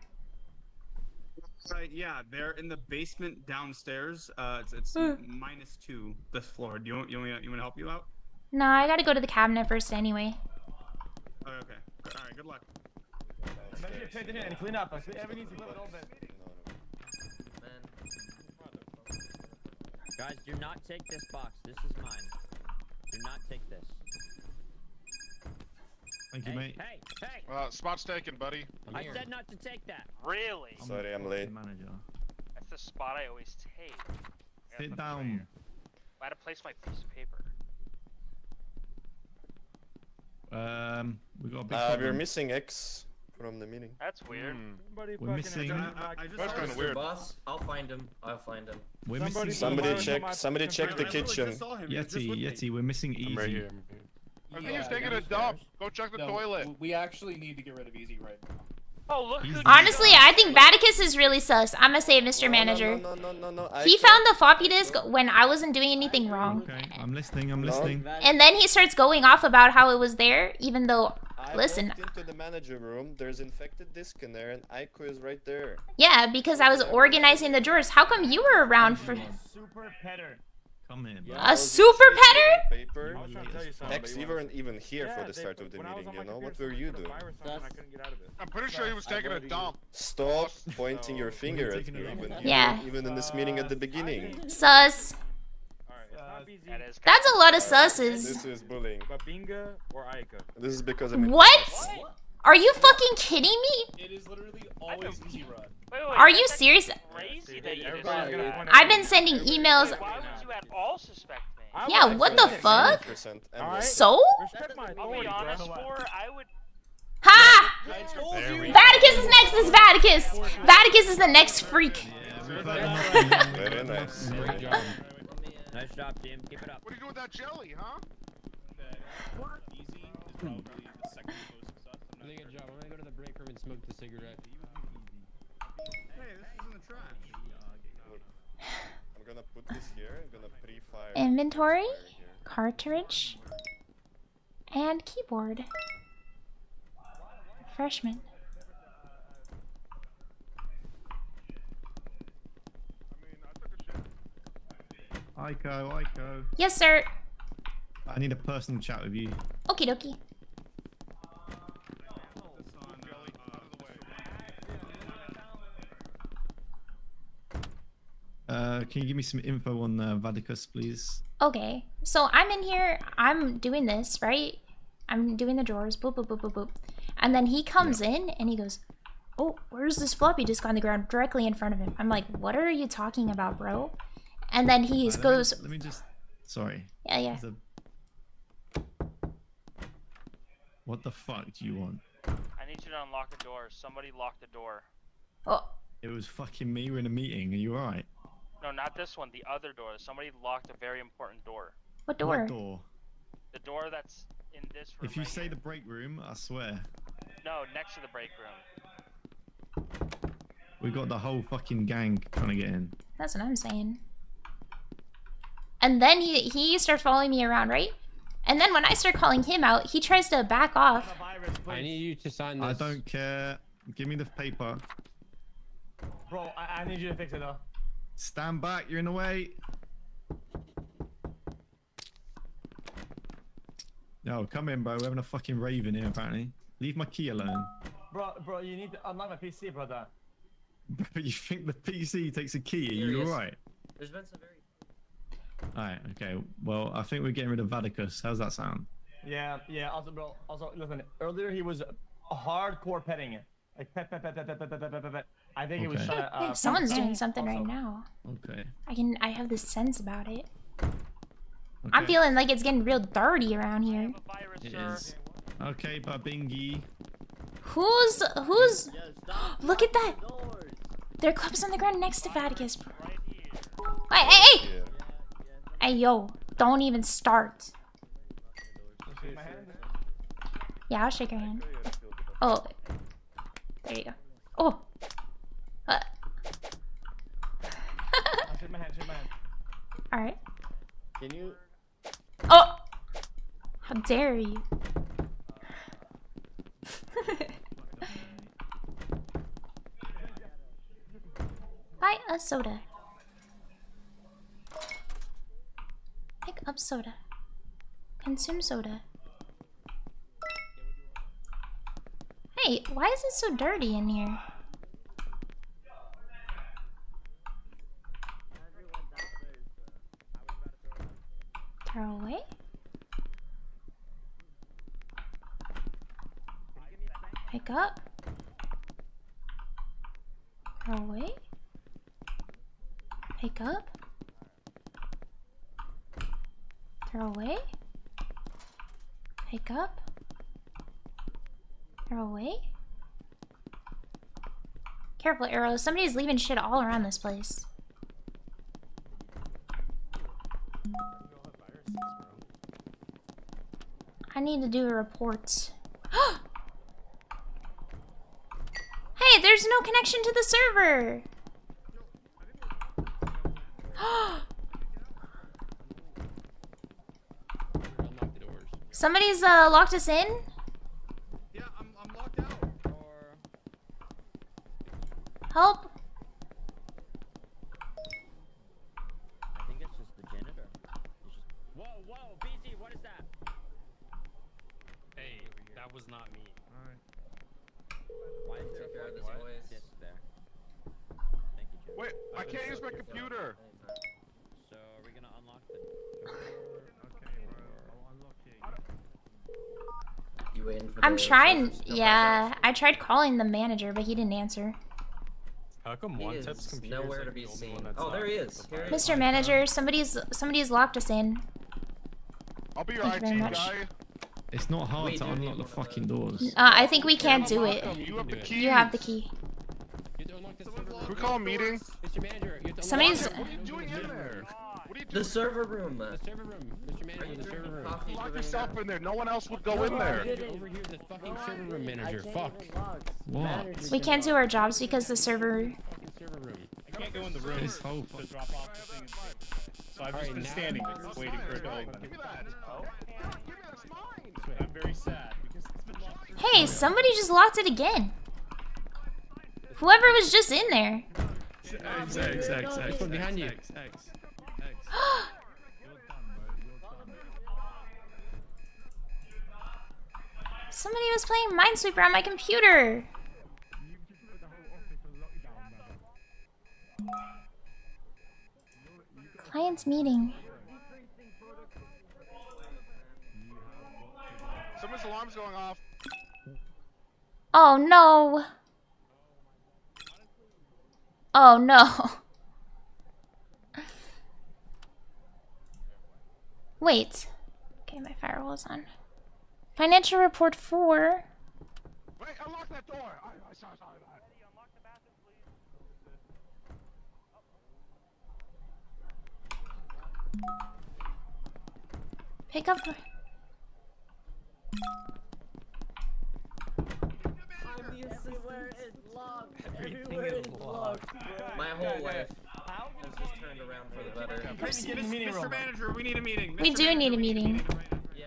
Uh, yeah, they're in the basement downstairs. Uh, it's, it's Hmm. minus two this floor. Do you want you want to, you want to help you out? No, I gotta go to the cabinet first anyway. Oh, okay. All right. Good luck. Maybe you pay attention and clean up. Everything needs to clean a little bit. Guys, do not take this box. This is mine. Do not take this. Thank you, hey, mate. Hey, hey! Uh, spot's taken, buddy. I said not to take that. Really? Sorry, I'm late. Manager. That's the spot I always take. I Sit down. I had to place my piece of paper. Um, we got a big Uh, we're missing X from the meeting. That's weird. Hmm. Somebody We're fucking missing- has I, a I, I just That's kinda weird. Boss, I'll find him. I'll find him. We're Somebody missing. Somebody Somebody check. Somebody check the I literally just kitchen. saw him. He was just Yeti. Yeti, we're missing Easy. I'm right here. I think he's taking a dump. Go check the No, toilet. We actually need to get rid of Easy right now. Oh, look. Honestly, I think Vadikus is really sus. I'm gonna say, Mr. No, no, Manager. No, no, no, no, no. He Aiko- found the floppy disk when I wasn't doing anything wrong. Okay, I'm listening. I'm listening. And then he starts going off about how it was there, even though, I listen, into the manager room. There's infected disk in there, and Aiko is right there. yeah, because I was organizing the drawers. How come you were around for Super petter. Come in. bro. a super petter? Paper. I was trying to tell you something, X, but you you weren't even here Yeah, for the start of the when I was meeting. You know what were you someone put a doing? virus on I couldn't get out of it. I'm pretty sure he was taking a dump. Stop pointing your finger at me it when off. you Yeah. even in this meeting at the beginning. Sus. Alright, it's not BZ. That is. A lot of susses. This is bullying. Babinga or Aika. This is because I'm. What? Are you fucking kidding me? It is literally always Easy Run. Wait, wait, wait, Are you serious? Crazy that you Everybody's decided gonna that. point I've been sending emails. Why would you at all suspect me? I Yeah, what the fuck? 100% Alright. endless. So? I'll be authority, honest, bro. for I would. Ha! I told There you. we Vadikus is next. Is Vadikus? Vadikus is the next freak. Very nice. Great job. Nice job, team. Keep it up. What are you doing with that jelly, huh? Easy is probably the second most success. I'm not Really good job. I'm gonna go to the break room and smoke the cigarette. Hey, this is in the trash. I'm gonna put this here. I'm gonna pre-fire. Inventory, fire cartridge, and keyboard. Freshman. Aiko, Aiko. Yes, sir. I need a personal chat with you. Okie dokie. Uh, can you give me some info on uh, Vadikus, please? Okay, so I'm in here. I'm doing this right. I'm doing the drawers. Boop boop boop boop boop. And then he comes in and he goes, "Oh, where's this floppy disk on the ground directly in front of him?" I'm like, "What are you talking about, bro?" And then he Right, let me- goes, Let me just. Sorry. "Yeah, yeah." A- What the fuck do you want? I need you to unlock the door. Somebody locked the door. Oh, It was fucking me. We're in a meeting. Are you alright? No, not this one. The other door. Somebody locked a very important door. what door? What door? The door that's in this room. If you right say here. the break room, I swear. No, next to the break room. We got the whole fucking gang trying to get in. That's what I'm saying. And then he he starts following me around, right? And then when I start calling him out, he tries to back off. I need you to sign this. I don't care. Give me the paper. Bro, I, I need you to fix it though. Stand back. You're in the way. No, come in, bro. We're having a fucking rave in here, apparently. Leave my key alone. Bro, bro, you need to unlock my PC, brother. But you think the PC takes a key? Are you alright? There's been some very. Alright, okay. Well, I think we're getting rid of Vadikus. How's that sound? Yeah, yeah. Also, bro, also listen. Earlier he was hardcore petting it, like pet, pet, pet, pet, pet, pet, pet, pet, pet, pet. I think it was Okay. trying. Hey, Uh, someone's doing it. something right now. Okay. I can I have this sense about it. I'm feeling like it's getting real dirty around here. It is. Okay, Babingi. Who's who's? Look at that! There are cups on the ground next to Vadikus. bro. Hey, hey, hey! Hey, yo! Don't even start. Yeah, I'll shake your hand. Oh, there you go. Oh. Uh, I'll shake my hand, shake my hand. All right. Can you? Oh! How dare you? Buy a soda. Pick up soda. Consume soda. Hey, why is it so dirty in here? Throw away? Pick up? Throw away? Pick up? Throw away? Pick up? Throw away? Careful, arrows. Somebody's leaving shit all around this place. I need to do a report. hey, there's no connection to the server! Somebody's uh, locked us in? Yeah, I'm, I'm locked out. Help! I think it's just the janitor. It's just... Whoa, whoa, BZ, what is that? Hey, that was not me. Why is there Take care of a this, fucking boys. disc there? Thank you, Jim. Wait, I can't use my computer. So are we gonna unlock the You waiting for I'm the trying. servers to come back Yeah, I tried calling the manager, but he didn't answer. How come He Wantep's computer nowhere like to be seen. Oh, there he is. Here he is. Mr. Manager, somebody's somebody's locked us in. I'll be your Thank you IT very much. guy. It's not hard We to unlock the fucking doors. Uh, I think we can't do it. You have the key. You have the key. Can we call a meeting? Mr. Manager, you have to Somebody's- What are you doing in there? What are you The server room. The server room. Mr. Manager, the server room. Lock yourself in there. No one else would go No, in there. Over here, the fucking server room manager. Fuck. changed the locks. What? We can can't do our jobs because the server. Server room. I can't go in the room This to drop off the thing. So I've just been standing there waiting for it to open. Oh. Give me that. Give me that. It's mine. I'm very sad because it's been locked Hey, somebody just locked it again. Whoever was just in there. X, X, X, X, This one behind you. X, X, X. Somebody was playing Minesweeper on my computer. Client's meeting. Someone's alarm's going off. Oh no. Oh no. Wait. Okay, my firewall's on. Financial report 4. Wait, unlock that door. I, I saw, saw that. Pick up. Everywhere is locked. Everywhere is locked. My whole life has just turned around for the better. Please get in the meeting room. Mr. Manager, we need a meeting. We do Manager, need a we meeting. Yeah.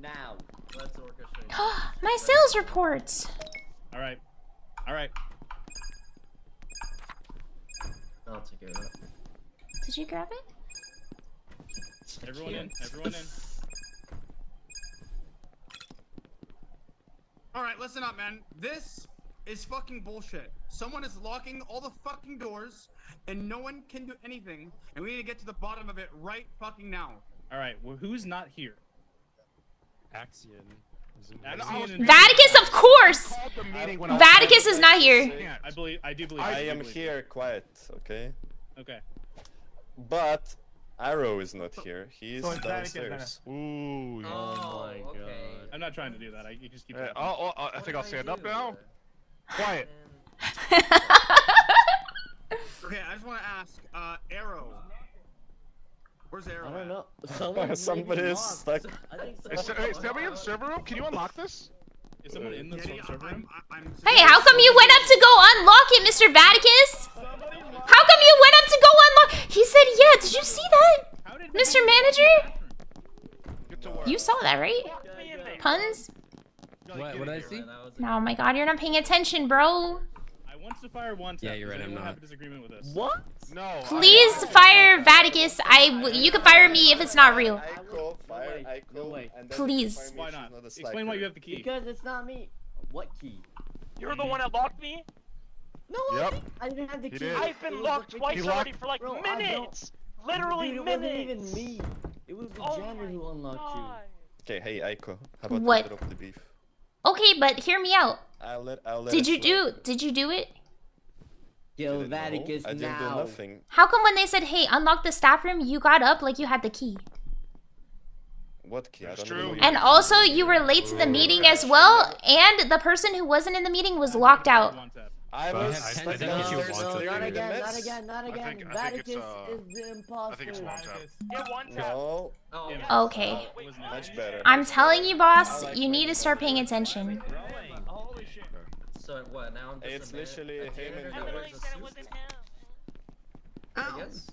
Now. Let's orchestrate. my sales report. All right. All right. I'll take care of that. Did you grab it? Everyone in. Everyone in. All right, listen up, man. This is fucking bullshit. Someone is locking all the fucking doors, and no one can do anything. And we need to get to the bottom of it right fucking now. All right. Well, who's not here? Axiun. Axiun Vadikus, of course! Called the meeting when I- Vadikus is not here. I believe. I do believe. I do am believe. here quiet, okay? Okay. But Arrow is not here. He is So it's Vatican then. downstairs. Ooh. Oh, my okay. god. I'm not trying to do that. I you just keep. Uh, oh, oh, I think I'll stand up now. Quiet. Okay, I just want to ask, uh, Arrow. Where's Arrow? I don't know. Someone's Somebody is locked. stuck. I think Is, so. hey, somebody in the server room? Can you unlock this? Is someone in the Yeah, yeah, server room? I'm, I'm, Hey, how come you went up to go unlock it, Mr. Vadikus? How come you went up to go unlock? He said, yeah. Did you see that? Mr. Manager? Get to work. You saw that, right? Punz? What, what did I see? Oh my god, you're not paying attention, bro. I want to fire one. Yeah, you're right, I'm not. have a disagreement with this? What? No. I- Please fire Vadikus. I w- you can fire me if it's not real. Aiko, fire way, Aiko, no way. Please. Why not? Explain why you have the key. Because it's not me. What key? You're the one that locked me? No, Yep. I, didn't- have the key. I've been locked twice freaking- already for like Bro, minutes! Literally Dude, it minutes! wasn't even me. It was the Oh janitor who unlocked God. Okay, hey Aiko, how about What? drop the beef? Okay, but hear me out. I'll let. I'll let Did you slide. do? Did you do it? you. Yo, Didn't. Vadikus I didn't now. do nothing. How come when they said, "Hey, unlock the staff room," you got up like you had the key? What key? That's true. And also, you were late to the meeting as well, and the person who wasn't in the meeting was locked out. One tap. I But was I- I stuck think you downstairs want to cleaning Not the again, not mess. again, not I again. think- I think it's, Vadikus uh, is the imposter. I think it's one tap. Yeah, one tap. No, Oh, Okay. much better. I'm telling you, boss, you need to start paying attention. Holy shit. So what? Now I'm just It's a literally a him janitor and I that the- literally wears a said it wasn't him. I guess.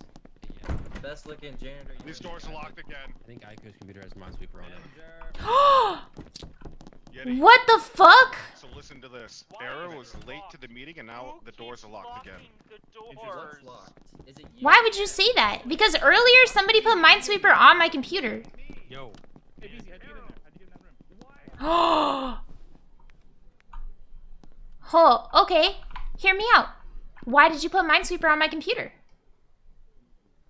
Best looking janitor. These doors are locked again. I think Aiko's computer has Minesweeper on it. Yeti. what the fuck? So listen to this. Arrow was late to the meeting, and now the doors are locked again. The What's doors. locked? Is it you? Why would you say that? Because earlier somebody put Minesweeper on my computer. Yo. Hey, BZ, how'd you get in there? How'd you get in that room? Oh. Oh, okay. Hear me out. Why did you put Minesweeper on my computer?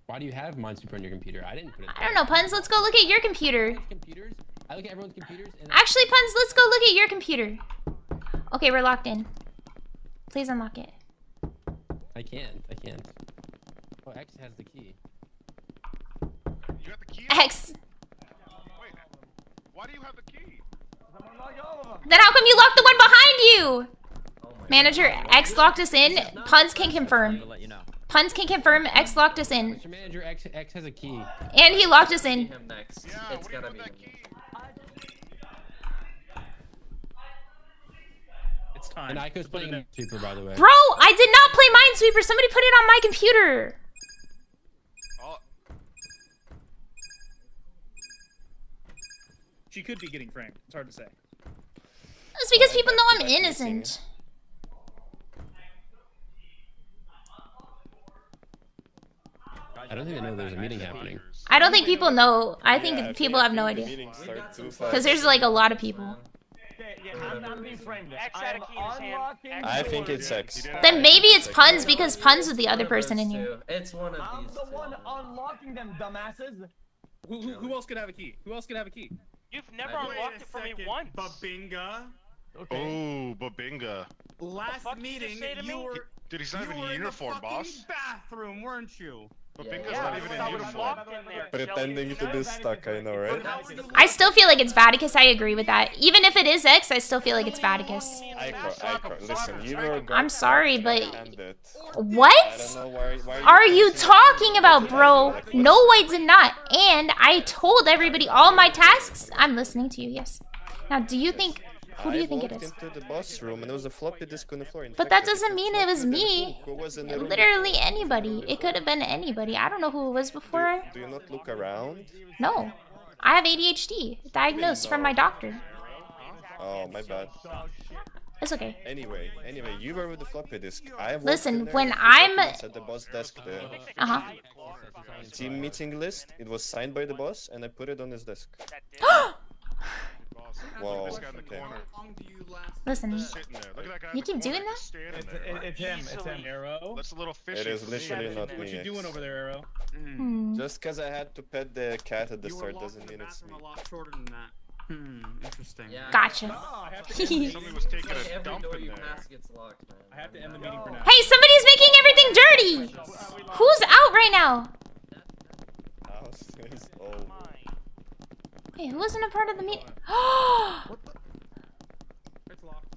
Why do you have Minesweeper on your computer? I didn't put it. I don't know, Punz. Let's go look at your computer. Computers. I look at everyone's computers and. Actually, Punz, let's go look at your computer. Okay, we're locked in. Please unlock it. I can't. I can't. Oh, X has the key. You got the key? X. Wait. Why do you have the key? Someone lock all of them. Then how come you locked the one behind you? Oh my Manager, X locked us in. Punz can confirm. Let you know. Punz can confirm X locked us in. Mr. Manager, X, X has a key. And he locked us in. Him next. it's gotta be him. Time. And Aiko's playing Minesweeper, by the way. Bro, I did not play Minesweeper. Somebody put it on my computer. Oh. She could be getting framed. It's hard to say. It's because people know I'm innocent. I don't think they know there's a meeting happening. I don't think people know. I think Yeah, people have no idea. meeting start too Because there's like a lot of people. Okay, yeah, I'm, I'm being framed. X I had am a key in his hand. I think it's doors. X. Then maybe it's Punz because Punz with the other person in here. It's one of these. I'm these the one unlocking them, dumbasses. Who, who, who else could have a key? Who else could have a key? You've never I- unlocked it for me once. Babinga. Oh, Babinga. Last fuck did you meeting, you were Dude, he's not even were in in uniform, boss. bathroom, weren't you? Babinga's Yeah, not I even in uniform. locked in there. Pretending to be stuck, I know, right? I still feel like it's Vadikus. I agree with that. Even if it is X, I still feel like it's Vadikus. Icro, Icro, listen, you were I'm sorry, but and it. I what why, why are you talking about, bro? No, I did not. And I told everybody all my tasks. I'm listening to you. Yes. Now, do you think? Who do you I think it walked into the boss room and there was a floppy disk on the floor. In But fact, that doesn't mean it was me. Who, who was in the room Literally anybody. It could have been anybody. I don't know who it was before. I... Do you not look around? No. I have ADHD, diagnosed from my doctor. Oh, my bad. It's okay. Anyway, anyway, you were with the floppy disk. I walked Listen, when I'm- at the boss desk there. Uh huh. Team meeting list. It was signed by the boss, and I put it on his desk. Wow. This guy in the corner. Listen. Sitting there. Look at that guy You keep doing that? It's, there, it, right? it's him. It's him. Arrow. That's a little fishy. It is for me. literally not What me. you doing over there, Arrow? Hmm. Just because I had to pet the cat at the You start doesn't in the mean it's me. bathroom a lot shorter than that. Hmm, interesting. Yeah. Gotcha. I have to end the, Somebody was taking a every dump in there. locked. I have to end the meeting for now. Hey, somebody's making everything dirty. Who's out right now? House is over. Hey, who wasn't a part of the meeting? It's locked.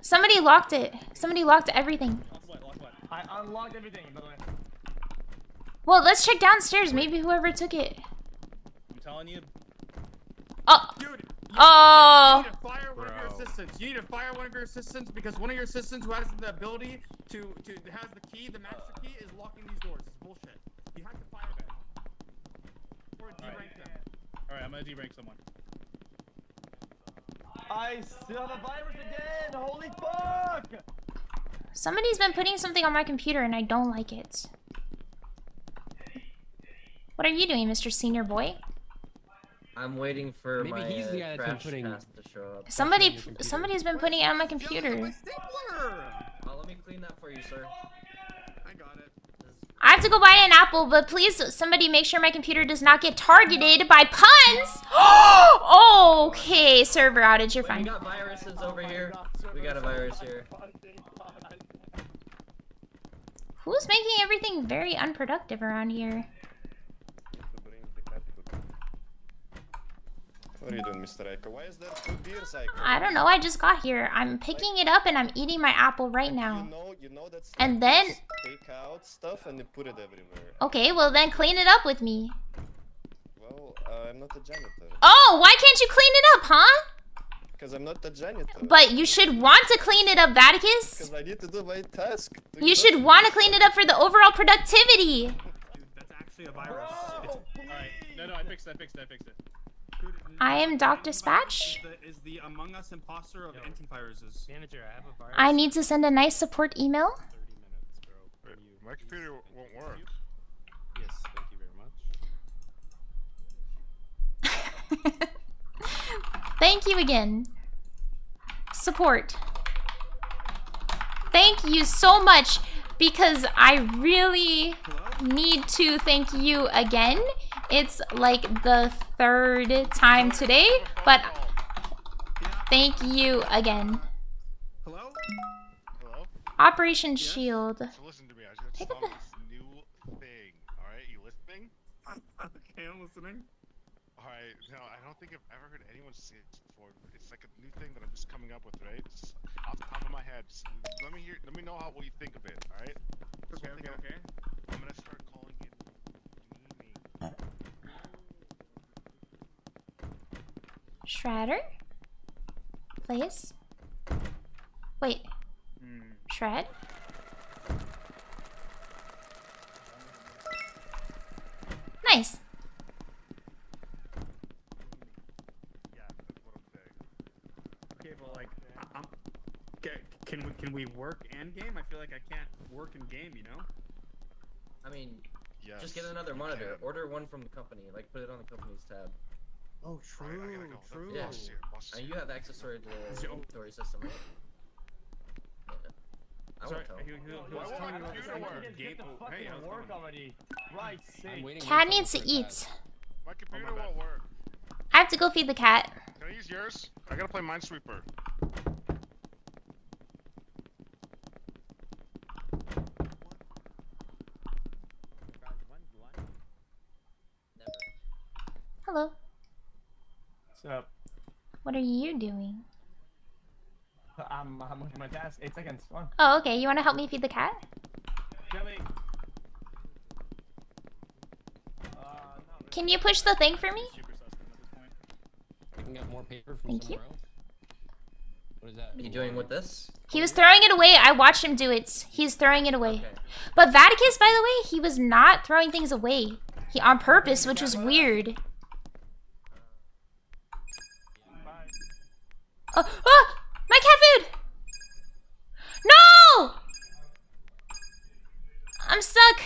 Somebody locked it. Somebody locked everything. What, lock what? I unlocked everything, by the way. Well, let's check downstairs. Maybe whoever took it. I'm telling you. Oh. Dude, you, Oh. you need to fire one of your assistants. You need to fire one of your assistants because one of your assistants who has the ability to to has the key, the master key, is locking these doors. It's bullshit. You have to fire them. Or derank them. All right, I'm gonna derank someone. I still have a virus again. Holy fuck! Somebody's been putting something on my computer and I don't like it. What are you doing, Mr. Senior Boy? I'm waiting for Maybe my he's the uh, guy that's been crash putting- task to show up. Somebody, somebody's been putting it on my computer. Oh, let me clean that for you, sir. I got it. I have to go buy an apple, but please, somebody make sure my computer does not get targeted by Punz. okay, server outage. You're We fine. got viruses over here. We got a virus here. Who's making everything very unproductive around here? What are you doing, Mr. Aiko? Why is there two beers, Aiko? I don't know. I just got here. I'm picking it up and I'm eating my apple right You now. know, you know that's And then, take out stuff and put it everywhere. okay, well then clean it up with me. Well, uh, I'm not a janitor. Oh, why can't you clean it up, huh? Because I'm not a janitor. But you should want to clean it up, Vadikus. Because I need to do my task. Do You should want to clean it up for the overall productivity. Dude, that's actually a virus. It's, All right. No, no, I fixed it. I fixed it. I fixed it. Dude, I am Dr. Dispatch. Is the, is the Among Us imposter of antiviruses. Manager, I have a virus. I need to send a nice support email. 30 minutes, bro. Wait, My computer won't work. Yes, thank you very much. Thank you again. Support. Thank you so much because I really need to thank you again. It's like the third time today, but thank you again. Hello? Hello? Operation yes? Shield. So listen to me. I just saw this new thing. All right, you listening? okay, I'm listening. All right. I don't think I've ever heard anyone say this before. It's like a new thing that I'm just coming up with, right? It's off the top of my head. Let me hear. Let me know how what you think of it. All right. Okay. Okay. Okay. I'm gonna start calling it. Shredder? Please? Wait. Shred? Nice. Okay, but like, I- I'm. Can, can we can we work and game? I feel like I can't work and game. You know. I mean, Yes, just get another monitor. Order one from the company. Like, put it on the company's tab. Oh, true, true. Yeah. And you have access to the Yo. inventory system, right? Yeah. I Sorry, won't tell. he, he, he was telling me about this like, game. Oh, hey, I was work going- already. Right, safe. Cat needs to eat. My computer won't work. I have to go feed the cat. Can I use yours? I gotta play Minesweeper. Hello. What's up? What are you doing? I'm, I'm with my task. Eight seconds. Come on. Oh, okay. You want to help me feed the cat? Jelly. Can you push the thing for me? Picking up more paper from Thank you. else. What is that? What are you doing with this? He was throwing it away. I watched him do it. He's throwing it away. But Vadikus, by the way, he was not throwing things away. He on purpose, which was weird. Oh, oh, my cat food! No! I'm stuck.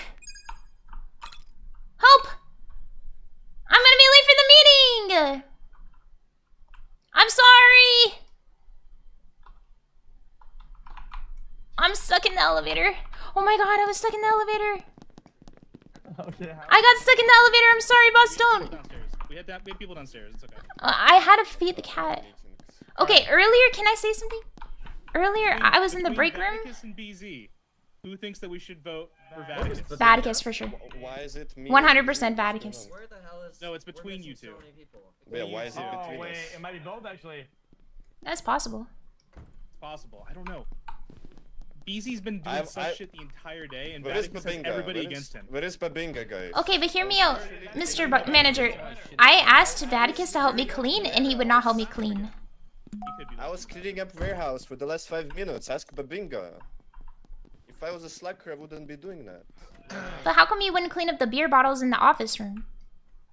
Help! I'm gonna be late for the meeting. I'm sorry. I'm stuck in the elevator. Oh my god, I was stuck in the elevator. Okay. I got stuck in the elevator. I'm sorry, boss. Don't. We had, that, we had people downstairs. It's okay. Uh, I had to feed the cat. Okay, earlier, can I say something? Earlier, I was in the break room. Vadikus and BZ. Who thinks that we should vote for Vadikus? Vadikus for sure. Why is it me? 100% Vadikus. Where the hell is? No, it's between you two. Yeah, why is it Oh between wait, us? it might be both actually. That's possible. It's possible. I don't know. BZ's been doing I've- such I- shit the entire day, and Where is Vadikus has everybody Where is- against him. Where is Babinga, guys? Okay, but hear me out, Mr. Bu- Manager. Oh, I asked Vadikus to help me clean, and he would not help me clean. I was cleaning up warehouse for the last five minutes. Ask Babinga. If I was a slacker, I wouldn't be doing that. But how come you wouldn't clean up the beer bottles in the office room?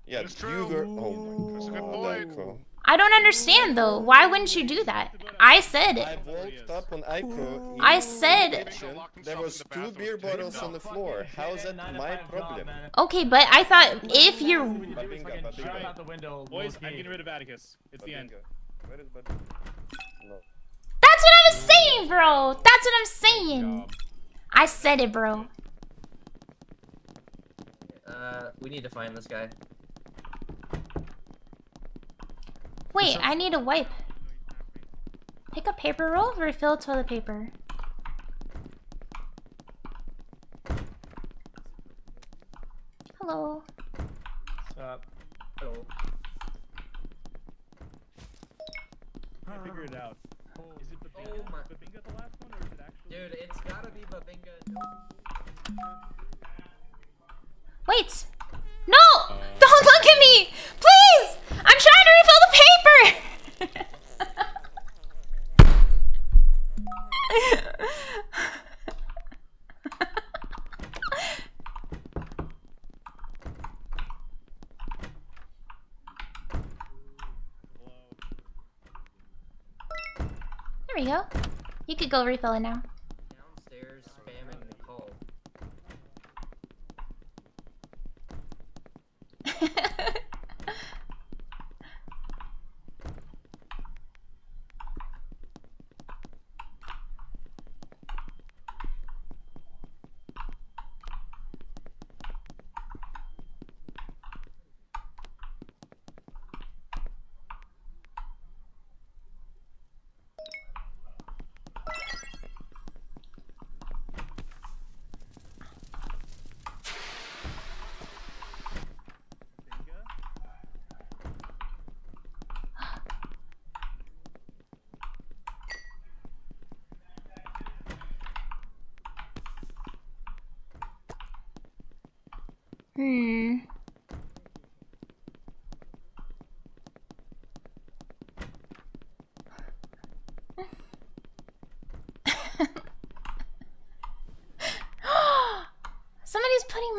Yeah, you were. Oh my god. Aiko. I don't understand though. Why wouldn't you do that? I said I walked up on Aiko. I said- kitchen, There was two beer bottles on the floor. How is that my problem? Okay, but I thought if you're Babinga, Babinga. out the window. Boys, I'm getting rid of Atticus. It's the end. Where is Babinga? No. That's what I was saying, bro. That's what I'm saying. I said it, bro. Uh, we need to find this guy. Wait, I need a wipe. Pick a paper roll, refill toilet paper. Hello. What's up? Hello. Figure it out. Is it Babinga? Oh my- Babinga the last one, or is it actually? Dude, it's gotta be Babinga. Wait. No! Don't look at me! Please! I'm trying to refill the paper! there we go. You could go refill it now. Downstairs spamming the call. Hmm.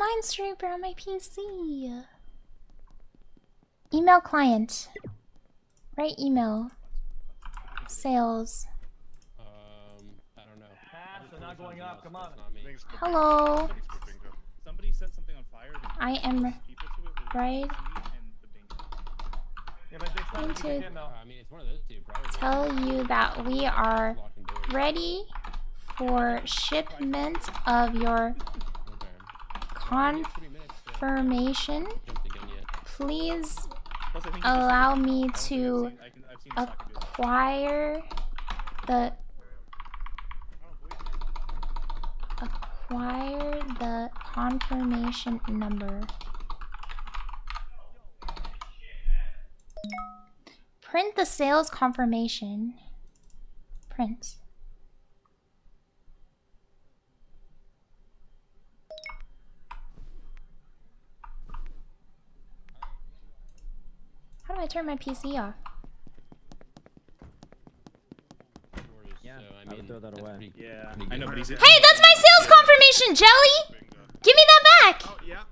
Minesweeper on my PC. Email client. Right email. Sales. Um, I don't know. Pass, they're not going up. Come on. Hello. Somebody set something on fire. I am right Yeah, but they still to Into- get in, though. I mean, it's one of those two, probably. tell you that we are ready for shipment of your confirmation. Please Plus, I think you just allow me I don't think to I've seen- I can- I've seen Saka do that. acquire the acquire the confirmation number. Print the sales confirmation. Print. Turn my PC off? Yeah, I would throw that away. Yeah, I know, but he's. Hey, that's my sales confirmation, Jelly! Give me that back! Oh, yeah.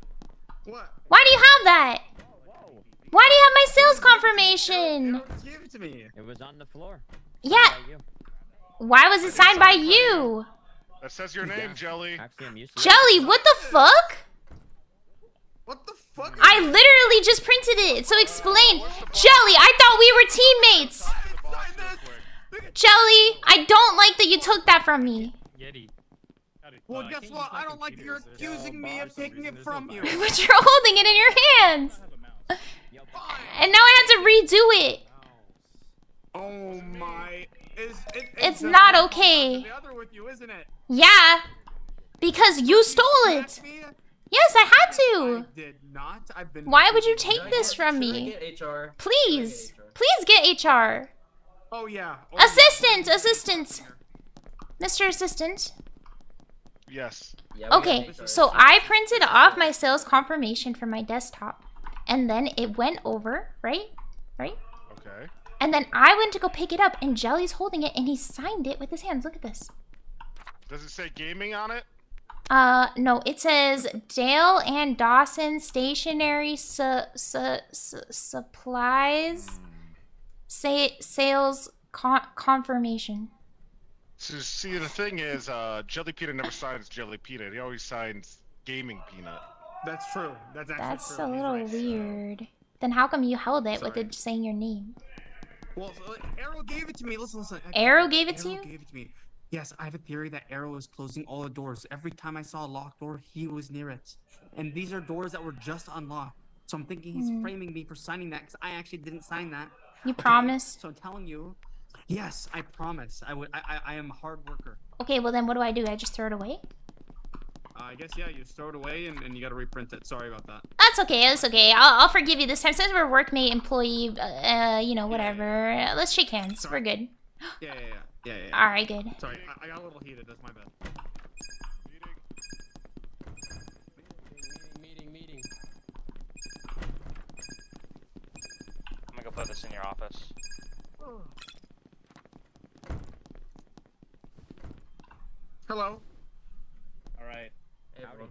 What? Why do you have that? Why do you have my sales confirmation? Give it to me. It was on the floor. Yeah. Why was it signed by you? That says your name, Jelly. Actually, I'm used to Jelly, what the fuck? What the fuck? I literally just printed it, so explain. Jelly, I thought we were teammates. Jelly, I don't like that you took that from me. Yeti. Well, guess what? I don't like that you're accusing me of taking it from you. But you're holding it in your hands. And now I have to redo it. Oh my. Is, it, It's the- not okay. The other with you, it? Yeah. Because you stole it. Yes, I had to. Did not. I've been. Why would you take this from me? Get HR. Please. Please get HR. Oh yeah. Oh, Assistant, assistant. Mr. Assistant. Yes. Okay, so I printed off my sales confirmation from my desktop. And then it went over, right? Right? Okay. And then I went to go pick it up, and Jelly's holding it, and he signed it with his hands. Look at this. Does it say gaming on it? Uh, no, it says Dale and Dawson Stationery su- su- su- Supplies say sales con- confirmation. So, see, the thing is, uh, Jelly Peanut never signs Jelly Peanut. He always signs Gaming Peanut. That's true. That's actually That's true. a little right. weird. Then how come you held it with it saying your name? Well, so, Arrow gave it to me. Listen, listen. I- Arrow gave it to you? gave it to me. Yes, I have a theory that Arrow is closing all the doors. Every time I saw a locked door, he was near it. And these are doors that were just unlocked. So I'm thinking he's Hmm. framing me for signing that because I actually didn't sign that. You Okay, promise? So I'm telling you, yes, I promise. I would. I, I, I am a hard worker. Okay, well then what do I do? I just throw it away? Uh, I guess yeah. You just throw it away and, and you gotta reprint it. Sorry about that. That's okay. That's okay. I'll, I'll forgive you this time. Since we're workmate, employee, uh, uh, you know, whatever. Uh, let's shake hands. We're good. Yeah, yeah, yeah, yeah, yeah. All right, good. Sorry, I, I got a little heated. That's my bad. Meeting, meeting. Meeting. I'm gonna go put this in your office. Hello. All right. Hey, bro.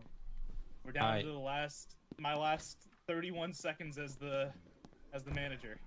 We're down Alright. to the last, my last 31 seconds as the, as the manager.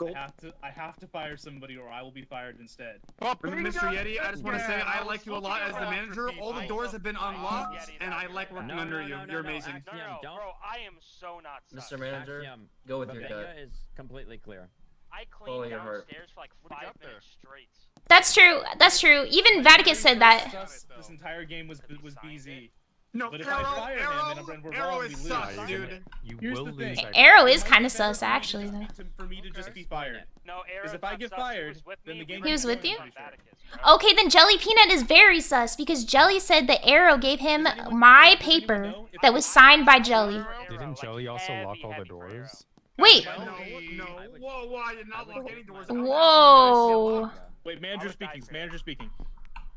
I have to, I have to fire somebody, or I will be fired instead. Oh, Remember, Mr. Yeti, I just want to say I like you a lot as the manager. All the doors have been unlocked, and I like working under you. You're amazing. No, no, bro, I am so not sus. Mr. Manager, Axiun, um, go with your Vega gut. is completely clear. I Follow cleaned your heart. downstairs for like five minutes straight. That's true. That's true. Even Vadikus said that. This entire game was was BZ. No, but if Arrow, I fire him and I'm- we're Arrow wrong, is we lose. dude. You Here's will the thing. lose. Arrow is kind of sus, for me to actually, though. For me to just be fired. No, Arrow. If I get fired, then the game. He was with you? going, I'm pretty sure. Okay, then Jelly Peanut is very sus because Jelly said that Arrow gave him my paper that was signed by Jelly. Didn't Jelly also lock all the doors? Wait. No, no. Whoa, whoa, I did not lock any doors. Whoa. Wait, manager speaking. Manager speaking.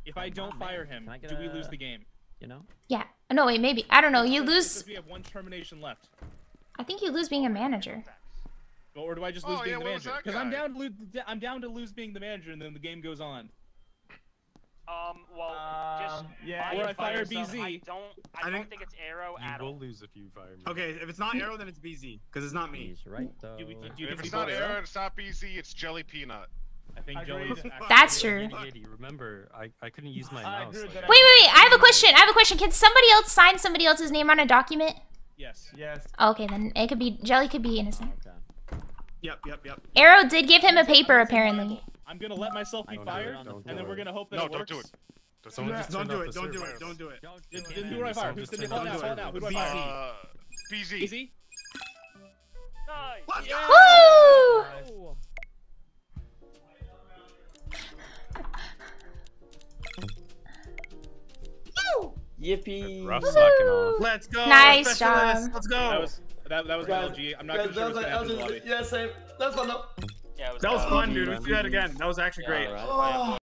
If I don't fire him, do we lose the game? You know? Yeah. No, wait, maybe. I don't know. You lose. Because we have one termination left. I think you lose being a manager. Or do I just lose oh, being yeah, the manager? Because I'm down to lose. I'm down to lose being the manager, and then the game goes on. Um, well, just Yeah, Or I fire yourself. I BZ. don't. I, I don't think- think it's arrow You at will lose if you fire me. Okay, if it's not arrow, then it's BZ, because it's not me. He's right though. Do, we- do you If it's not Arrow, it's not BZ, it's Jelly Peanut. I think Agreed. Joey's. That's true. Yeti, Yeti, remember, I, I couldn't use my mouse. like- Wait, wait, wait. I have a question. I have a question. Can somebody else sign somebody else's name on a document? Yes. Yes. Okay, then it could be Jelly could be innocent. Okay. Yep, yep, yep. Arrow did give him a paper apparently. I'm gonna let myself be Don't fired, and then it. we're gonna hope that No, it don't do it. Someone just Don't turned do off it, don't do it, don't do it. Don't do it. then who do I fire? Who's gonna call now? Call now. Who do I fire? Uh, BZ. Easy. Nice. Let's go! Woo! Yippee! Rough slacking off. Let's go. Nice job. Let's go. That was that, that was Guys, LG. I'm not guys, gonna sure what's that gonna happen was- Yeah, same. That's fun though. Yeah, was That was fun. fun, dude. Let's do that again. That was actually Yeah, great. alright. Oh.